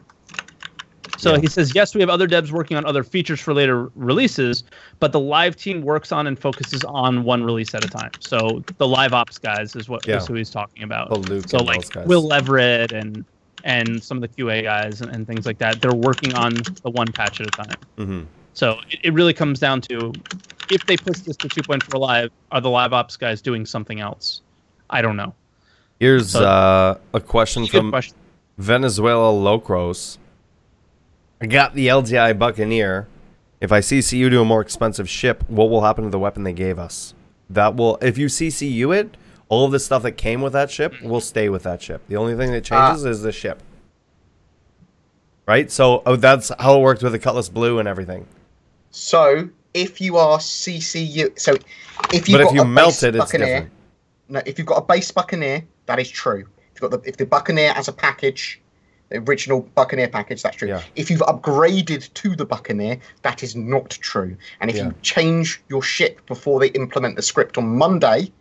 So Yeah. he says, yes, we have other devs working on other features for later releases, but the live team works on and focuses on one release at a time. So the live ops guys is what Yeah. who he's talking about. Luke so like. Will Leverett and and some of the QA guys and, and things like that, they're working on the one patch at a time. Mhm. So it, it really comes down to if they push this to 2.4 live, are the live ops guys doing something else? I don't know. Here's So- uh, a question Good from question. Venezuela Locros. I got the LTI Buccaneer. If I CCU to a more expensive ship, what will happen to the weapon they gave us? That will, if you CCU it, all of the stuff that came with that ship will stay with that ship. The only thing that changes is the ship. Right? So oh, that's how it worked with the Cutlass Blue and everything. So if you are CCU, so if you but if you a melt base it, it's Buccaneer, different. no, if you've got a base Buccaneer, that is true. If you've got the if the Buccaneer as a package, the original Buccaneer package, that's true. Yeah. If you've upgraded to the Buccaneer, that is not true. And if Yeah. you change your ship before they implement the script on Monday,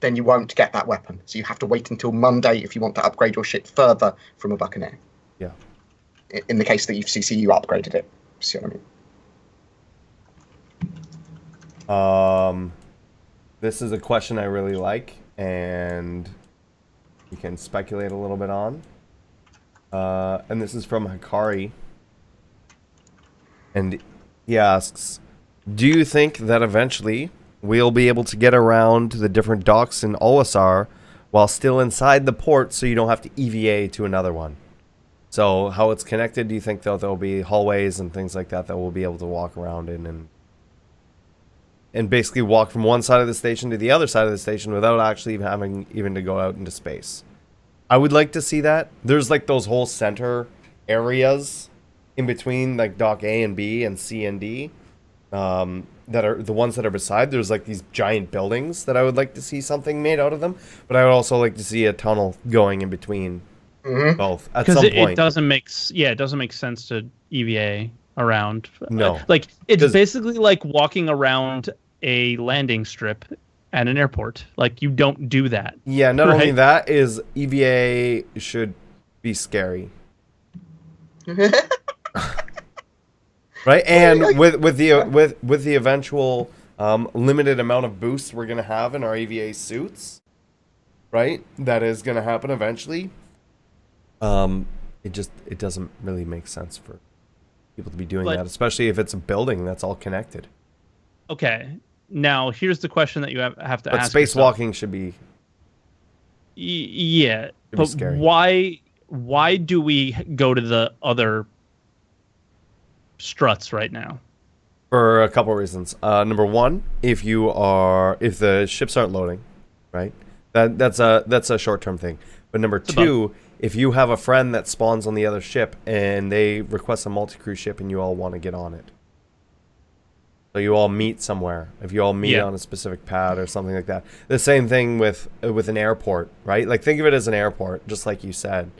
then you won't get that weapon. So you have to wait until Monday if you want to upgrade your ship further from a Buccaneer. Yeah. In the case that you've CCU upgraded it. See what I mean? Um, this is a question I really like, and we can speculate a little bit on. Uh, and this is from Hikari. And he asks Do you think that eventually we'll be able to get around to the different docks in Olisar while still inside the port so you don't have to EVA to another one? So, how it's connected, do you think that there'll be hallways and things like that that we'll be able to walk around in and and basically walk from one side of the station to the other side of the station without actually even having even to go out into space? I would like to see that. There's like those whole center areas in between like dock A and B and C and D um, that are the ones that are beside. There's like these giant buildings that I would like to see something made out of them, but I would also like to see a tunnel going in between Mhm. both at some it, point. it doesn't make yeah it doesn't make sense to EVA around. No. Uh, like it's 'Cause- basically like walking around a landing strip at an airport. Like you don't do that. Yeah, not only that is EVA should be scary, right? And with with the with with the eventual um, limited amount of boost we're gonna have in our EVA suits, right? That is gonna happen eventually. Um, it just it doesn't really make sense for people to be doing But- that, especially if it's a building that's all connected. Okay. Now here's the question that you have, have to But ask. yourself. spacewalking should be Y- yeah, be but scary. why why do we go to the other struts right now? For a couple of reasons. Uh, number one, if you are if the ships aren't loading, right? That that's a that's a short term thing. But number bug. two, if you have a friend that spawns on the other ship and they request a multi crew ship and you all want to get on it. So you all meet somewhere. If you all meet Yeah. on a specific pad or something like that. The same thing with with an airport, right? Like think of it as an airport, just like you said.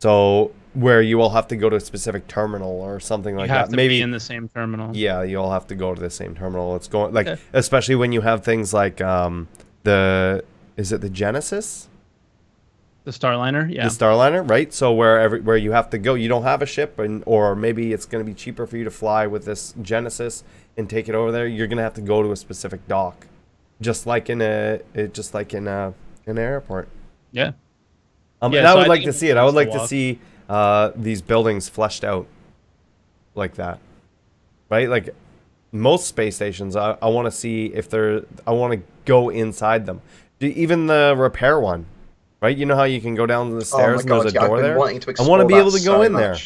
So where you all have to go to a specific terminal or something like you have that. to Maybe be in the same terminal. yeah, you all have to go to the same terminal. It's going like Okay. especially when you have things like um the is it the Genesis? The Starliner, yeah. The Starliner, right? So where every where you have to go, you don't have a ship and or maybe it's going to be cheaper for you to fly with this Genesis and take it over there. You're going to have to go to a specific dock. Just like in a just like in a an airport. yeah. Um, Yeah, and I would I like to see it. I would to like to see uh, these buildings fleshed out like that, right? Like most space stations, I, I want to see if they're. I want to go inside them. Even the repair one, right? You know how you can go down the Oh stairs my and god, there's a yeah, door there. I want to be able to go so in there.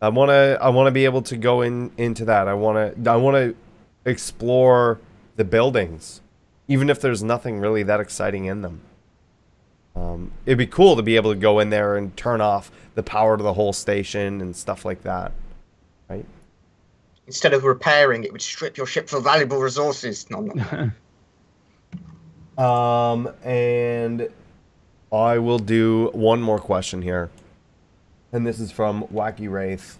I want to. I want to be able to go in into that. I want to. I want to explore the buildings, even if there's nothing really that exciting in them. Um, it'd be cool to be able to go in there and turn off the power to the whole station and stuff like that. Right? Instead of repairing, it would strip your ship for valuable resources. No, no. Um, and I will do one more question here. And this is from Wacky Wraith.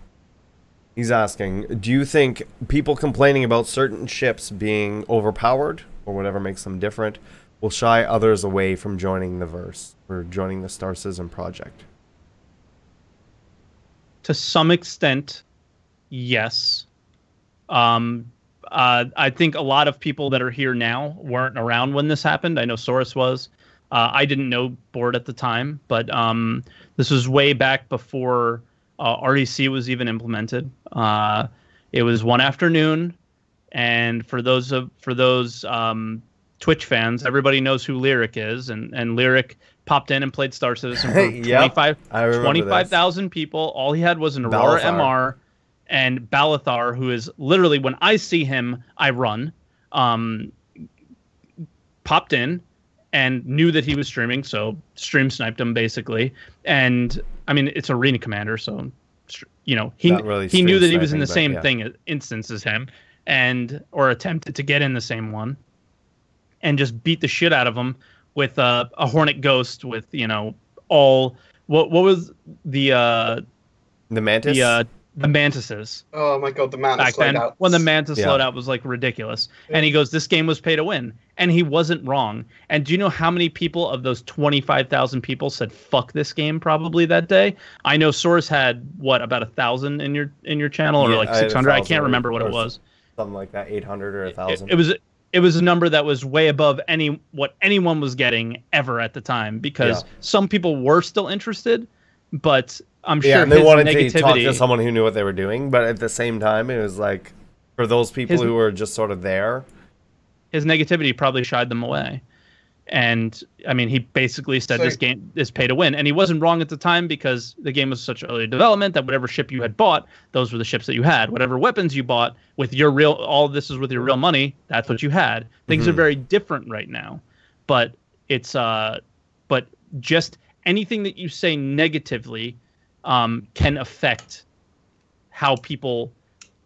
He's asking Do you think people complaining about certain ships being overpowered, or whatever makes them different, will shy others away from joining the verse or joining the Star Citizen project? to some extent, yes. Um, uh, I think a lot of people that are here now weren't around when this happened. I know Saurus was. Uh, I didn't know Bored at the time, but um, this was way back before uh, RDC was even implemented. Uh, it was one afternoon, and for those of for those um, Twitch fans, everybody knows who Lirik is, and and Lirik popped in and played Star Citizen for Yep, 25 I remember this. 25,000 people. All he had was an Aurora. MR and Balathar, who is literally, when I see him, I run. Um, popped in and knew that he was streaming, so stream sniped him basically. And I mean, it's Arena Commander, so you know he really he knew that he was in the same but thing instance as him, and or attempted to get in the same one, and just beat the shit out of him with uh, a Hornet Ghost with you know all what what was the uh The Mantis? the uh the mantises Oh my god, the mantis back then out. when the mantis Yeah. loadout was like ridiculous and he goes this game was pay to win and he wasn't wrong and do you know how many people of those 25,000 people said fuck this game probably that day i know Saurus had what about a thousand in your in your channel or Yeah, like I had a 600 i thousand can't remember what it was something like that, eight hundred or a It, thousand. it was it was a number that was way above any what anyone was getting ever at the time because Yeah. some people were still interested, but I'm yeah, sure and they his wanted to talk to someone who knew what they were doing, but at the same time, it was like for those people His- who were just sort of there. his negativity probably shied them away. And I mean, he basically said So- this game is pay to win, and he wasn't wrong at the time because the game was such early development that whatever ship you had bought, those were the ships that you had. Whatever weapons you bought with your real, all of this is with your real money. That's what you had. Things are Mhm. very different right now, but it's uh, but just anything that you say negatively um, can affect how people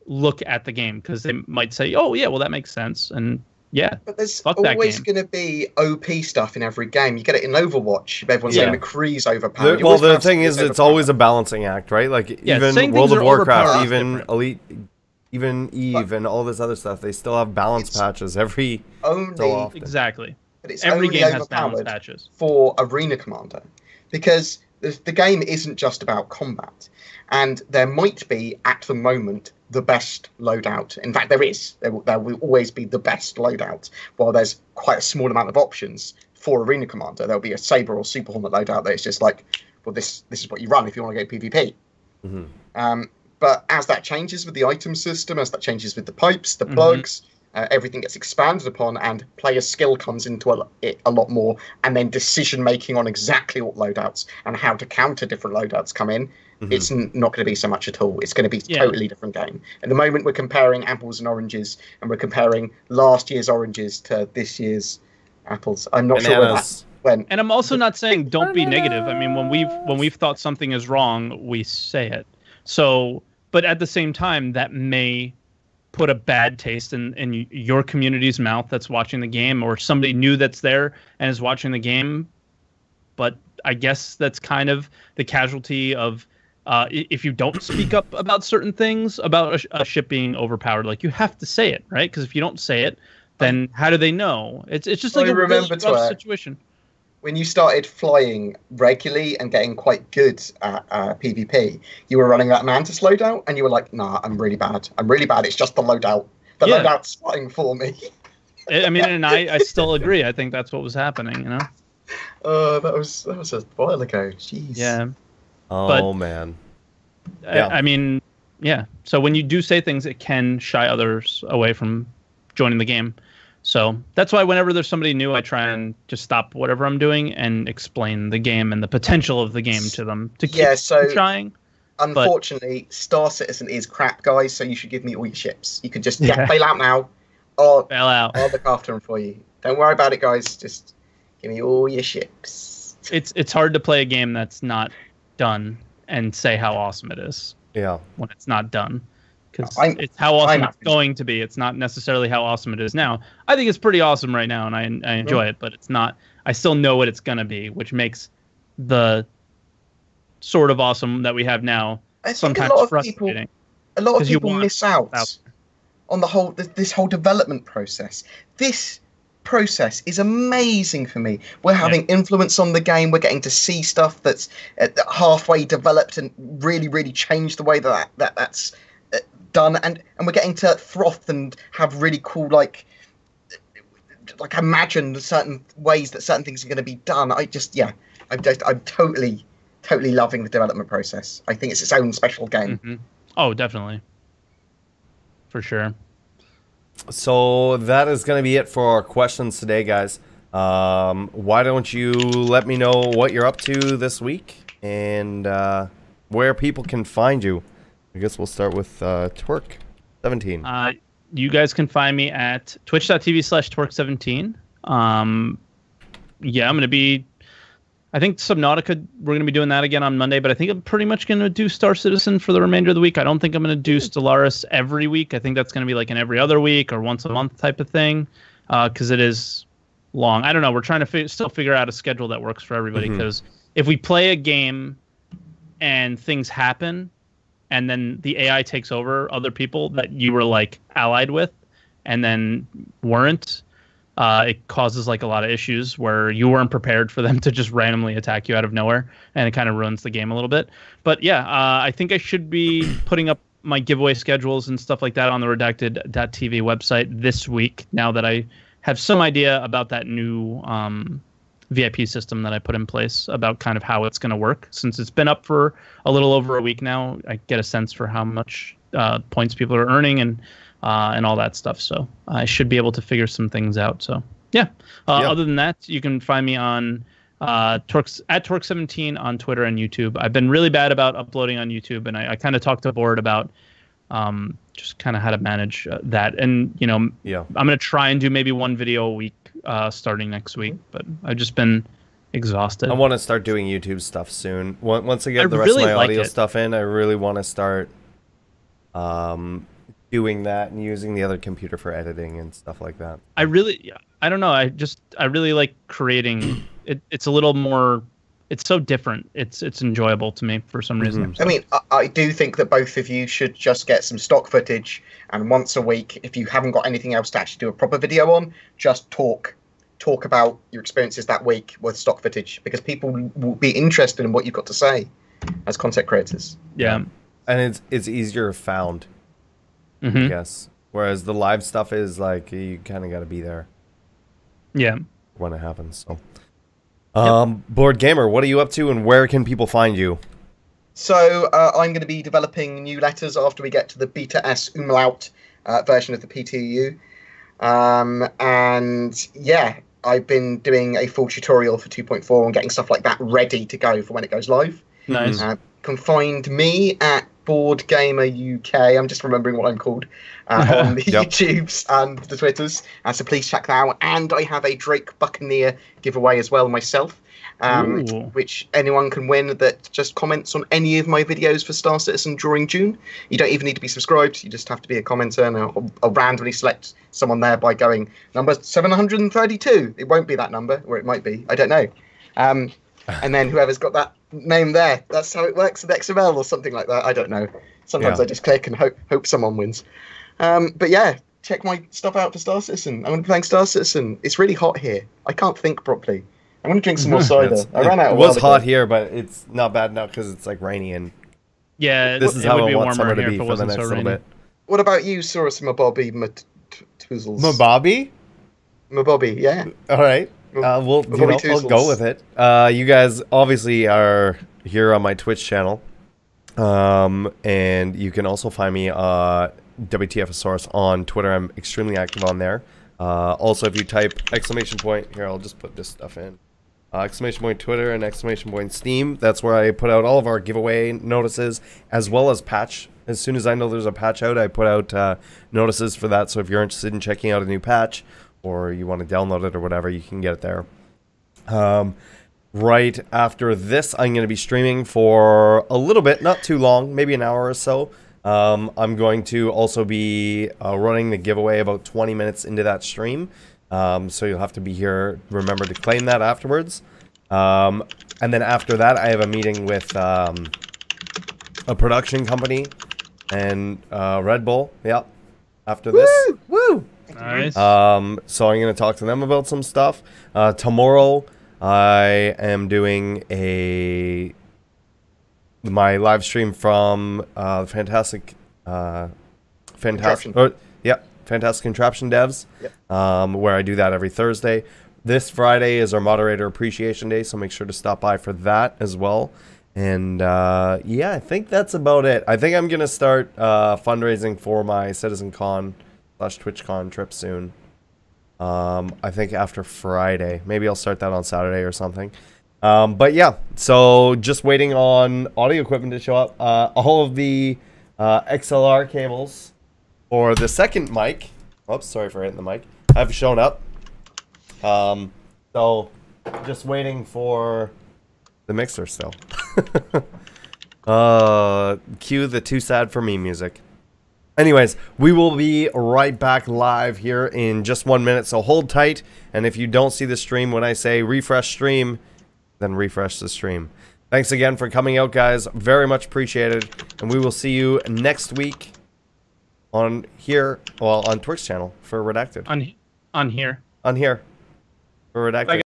look at the game because they might say, "Oh yeah, well that makes sense," and yeah, But there's Fuck always going to be OP stuff in every game. You get it in Overwatch. Everyone's Yeah. saying McCree's The- overpowered. You well, the thing is, that's it's always a balancing act, right? Like Yeah, even World of Warcraft, even different. Elite, even Eve, and all this other stuff, they still have balance patches every. only, so often. exactly. but it's Every only game has balance patches. for Arena Commander because the, the game isn't just about combat, and there might be at the moment the best loadout. In fact, there is. There will, there will always be the best loadout. While there's quite a small amount of options for Arena Commander, there'll be a Saber or Super Hornet loadout that is just like, well, this this is what you run if you want to go PvP. Mhm. Um, but as that changes with the item system, as that changes with the pipes, the Mhm. plugs, uh, everything gets expanded upon, and player skill comes into a, it a lot more, and then decision making on exactly what loadouts and how to counter different loadouts come in. Mhm. It's n- not going to be so much at all. It's going to be a Yeah. totally different game. At the moment, we're comparing apples and oranges, and we're comparing last year's oranges to this year's apples. I'm not sure where that Bananas. went. And I'm also not saying don't be negative. I mean, when we've when we've thought something is wrong, we say it. So, but at the same time, that may put a bad taste in, in your community's mouth that's watching the game, or somebody new that's there and is watching the game. But I guess that's kind of the casualty of uh, if you don't speak up about certain things about a, sh- a ship being overpowered. Like you have to say it, right? Because if you don't say it, then how do they know? It's it's just like a really rough situation. When you started flying regularly and getting quite good at uh, PvP, you were running that Mantis loadout, and you were like, "Nah, I'm really bad. I'm really bad. It's just the loadout. The Yeah. loadout's flying for me." I I mean, and I, I still agree. I think that's what was happening. You know. Uh, that was that was a while ago. Jeez. Yeah. Oh man. Yeah. I, I mean, yeah. So when you do say things, it can shy others away from joining the game. So that's why whenever there's somebody new, I try and just stop whatever I'm doing and explain the game and the potential of the game to them to keep Yeah. So them trying. unfortunately, Star Citizen is crap, guys. So you should give me all your ships. You could just Yeah. yeah, bail out now. Or Bail out. I'll look after them for you. Don't worry about it, guys. Just give me all your ships. It's it's hard to play a game that's not done and say how awesome it is Yeah. when it's not done. Because it's how awesome I'm it's going to be. It's not necessarily how awesome it is now. I think it's pretty awesome right now, and I, I enjoy it. But it's not. I still know what it's gonna be, which makes the sort of awesome that we have now I think sometimes a lot of people frustrating. a lot of people miss out out. on the whole th- this whole development process. This process is amazing for me. We're having influence on the game. We're getting to see stuff that's uh, halfway developed and really, really change the way that, that that's done, and and we're getting to froth and have really cool like like imagine certain ways that certain things are going to be done. I just yeah, I'm just I'm totally totally loving the development process. I think it's its own special game. Mhm. Oh, definitely. For sure. So that is going to be it for our questions today, guys. Um, why don't you let me know what you're up to this week and uh, where people can find you? I guess we'll start with uh, Twerk, 17. Uh, you guys can find me at twitch.tv slash twerk17. Um, yeah, I'm going to be. I think Subnautica, we're going to be doing that again on Monday, but I think I'm pretty much going to do Star Citizen for the remainder of the week. I don't think I'm going to do Stellaris every week. I think that's going to be like an every other week or once a month type of thing because it is long. I don't know. We're trying to fi- still figure out a schedule that works for everybody because if we play a game and things happen and then the AI takes over other people that you were like allied with and then weren't, uh, it causes like a lot of issues where you weren't prepared for them to just randomly attack you out of nowhere and it kind of ruins the game a little bit. But yeah, uh, I think I should be putting up my giveaway schedules and stuff like that on the redacted.tv website this week. Now that I have some idea about that new um, VIP system that I put in place about kind of how it's going to work. Since it's been up for a little over a week now, I get a sense for how much uh, points people are earning and uh, and all that stuff. So I should be able to figure some things out. So yeah. Uh, Yeah. Other than that, you can find me on uh, Twerk at Twerk17 on Twitter and YouTube. I've been really bad about uploading on YouTube, and I, I kind of talked to the Bored about um, just kind of how to manage uh, that. And you know, Yeah. I'm gonna try and do maybe one video a week uh, starting next week, but I've just been exhausted. I want to start doing YouTube stuff soon. Once once I get I the rest really of my like audio it. stuff in, I really want to start um, doing that and using the other computer for editing and stuff like that. I really, I don't know. I just, I really like creating. It, it's a little more. It's so different. It's it's enjoyable to me for some reason. I mean, I, I do think that both of you should just get some stock footage, and once a week, if you haven't got anything else to actually do a proper video on, just talk, talk about your experiences that week with stock footage, because people will be interested in what you've got to say as content creators. yeah. And it's it's easier found, I hmm guess. Whereas the live stuff is like you kind of got to be there Yeah. when it happens. So, um, Bored Gamer, what are you up to, and where can people find you? So uh, I'm going to be developing new letters after we get to the Beta S umlaut uh, version of the PTU. Um, and yeah, I've been doing a full tutorial for 2.4 and getting stuff like that ready to go for when it goes live. Nice. Uh, can find me at Bored Gamer UK. I'm just remembering what I'm called uh, on the Yep. YouTubes and the Twitters. Uh, so please check that out. And I have a Drake Buccaneer giveaway as well myself, um, which anyone can win that just comments on any of my videos for Star Citizen during June. You don't even need to be subscribed. You just have to be a commenter, and I'll, I'll randomly select someone there by going number 732. It won't be that number, or it might be. I don't know. Um, and then whoever's got that name there, that's how it works with XML or something like that. I don't know. Sometimes Yeah. I just click and hope hope someone wins. Um, but yeah, check my stuff out for Star Citizen. I'm going to be playing Star Citizen. It's really hot here. I can't think properly. I'm going to drink some more cider. It's- I ran it out. a was hot ago. here, but it's not bad now because it's like rainy and Yeah. this it, is it how would I be want warmer summer to be for the next so little bit. What about you, Saurus and Mabobby Matuzels? Mabobby? Mabobby, yeah. All right. Well, Uh, we'll, you know, we'll go with it. Uh, you guys obviously are here on my Twitch channel. Um, and you can also find me, uh, WTFosaurus on Twitter. I'm extremely active on there. Uh, also, if you type exclamation point, here, I'll just put this stuff in. Uh, exclamation point Twitter and exclamation point Steam. That's where I put out all of our giveaway notices as well as patch. As soon as I know there's a patch out, I put out uh, notices for that. So if you're interested in checking out a new patch or you want to download it or whatever, you can get it there. Um, right after this, I'm going to be streaming for a little bit, not too long, maybe an hour or so. Um, I'm going to also be uh, running the giveaway about 20 minutes into that stream. Um, so you'll have to be here. Remember to claim that afterwards. Um, and then after that, I have a meeting with um, a production company and uh, Red Bull. Yep. After this, woo! Nice. Um, so I'm going to talk to them about some stuff. Uh, tomorrow, I am doing a my live stream from uh, Fantastic, uh, Fantastic, Contraption. or, yep, Fantastic Contraption Devs, Yep. um, where I do that every Thursday. This Friday is our Moderator Appreciation Day, so make sure to stop by for that as well. And uh, yeah, I think that's about it. I think I'm gonna start uh, fundraising for my CitizenCon slash TwitchCon trip soon. Um, I think after Friday. Maybe I'll start that on Saturday or something. Um, but yeah, so just waiting on audio equipment to show up. Uh, all of the uh, XLR cables for the second mic. Oops, sorry for hitting the mic. Have shown up. Um, so just waiting for the mixer still. uh, cue the too sad for me music. Anyways, we will be right back live here in just one minute, so hold tight. And if you don't see the stream when I say refresh stream, then refresh the stream. Thanks again for coming out, guys. Very much appreciated. And we will see you next week on here, well, on Twitch channel for Redacted. on on here. On here for Redacted.